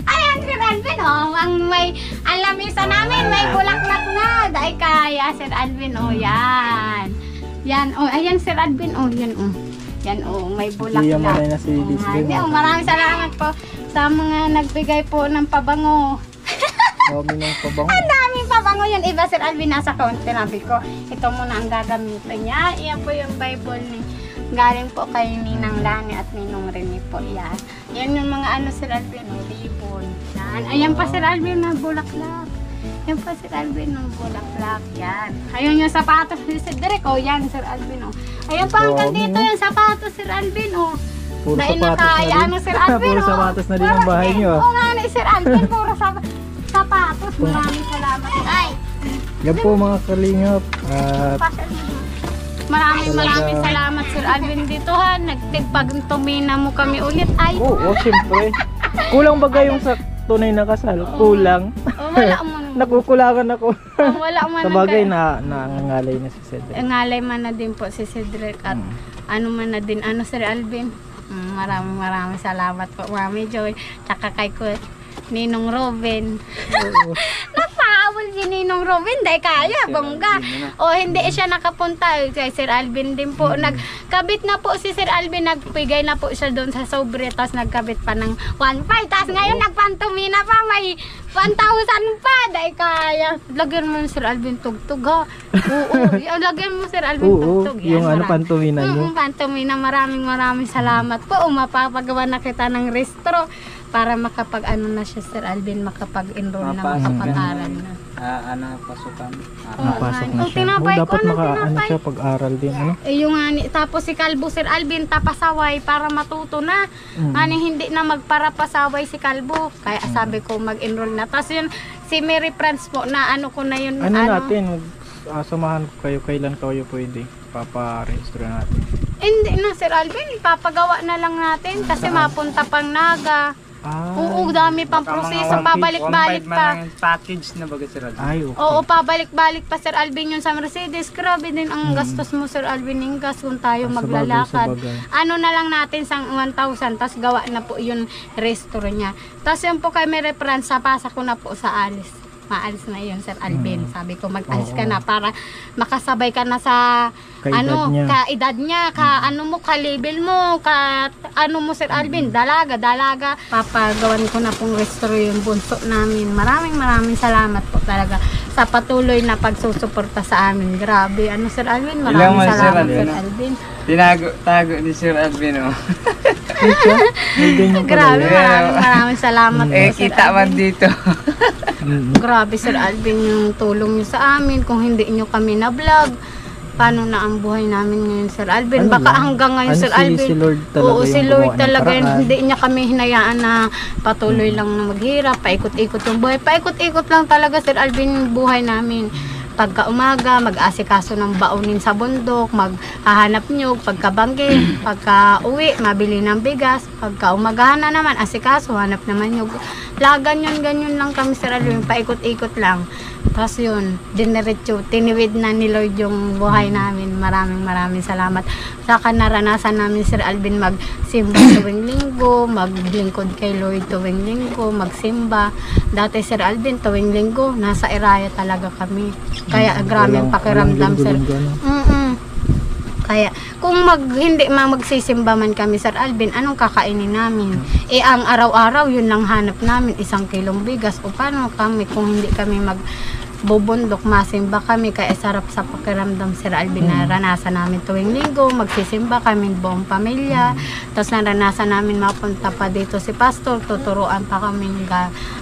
Ayan, Sir Alvin, oh. Ang may, ang lamisa namin, may bulaklak na. Dahil kaya, Sir Alvin, oh, yan. Yan, oh, ayan, Sir Alvin, oh, yan, oh. Yan, oh, may bulaklak. Hindi yan na si Hindi, oh. oh, maraming salamat po sa mga nagbigay po ng pabango. Dami ng pabango. Ang daming pabango yun. Iba, Sir Alvin, nasa kaunti. Tinabi ko, ito muna ang gagamitin niya. Iyan po yung Bible ni galing po kay Ninang Lani at Ninong Rene po. Yan. Yan yung mga ano, Sir Alvin, ribbon. Yan. Ayan pa, Sir Alvin, na bulaklak. Yan pa, Sir Alvin, ng bulaklak. Yan. Ayun yung sapatos ni Sir Derek. Oh, yan, Sir Alvin, oh. Ayan pa, hanggang dito yung sapatos, Sir Alvin, oh. Puro Dahil sapatos na din. ano, Sir Alvin, Puro sapatos na din ang bahay niyo. Oo nga, ni Sir Alvin, puro sap- sapatos. Maraming salamat. Ay, Yan po mga kalingap. At. Maraming maraming salamat Sir Alvin dito ha. Nagtigpag tumina mo kami ulit. Ay, Oo, oh, siyempre. Kulang ba yung sa tunay na kasal? Kulang. oh, wala mo Nakukulangan ako. Ang wala man Sa bagay na nangangalay na si Cedric. ngalay man na din po si Cedric at Mm. ano man na din, ano Sir Alvin. Mm, maraming maraming salamat po Mami Joy. Tsaka kay ko, Ninong Robin. Oo. Napawal si Ninong Robin, dahil kaya, bongga. O hindi siya nakapunta kay Sir Alvin din po. Nagkabit na po si Sir Alvin, nagpigay na po siya doon sa sobre, tapos nagkabit pa ng 1.5. Tapos ngayon nagpantumina pa, may 1,000 pa, dahil kaya. Lagyan mo Sir Alvin tugtog ha. Oo, y- lagyan mo Sir Alvin Oo, tugtog. Yan, yung ano, marami. pantumina nyo. Mm, pantumina, maraming maraming salamat po. Umapapagawa na kita ng restro para makapag ano na siya Sir Alvin makapag-enroll na Mapasok na. makapag-aral na. Ah, ano, pasukan. Ah, Oo, Napasok na Ang siya. tinapay Oh, ko, dapat anong maka ano tinapay? siya pag-aral din ano. Eh, yung ani, tapos si Kalbo Sir Alvin tapasaway para matuto na. Mm. Ani hindi na magparapasaway si Kalbo. Kaya sabi ko mag-enroll na. Tapos yun, si Mary Franz po na ano ko na yun. Ano natin, mag, ah, samahan ko kayo kailan kayo pwede. Papa-register natin. Hindi na Sir Alvin, ipapagawa na lang natin kasi mapunta pang Naga. Ah, Oo, dami pang baka mga proseso, 1.5 pabalik-balik 1.5 pa. man ang package na baga sir Alvin. ay, okay. Oo, pabalik-balik pa Sir Alvin yung sa Mercedes. Grabe din ang gastos mo Sir Alvin yung gas kung tayo Ah, sa maglalakad. sa bagay. Ano na lang natin sang 1,000 tapos gawa na po yung restaurant niya. Tapos yun po kay may reference sa pasa ko na po sa alis. Maalis na yun Sir Alvin. Sabi ko mag-alis ka Hmm. Oo. na para makasabay ka na sa Kaedad ano, niya. ka edad niya, ka ano mo, ka label mo, ka ano mo Sir Alvin, dalaga, dalaga. Papagawan ko na pong restro yung bunso namin. Maraming maraming salamat po talaga sa patuloy na pagsusuporta sa amin. Grabe, ano Sir Alvin, Ilang maraming man, Sir salamat Alvin, Sir? Alvin. Tinago, tago ni Sir Alvin oh. Grabe, maraming maraming salamat po eh, Sir kita man Alvin. dito. Mm. Grabe Sir Alvin yung tulong niyo sa amin. Kung hindi niyo kami na-vlog, paano na ang buhay namin ngayon Sir Alvin? Ano Baka lang? hanggang ngayon Ano Sir si- Alvin. si Lord talaga Oo, si Lord talaga. Mm. Hindi niya kami hinayaan na patuloy lang na maghirap, paikot-ikot yung buhay. Paikot-ikot lang talaga Sir Alvin yung buhay namin. Pagka umaga, mag-asikaso ng baunin sa bundok, maghahanap nyug, pagkabanggi, pagka uwi, mabili ng bigas, pagka umagahan na naman, asikaso, hanap naman nyug. Lagan yun, ganyan lang kami Sir Alvin, paikot-ikot lang. Tapos yun, diniretso, tiniwid na ni Lord yung buhay namin. Maraming maraming salamat. Saka naranasan namin Sir Alvin magsimba tuwing linggo, maglingkod kay Lord tuwing linggo, magsimba. Dati Sir Alvin, tuwing linggo, nasa Iraya talaga kami. Kaya grabe ang pakiramdam Sir. no? Mm-mm. Kaya, kung mag, hindi ma magsisimba man kami, Sir Alvin, anong kakainin namin? Eh, ang araw-araw, yun lang hanap namin, isang kilong bigas. O paano kami kung hindi kami mag bubundok, masimba kami, kaya sarap sa pakiramdam, Sir Alvin, naranasan namin tuwing linggo, magsisimba kami buong pamilya, tapos naranasan namin mapunta pa dito si Pastor, tuturuan pa kami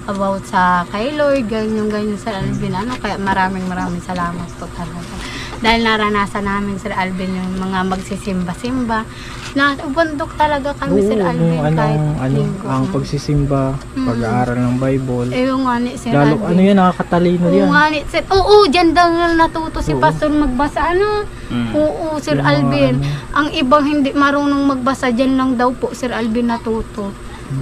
about sa kay Lord, ganyan, ganyan, Sir Alvin, ano, kaya maraming maraming salamat po talaga. Dahil naranasan namin, Sir Alvin, yung mga magsisimba-simba, na bundok talaga kami, Sir Oo, Alvin, yung kahit anong, ano, linggo. ang pagsisimba, Mm. pag-aaral ng Bible. Eh, yung nga ni Sir Lalo, Alvin. ano yan, nakakatalino Oo yan. nga ni Sir. Oo, dyan daw nga natuto si Oo. Pastor magbasa. Ano? Mm. Oo, Sir Yung mga Alvin. ano. Ang ibang hindi marunong magbasa, dyan lang daw po Sir Alvin natuto.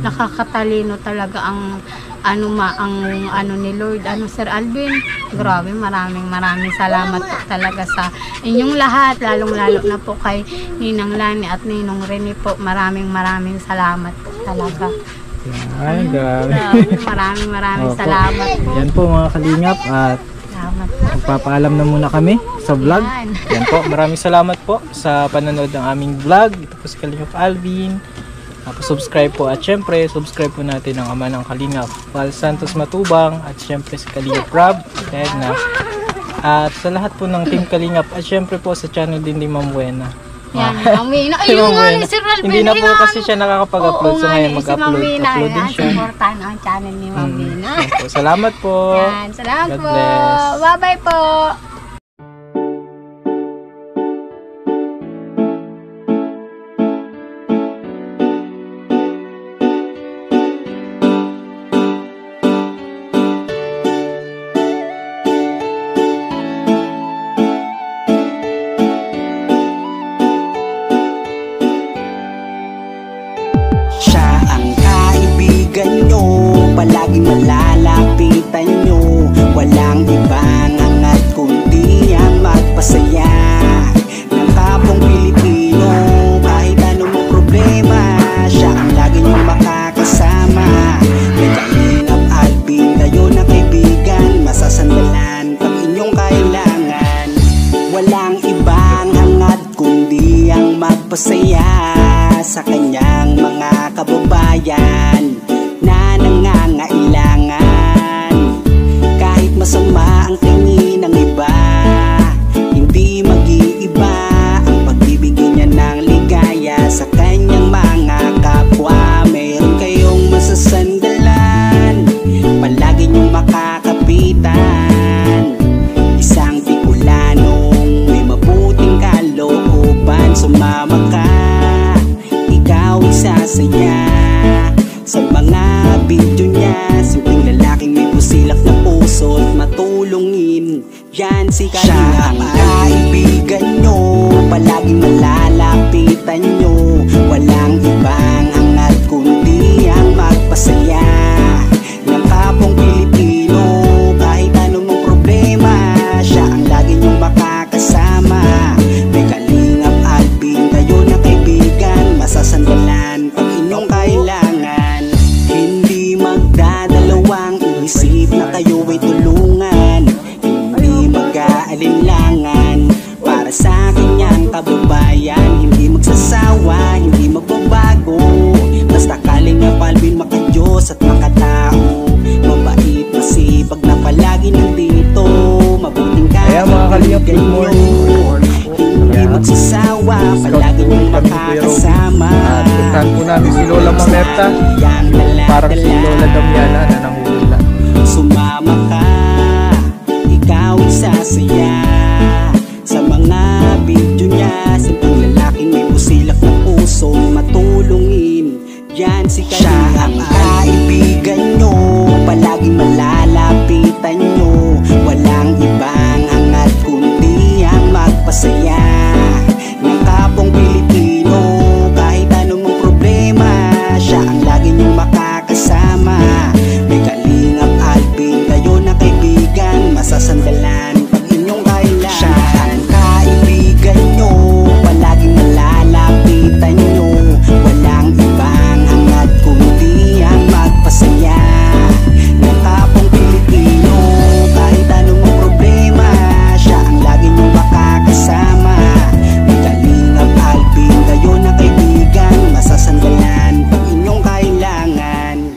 Nakakatalino talaga ang ano ma ang ano ni Lord ano Sir Alvin grabe maraming maraming salamat po talaga sa inyong lahat lalong lalo na po kay Ninang Lani at Ninong Rene po maraming maraming salamat po talaga Ay, grabe. Grabe, maraming maraming Opo. salamat po Yan po mga kalingap at salamat po magpapaalam na muna kami sa vlog. Yan. Yan po, maraming salamat po sa panonood ng aming vlog. Ito po si Kalingap Alvin. Tapos subscribe po at syempre subscribe po natin ang ama ng Kalingap, Val Santos Matubang at syempre si Kalingap Rob, Edna. At sa lahat po ng Team Kalingap at syempre po sa channel din ni Ma'am Buena. Yan, Mamina. Si Ayun Ma'am nga ni Sir Alvin. Hindi na po ayun. kasi siya nakakapag-upload so nga ngayon si mag-upload Mamina, upload din siya. Supportan ang channel ni Mm. Mamina. Yan po. Salamat po. Yan, salamat God po. Bye-bye po.